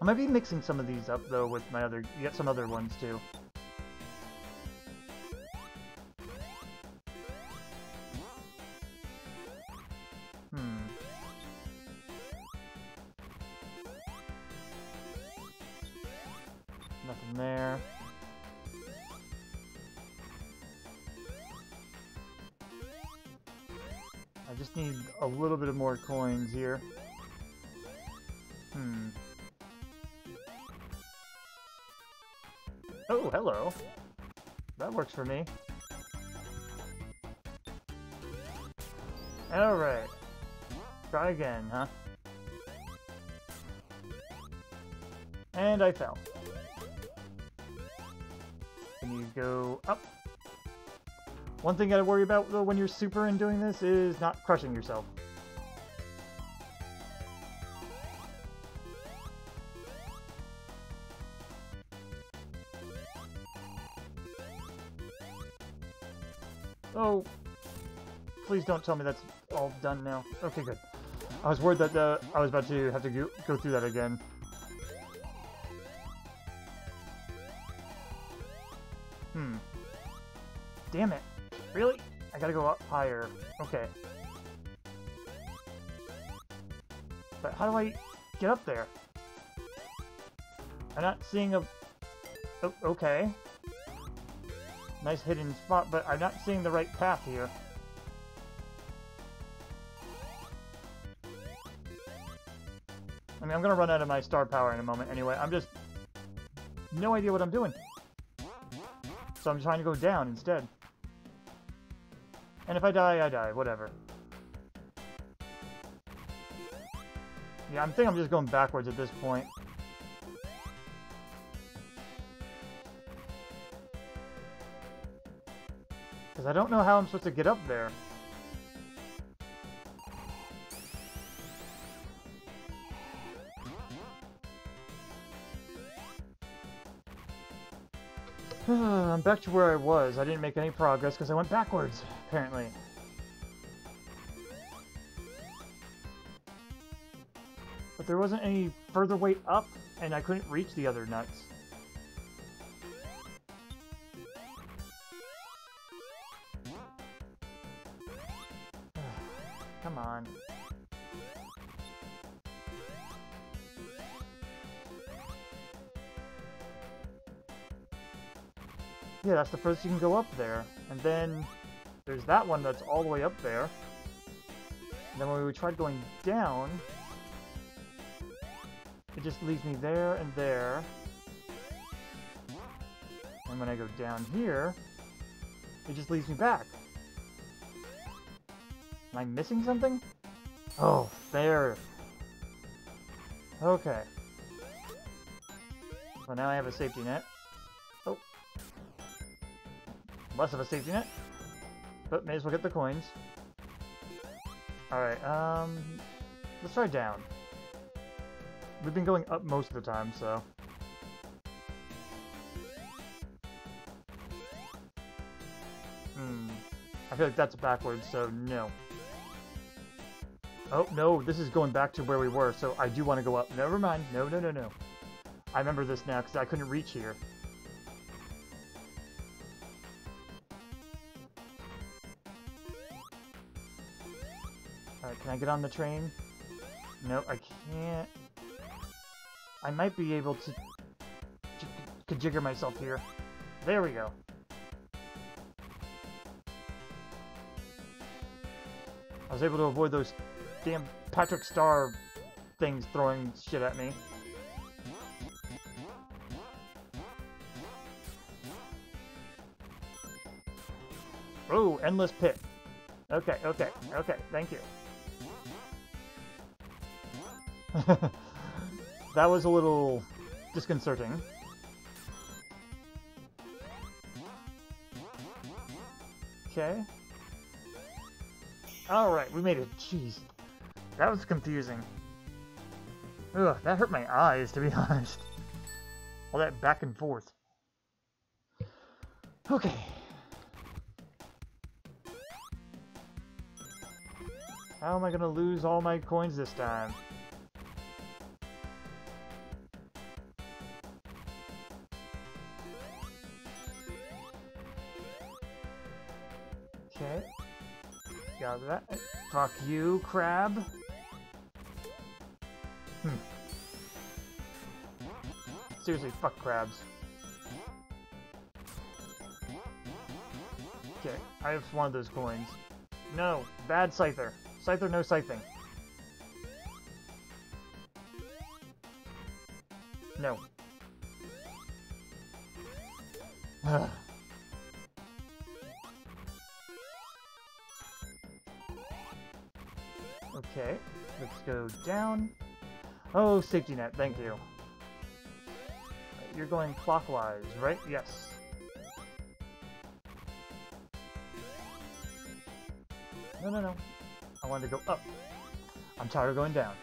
I might be mixing some of these up, though, with my other... You get some other ones, too. For me. Alright. Try again, huh? And I fell. Can you go up? One thing gotta worry about though when you're super and doing this is not crushing yourself. Oh, please don't tell me that's all done now. Okay, good. I was worried that uh, I was about to have to go, go through that again. Hmm. Damn it. Really? I gotta go up higher. Okay. But how do I get up there? I'm not seeing a... Oh, okay. Nice hidden spot, but I'm not seeing the right path here. I mean, I'm gonna run out of my star power in a moment anyway. I'm just... No idea what I'm doing. So I'm trying to go down instead. And if I die, I die. Whatever. Yeah, I think I'm just going backwards at this point. Because I don't know how I'm supposed to get up there. I'm back to where I was. I didn't make any progress because I went backwards, apparently. But there wasn't any further way up, and I couldn't reach the other nuts. Yeah, that's the first you can go up there. And then there's that one that's all the way up there. And then when we tried going down, it just leaves me there and there. And when I go down here, it just leaves me back. Am I missing something? Oh, there. Okay. Well, now I have a safety net. Less of a safety net. But may as well get the coins. Alright, um... Let's try down. We've been going up most of the time, so... Hmm. I feel like that's backwards, so no. Oh, no, this is going back to where we were, so I do want to go up. Never mind. No, no, no, no. I remember this now, because I couldn't reach here. Can I get on the train? No, I can't. I might be able to... jigger myself here. There we go. I was able to avoid those damn Patrick Star things throwing shit at me. Oh, endless pit. Okay, okay, okay, thank you. that was a little disconcerting. Okay. Alright, we made it. Jeez. That was confusing. Ugh, that hurt my eyes, to be honest. All that back and forth. Okay. How am I gonna lose all my coins this time? that. Fuck you, crab. Hmm. Seriously, fuck crabs. Okay, I have one of those coins. No, bad Scyther. Scyther, no Scything. No. go down. Oh, safety net, thank you. You're going clockwise, right? Yes. No, no, no. I wanted to go up. I'm tired of going down.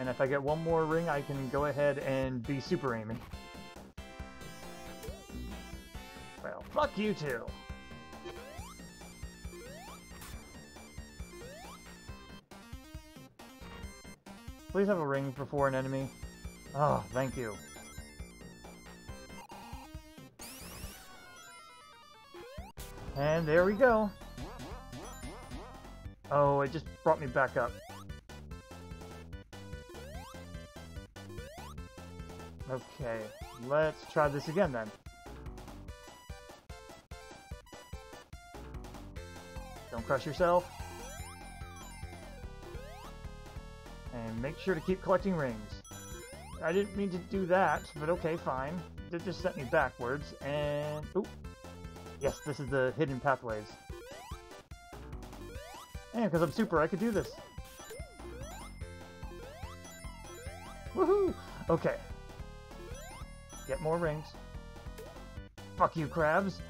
And if I get one more ring, I can go ahead and be Super Amy. Well, fuck you too. Please have a ring before an enemy. Oh, thank you. And there we go. Oh, it just brought me back up. Okay, let's try this again then. Don't crush yourself. Make sure to keep collecting rings. I didn't mean to do that, but okay, fine. It just sent me backwards, and... Oop. Yes, this is the hidden pathways. And because I'm super, I could do this. Woohoo! Okay. Get more rings. Fuck you, crabs!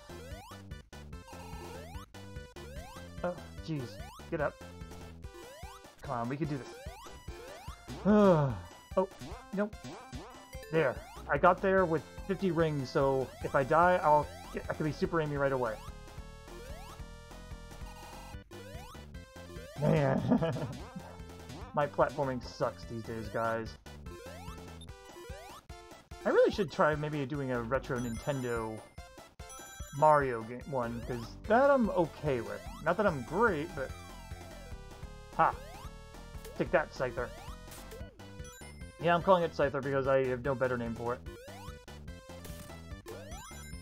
Oh, jeez. Get up. Come on, we can do this. oh, nope. There. I got there with 50 rings, so if I die, I'll get, I can be Super Amy right away. Man. My platforming sucks these days, guys. I really should try maybe doing a retro Nintendo Mario game one, because that I'm okay with. Not that I'm great, but... Ha! Take that, Scyther. Yeah, I'm calling it Scyther because I have no better name for it.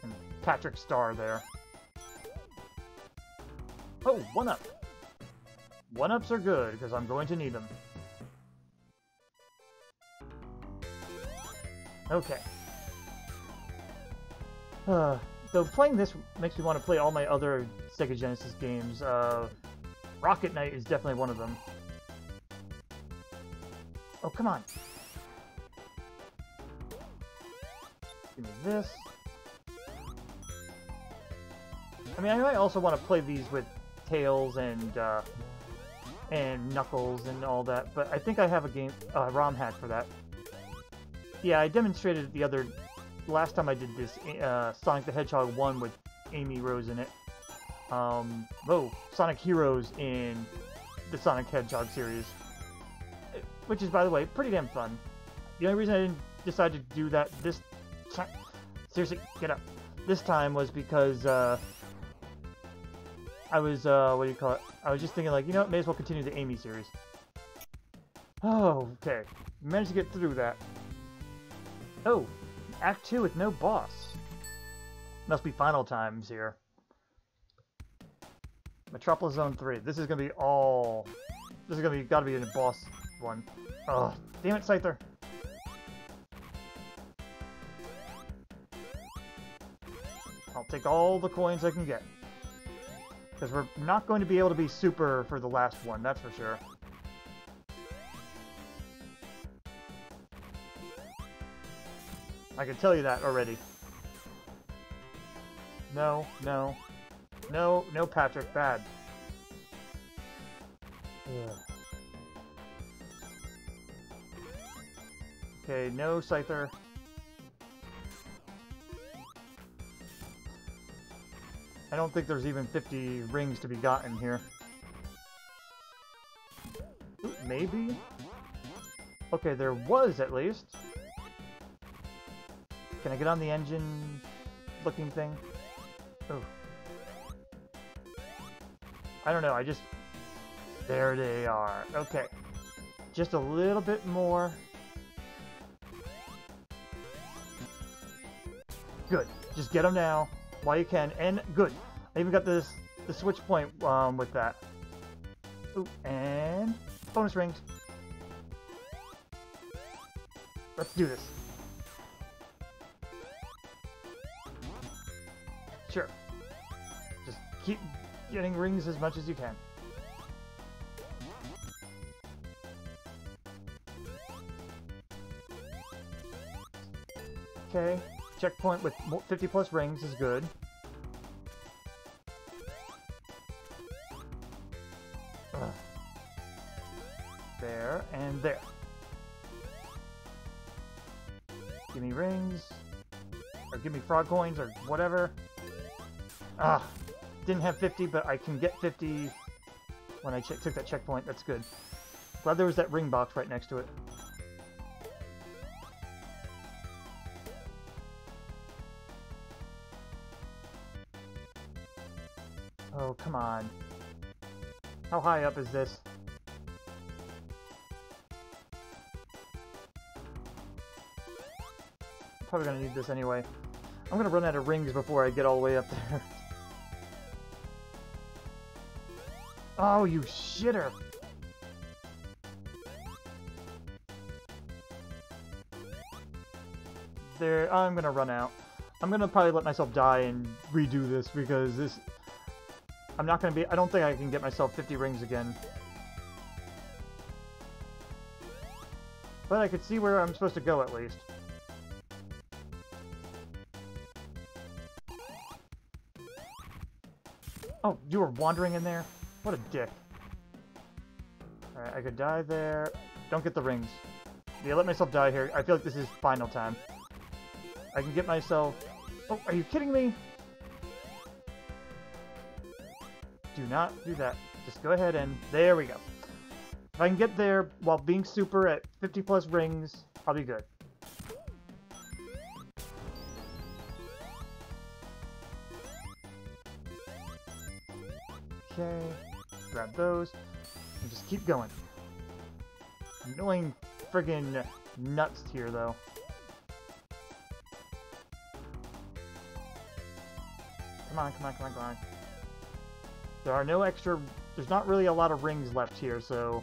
And Patrick Star there. Oh, one up! One-ups are good, because I'm going to need them. Okay. Uh, though playing this makes me want to play all my other Sega Genesis games. Uh, Rocket Knight is definitely one of them. Oh, come on. This. I mean, I might also want to play these with Tails and, uh, and Knuckles and all that, but I think I have a game, uh, ROM hack for that. Yeah, I demonstrated the other, last time I did this, uh, Sonic the Hedgehog 1 with Amy Rose in it. Um, oh, Sonic Heroes in the Sonic Hedgehog series. Which is, by the way, pretty damn fun. The only reason I didn't decide to do that this seriously, get up, this time was because, uh, I was, uh, what do you call it? I was just thinking, like, you know what, may as well continue the Amy series. Oh, okay. Managed to get through that. Oh, Act 2 with no boss. Must be final times here. Metropolis Zone 3. This is gonna be all... This is gonna be, gotta be a boss one. Oh, damn it, Scyther! I'll take all the coins I can get. Because we're not going to be able to be super for the last one, that's for sure. I can tell you that already. No, no. No, no, Patrick, bad. Ugh. Okay, no Scyther. I don't think there's even 50 rings to be gotten here. Maybe? Okay, there was at least. Can I get on the engine looking thing? Oh. I don't know, I just... There they are. Okay. Just a little bit more. Good. Just get them now while you can. And good. I even got this the switch point um, with that. Ooh, and bonus rings. Let's do this. Sure. Just keep getting rings as much as you can. Okay, checkpoint with 50 plus rings is good. Ugh. There, and there. Give me rings, or give me frog coins, or whatever. Ah, didn't have 50, but I can get 50 when I took that checkpoint. That's good. Glad there was that ring box right next to it. Oh, come on. How high up is this? Probably gonna need this anyway. I'm gonna run out of rings before I get all the way up there. oh, you shitter! There, I'm gonna run out. I'm gonna probably let myself die and redo this because this I'm not going to be... I don't think I can get myself 50 rings again. But I could see where I'm supposed to go, at least. Oh, you were wandering in there? What a dick. Alright, I could die there. Don't get the rings. Yeah, let myself die here. I feel like this is final time. I can get myself... Oh, are you kidding me? Not do that. Just go ahead and... There we go. If I can get there while being super at 50 plus rings, I'll be good. Okay. Grab those. And just keep going. Annoying friggin' nuts here, though. Come on, come on, come on, come on. There are no extra... There's not really a lot of rings left here, so...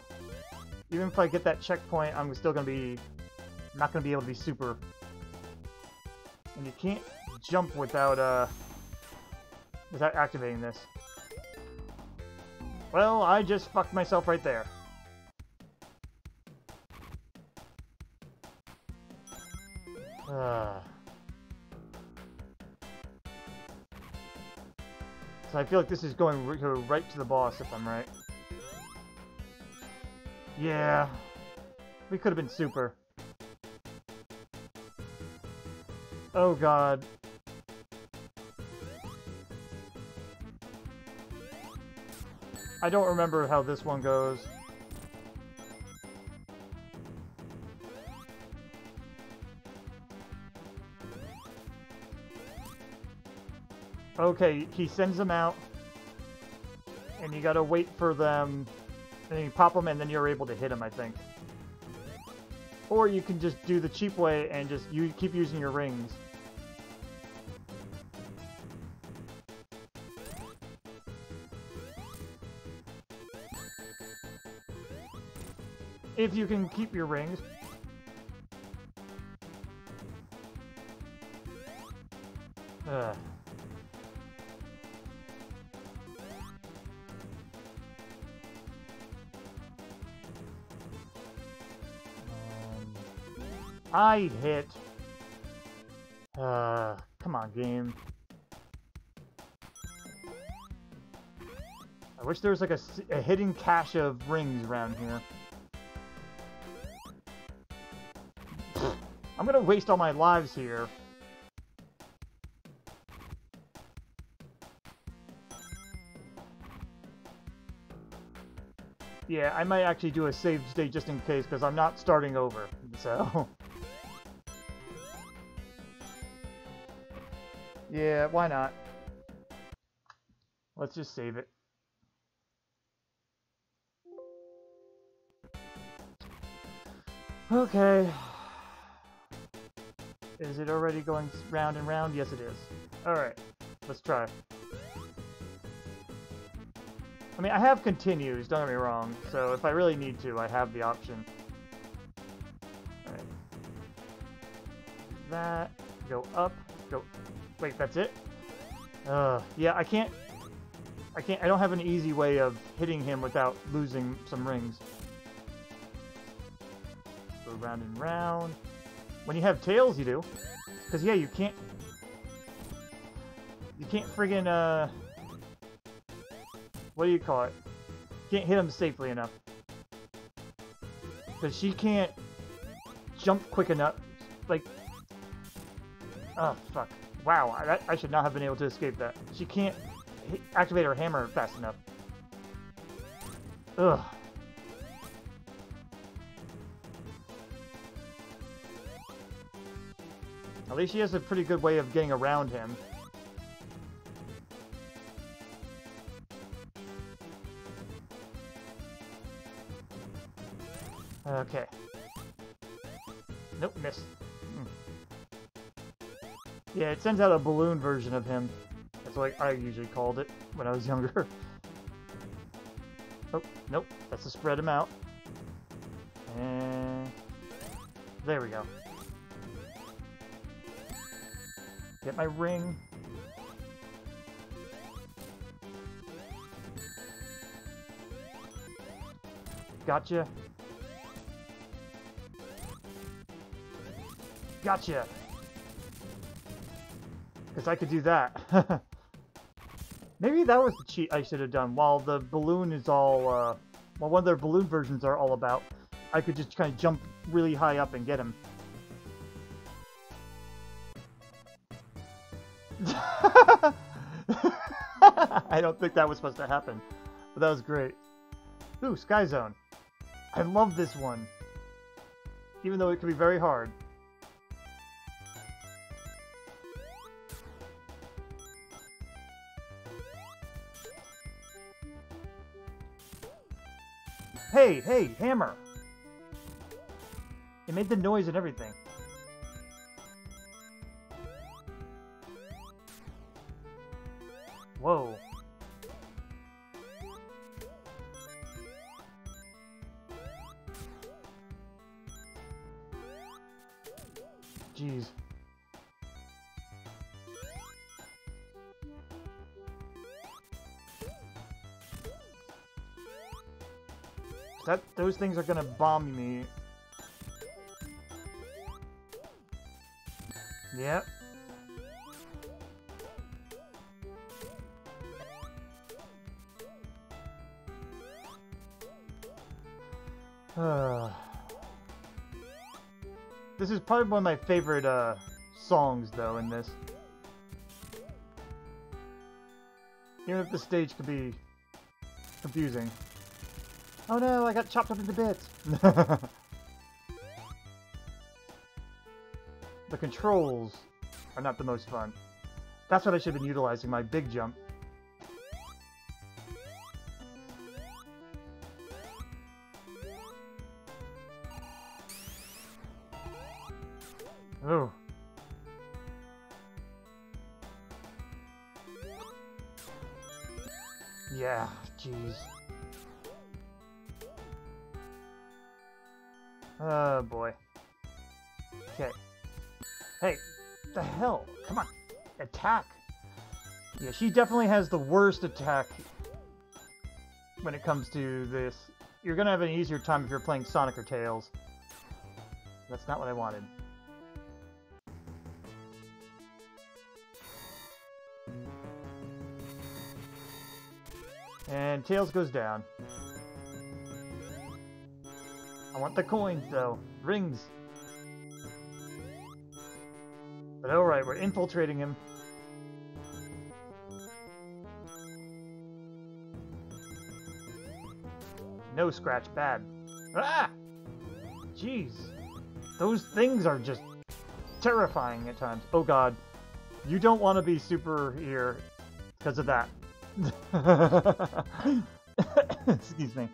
Even if I get that checkpoint, I'm still to be... Not to be able to be super. And you can't jump without, uh... Without activating this. Well, I just fucked myself right there. Uh... So I feel like this is going right to the boss, if I'm right. Yeah. We could have been super. Oh god. I don't remember how this one goes. Okay, he sends them out, and you gotta wait for them, and then you pop them, and then you're able to hit them, I think. Or you can just do the cheap way and just you keep using your rings. If you can keep your rings. Ugh. I hit. Uh, come on, game. I wish there was like a, a hidden cache of rings around here. I'm gonna waste all my lives here. Yeah, I might actually do a save state just in case, because I'm not starting over, so... Yeah, why not? Let's just save it. Okay. Is it already going round and round? Yes, it is. Alright, let's try. I mean, I have continues, don't get me wrong, so if I really need to, I have the option. That, go up, go... Wait, that's it? Uh, yeah, I can't... I can't, I don't have an easy way of hitting him without losing some rings. Go round and round. When you have tails, you do. Because, yeah, you can't... You can't friggin', uh... What do you call it? Can't hit him safely enough. Because she can't jump quick enough. Like... Oh, fuck. Wow, I, I should not have been able to escape that. She can't activate her hammer fast enough. Ugh. At least she has a pretty good way of getting around him. Okay. Nope, miss. Yeah, it sends out a balloon version of him. That's what I usually called it when I was younger. oh, nope. That's to spread him out. And... There we go. Get my ring. Gotcha. Gotcha! Because I could do that. Maybe that was the cheat I should have done. While the balloon is all, uh, while one of their balloon versions are all about, I could just kind of jump really high up and get him. I don't think that was supposed to happen, but that was great. Ooh, Sky Zone. I love this one. Even though it can be very hard. Hey, hey, hammer! It made the noise and everything. Whoa. Those things are gonna bomb me. Yep. this is probably one of my favorite uh, songs, though, in this. Even if the stage could be confusing. Oh no, I got chopped up into bits! the controls are not the most fun. That's what I should have been utilizing, my big jump. Oh boy. Okay. Hey, the hell? Come on. Attack. Yeah, she definitely has the worst attack when it comes to this. You're gonna have an easier time if you're playing Sonic or Tails. That's not what I wanted. And Tails goes down. I want the coins, though. Rings. But alright, we're infiltrating him. No scratch, bad. Ah! Jeez. Those things are just terrifying at times. Oh god. You don't want to be super here because of that. Excuse me.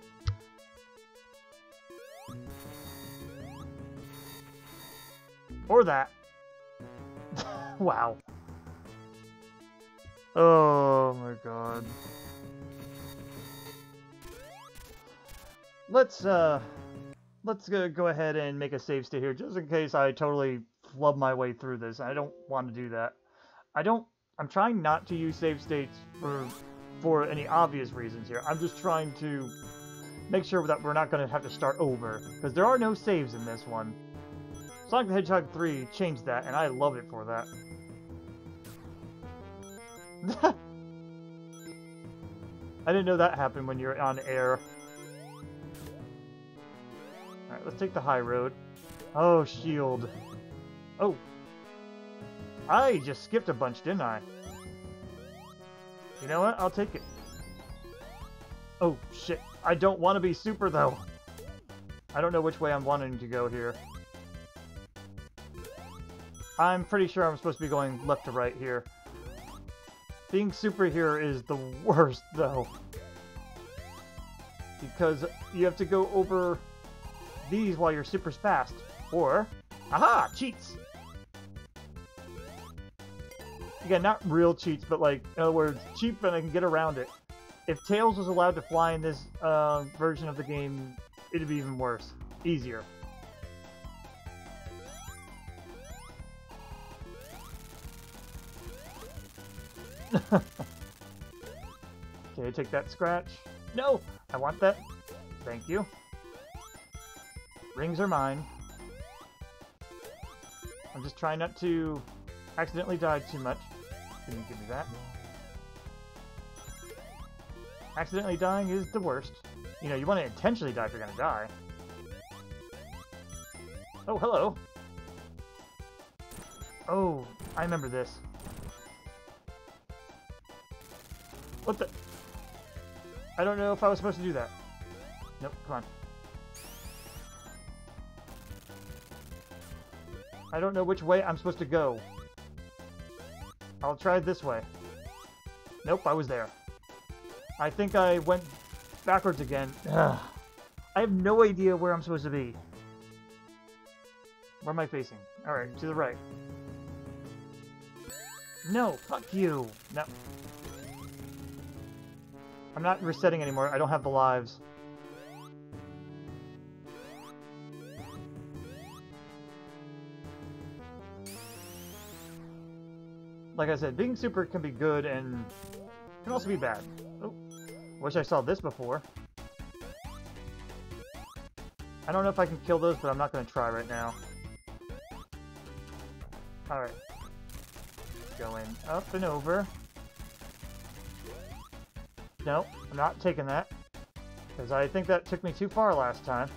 Or that. wow. Oh my god. let's uh, let's go, go ahead and make a save state here, just in case I totally flub my way through this. I don't want to do that. I don't. I'm trying not to use save states for for any obvious reasons here. I'm just trying to make sure that we're not going to have to start over, because there are no saves in this one. Sonic the Hedgehog 3 changed that, and I love it for that. I didn't know that happened when you're on air. Alright, let's take the high road. Oh, shield. Oh. I just skipped a bunch, didn't I? You know what? I'll take it. Oh, shit. I don't want to be super, though. I don't know which way I'm wanting to go here. I'm pretty sure I'm supposed to be going left to right here. Being super here is the worst, though. Because you have to go over these while you're super fast. Or, aha, cheats! Again, not real cheats, but like, in other words, cheap and I can get around it. If Tails was allowed to fly in this uh, version of the game, it'd be even worse. Easier. okay, take that scratch. No! I want that. Thank you. Rings are mine. I'm just trying not to accidentally die too much. Can you give me that? Accidentally dying is the worst. You know, you want to intentionally die if you're gonna die. Oh, hello! Oh, I remember this. What the? I don't know if I was supposed to do that. Nope, come on. I don't know which way I'm supposed to go. I'll try this way. Nope, I was there. I think I went backwards again. Ugh. I have no idea where I'm supposed to be. Where am I facing? Alright, to the right. No, fuck you! No. I'm not resetting anymore, I don't have the lives. Like I said, being super can be good and can also be bad. Oh, wish I saw this before. I don't know if I can kill those, but I'm not going to try right now. Alright. Going up and over. No, I'm not taking that. Because I think that took me too far last time.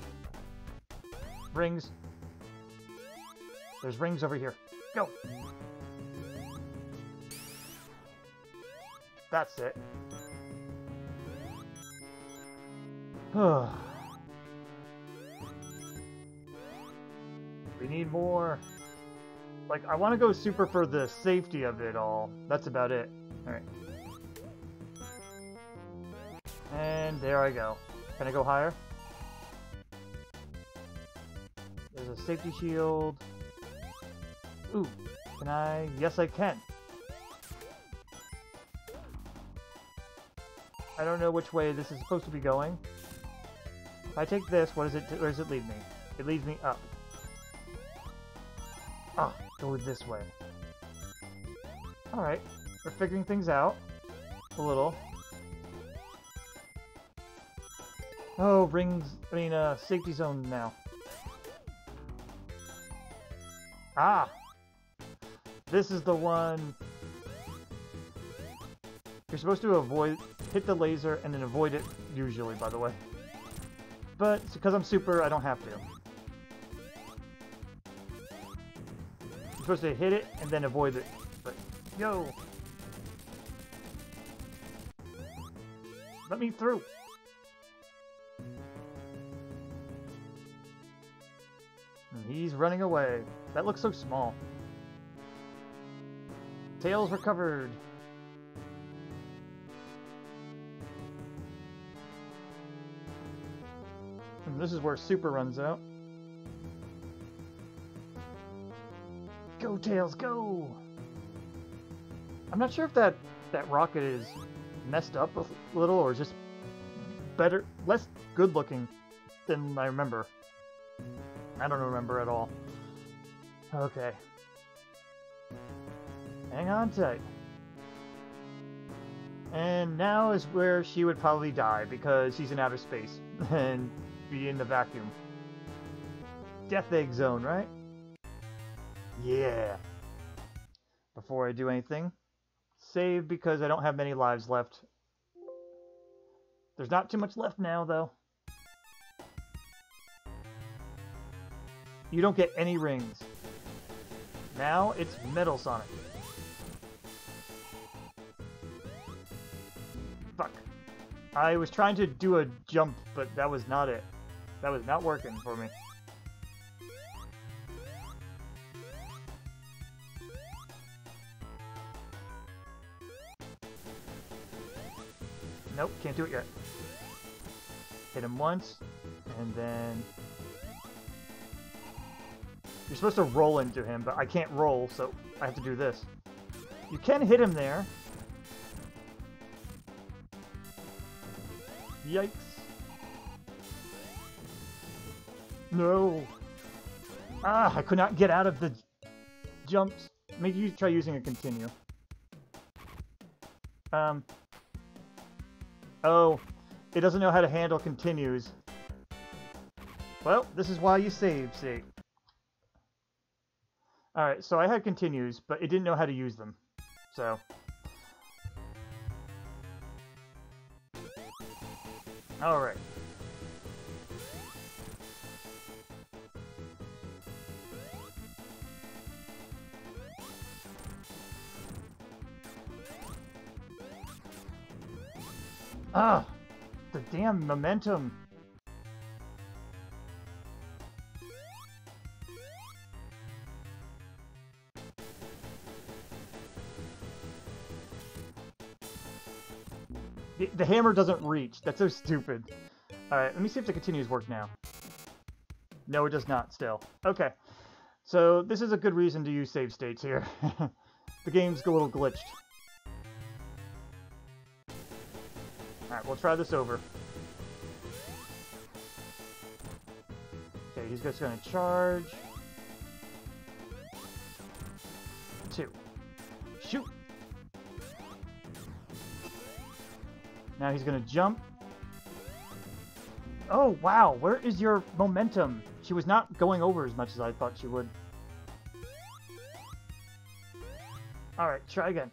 Rings. There's rings over here. Go! That's it. we need more. Like, I want to go super for the safety of it all. That's about it. Alright. And there I go. Can I go higher? There's a safety shield. Ooh, can I? Yes, I can. I don't know which way this is supposed to be going. If I take this, what does it? Where does it lead me? It leads me up. Ah, go this way. Alright, we're figuring things out. A little. Oh, rings, I mean, uh, safety zone now. Ah! This is the one... You're supposed to avoid hit the laser and then avoid it, usually, by the way. But, because I'm super, I don't have to. I'm supposed to hit it and then avoid it. But, yo! Let me through! He's running away. That looks so small. Tails recovered! This is where Super runs out. Go, Tails, go! I'm not sure if that, that rocket is messed up a little or just better, less good looking. than I remember. I don't remember at all. Okay. Hang on tight. And now is where she would probably die, because she's in outer space, and be in the vacuum. Death Egg Zone, right? Yeah. Before I do anything, save because I don't have many lives left. There's not too much left now, though. You don't get any rings. Now it's Metal Sonic. Fuck. I was trying to do a jump, but that was not it. That was not working for me. Nope, can't do it yet. Hit him once, and then... You're supposed to roll into him, but I can't roll, so I have to do this. You can hit him there. Yikes. No! Ah, I could not get out of the jumps. Maybe you try using a continue. Um. Oh, it doesn't know how to handle continues. Well, this is why you save, see. Alright, so I had continues, but it didn't know how to use them. So. Alright. Ah! The damn momentum! The, hammer doesn't reach. That's so stupid. Alright, let me see if the continues work now. No, it does not still. Okay. So, this is a good reason to use save states here. the game's a little glitched. Alright, we'll try this over. Okay, he's just gonna charge. Now he's gonna jump. Oh, wow! Where is your momentum? She was not going over as much as I thought she would. Alright, try again.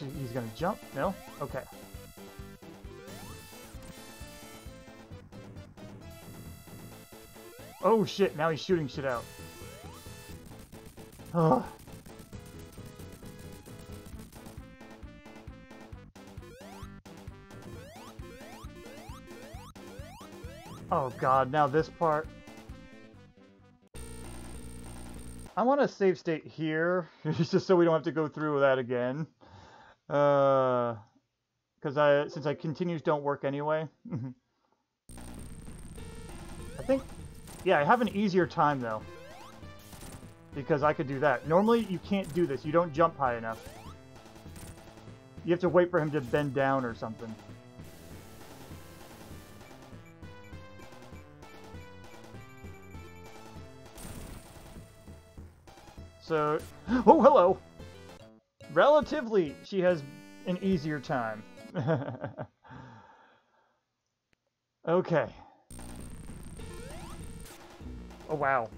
He's gonna jump? No? Okay. Oh shit, now he's shooting shit out. Ugh. Oh god, now this part. I want to save state here, just so we don't have to go through that again. Uh, because I since I continues don't work anyway. I think, yeah, I have an easier time though. Because I could do that. Normally you can't do this. You don't jump high enough. You have to wait for him to bend down or something. So, oh, hello! Relatively, she has an easier time. okay. Oh, wow.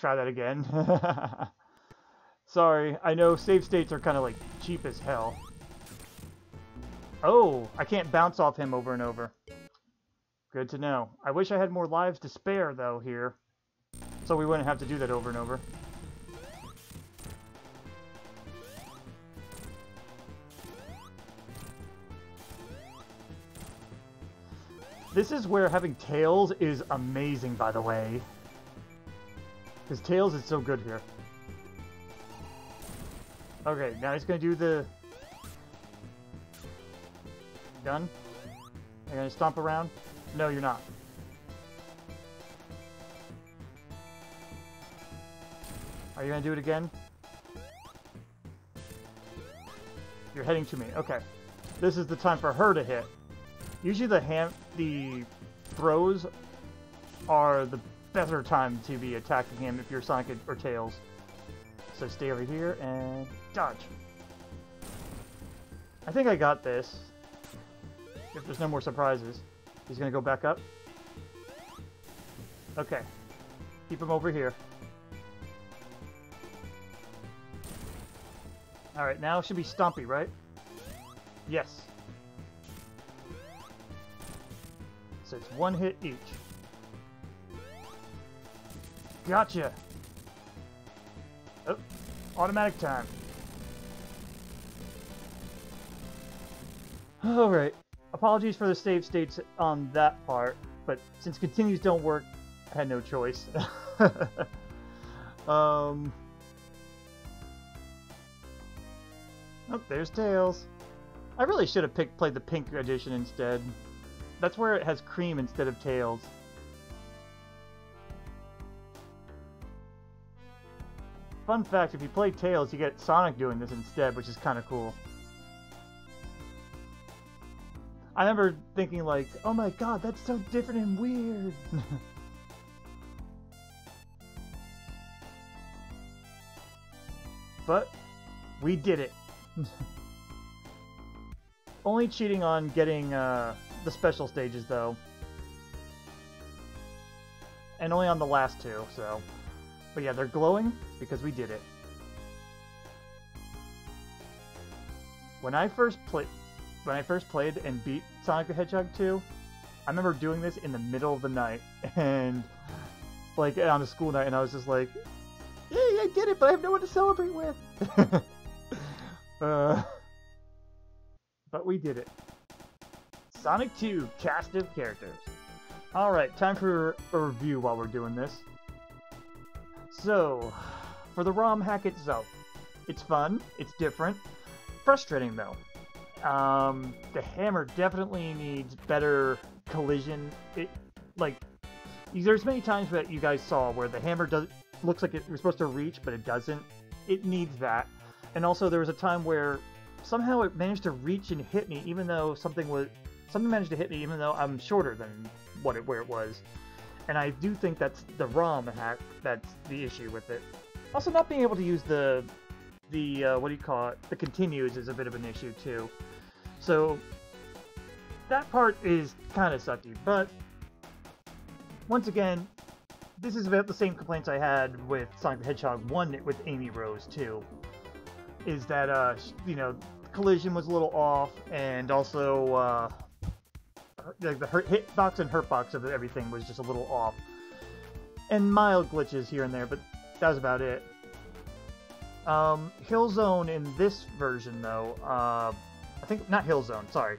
Try that again. Sorry, I know save states are kind of like cheap as hell. Oh, I can't bounce off him over and over. Good to know. I wish I had more lives to spare, though, here. So we wouldn't have to do that over and over. This is where having tails is amazing, by the way. Because Tails is so good here. Okay, now he's gonna do the... Done? Are you gonna stomp around? No, you're not. Are you gonna do it again? You're heading to me. Okay. This is the time for her to hit. Usually the ham the throws are the better time to be attacking him if you're Sonic or Tails. So stay over here and dodge. I think I got this. If there's no more surprises. He's gonna go back up. Okay. Keep him over here. Alright, now should be Stompy, right? Yes. So it's one hit each. Gotcha! Oh, automatic time. Alright. Apologies for the save states on that part, but since continues don't work, I had no choice. um... Oh, there's Tails. I really should have picked played the pink edition instead. That's where it has cream instead of Tails. Fun fact, if you play Tails, you get Sonic doing this instead, which is kind of cool. I remember thinking like, oh my god, that's so different and weird. but we did it. Only cheating on getting uh, the special stages though. And only on the last two, so. But yeah, they're glowing because we did it. When I first played when I first played and beat Sonic the Hedgehog 2, I remember doing this in the middle of the night and like on a school night and I was just like, Yay, I did it, but I have no one to celebrate with. uh, but we did it. Sonic 2 cast of characters. Alright, time for a review while we're doing this. So, for the ROM hack itself, it's fun, it's different, frustrating though. Um, the hammer definitely needs better collision. It like there's many times that you guys saw where the hammer does looks like it was supposed to reach, but it doesn't. It needs that. And also there was a time where somehow it managed to reach and hit me, even though something was something managed to hit me, even though I'm shorter than what it where it was. And I do think that's the ROM hack that's the issue with it. Also, not being able to use the the uh, what do you call it? The continues is a bit of an issue too. So that part is kind of sucky, but once again, this is about the same complaints I had with Sonic the Hedgehog 1 with Amy Rose too. Is that, uh, you know, collision was a little off, and also, uh, like the hitbox and hurtbox of everything was just a little off. And mild glitches here and there, but that was about it. Um, Hill Zone in this version, though, uh, I think, not Hill Zone, sorry.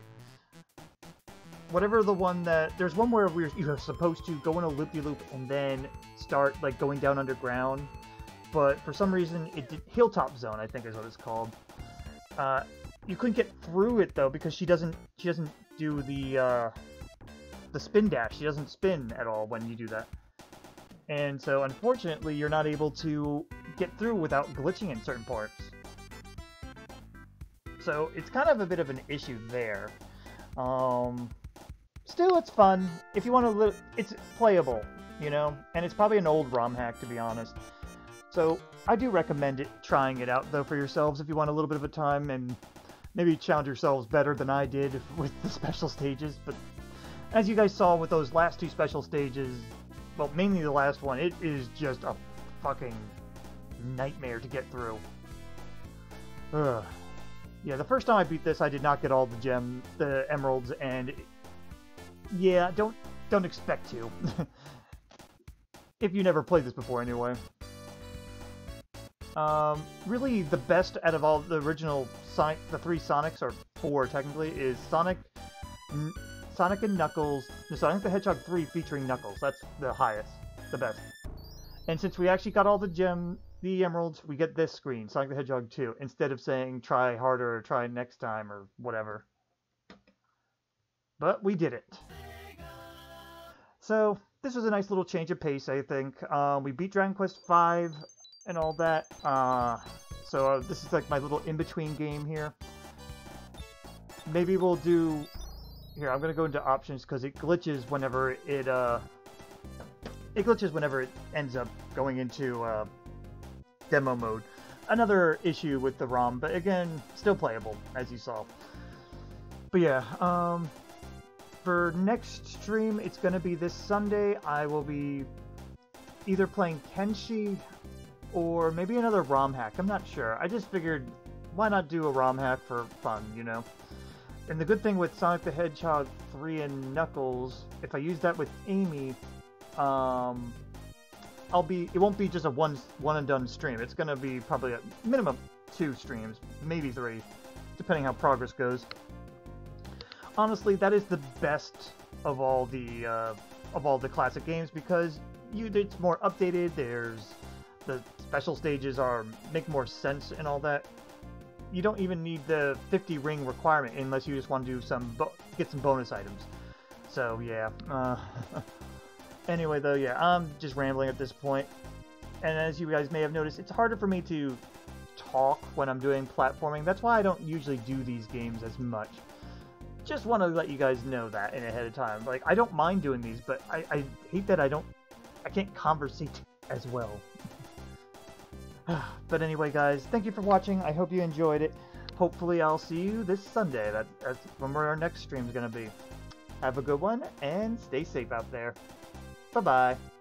Whatever the one that, there's one where we're, you're supposed to go in a loop-de-loop -loop and then start, like, going down underground. But for some reason, it did, Hilltop Zone, I think is what it's called. Uh, you couldn't get through it, though, because she doesn't, she doesn't do the, uh, the spin dash. She doesn't spin at all when you do that. And so, unfortunately, you're not able to get through without glitching in certain parts. So it's kind of a bit of an issue there. Um, still, it's fun. If you want to, it's playable, you know, and it's probably an old ROM hack to be honest. So I do recommend it, trying it out though for yourselves if you want a little bit of a time and maybe challenge yourselves better than I did with the special stages. But as you guys saw with those last two special stages, well, mainly the last one, it is just a fucking nightmare to get through. Ugh. Yeah, the first time I beat this, I did not get all the gem, the emeralds, and yeah, don't don't expect to. if you never played this before, anyway. Um, really, the best out of all the original Sonic, the three Sonics, or four technically, is Sonic, N Sonic and Knuckles, the Sonic the Hedgehog 3 featuring Knuckles. That's the highest, the best. And since we actually got all the gem, the emeralds, we get this screen, Sonic the Hedgehog 2, instead of saying try harder or try next time or whatever. But we did it. So, this was a nice little change of pace, I think. Um, we beat Dragon Quest V and all that. Uh, so uh, this is like my little in-between game here. Maybe we'll do... Here, I'm going to go into options because it glitches whenever it... Uh, it glitches whenever it ends up going into uh, demo mode. Another issue with the ROM, but again, still playable, as you saw. But yeah, um, for next stream, it's going to be this Sunday. I will be either playing Kenshi or maybe another ROM hack. I'm not sure. I just figured, why not do a ROM hack for fun, you know? And the good thing with Sonic the Hedgehog 3 and Knuckles, if I use that with Amy, um, I'll be, it won't be just a one, one and done stream. It's going to be probably a minimum two streams, maybe three, depending how progress goes honestly, that is the best of all the uh, of all the classic games because you it's more updated. There's the special stages are make more sense and all that. You don't even need the 50 ring requirement unless you just want to do some get some bonus items. So yeah. Uh, anyway, though, yeah, I'm just rambling at this point. And as you guys may have noticed, it's harder for me to talk when I'm doing platforming. That's why I don't usually do these games as much just want to let you guys know that in ahead of time. Like, I don't mind doing these, but I, I hate that I don't, I can't conversate as well. but anyway, guys, thank you for watching. I hope you enjoyed it. Hopefully, I'll see you this Sunday. That, that's when our next stream is going to be. Have a good one, and stay safe out there. Bye-bye.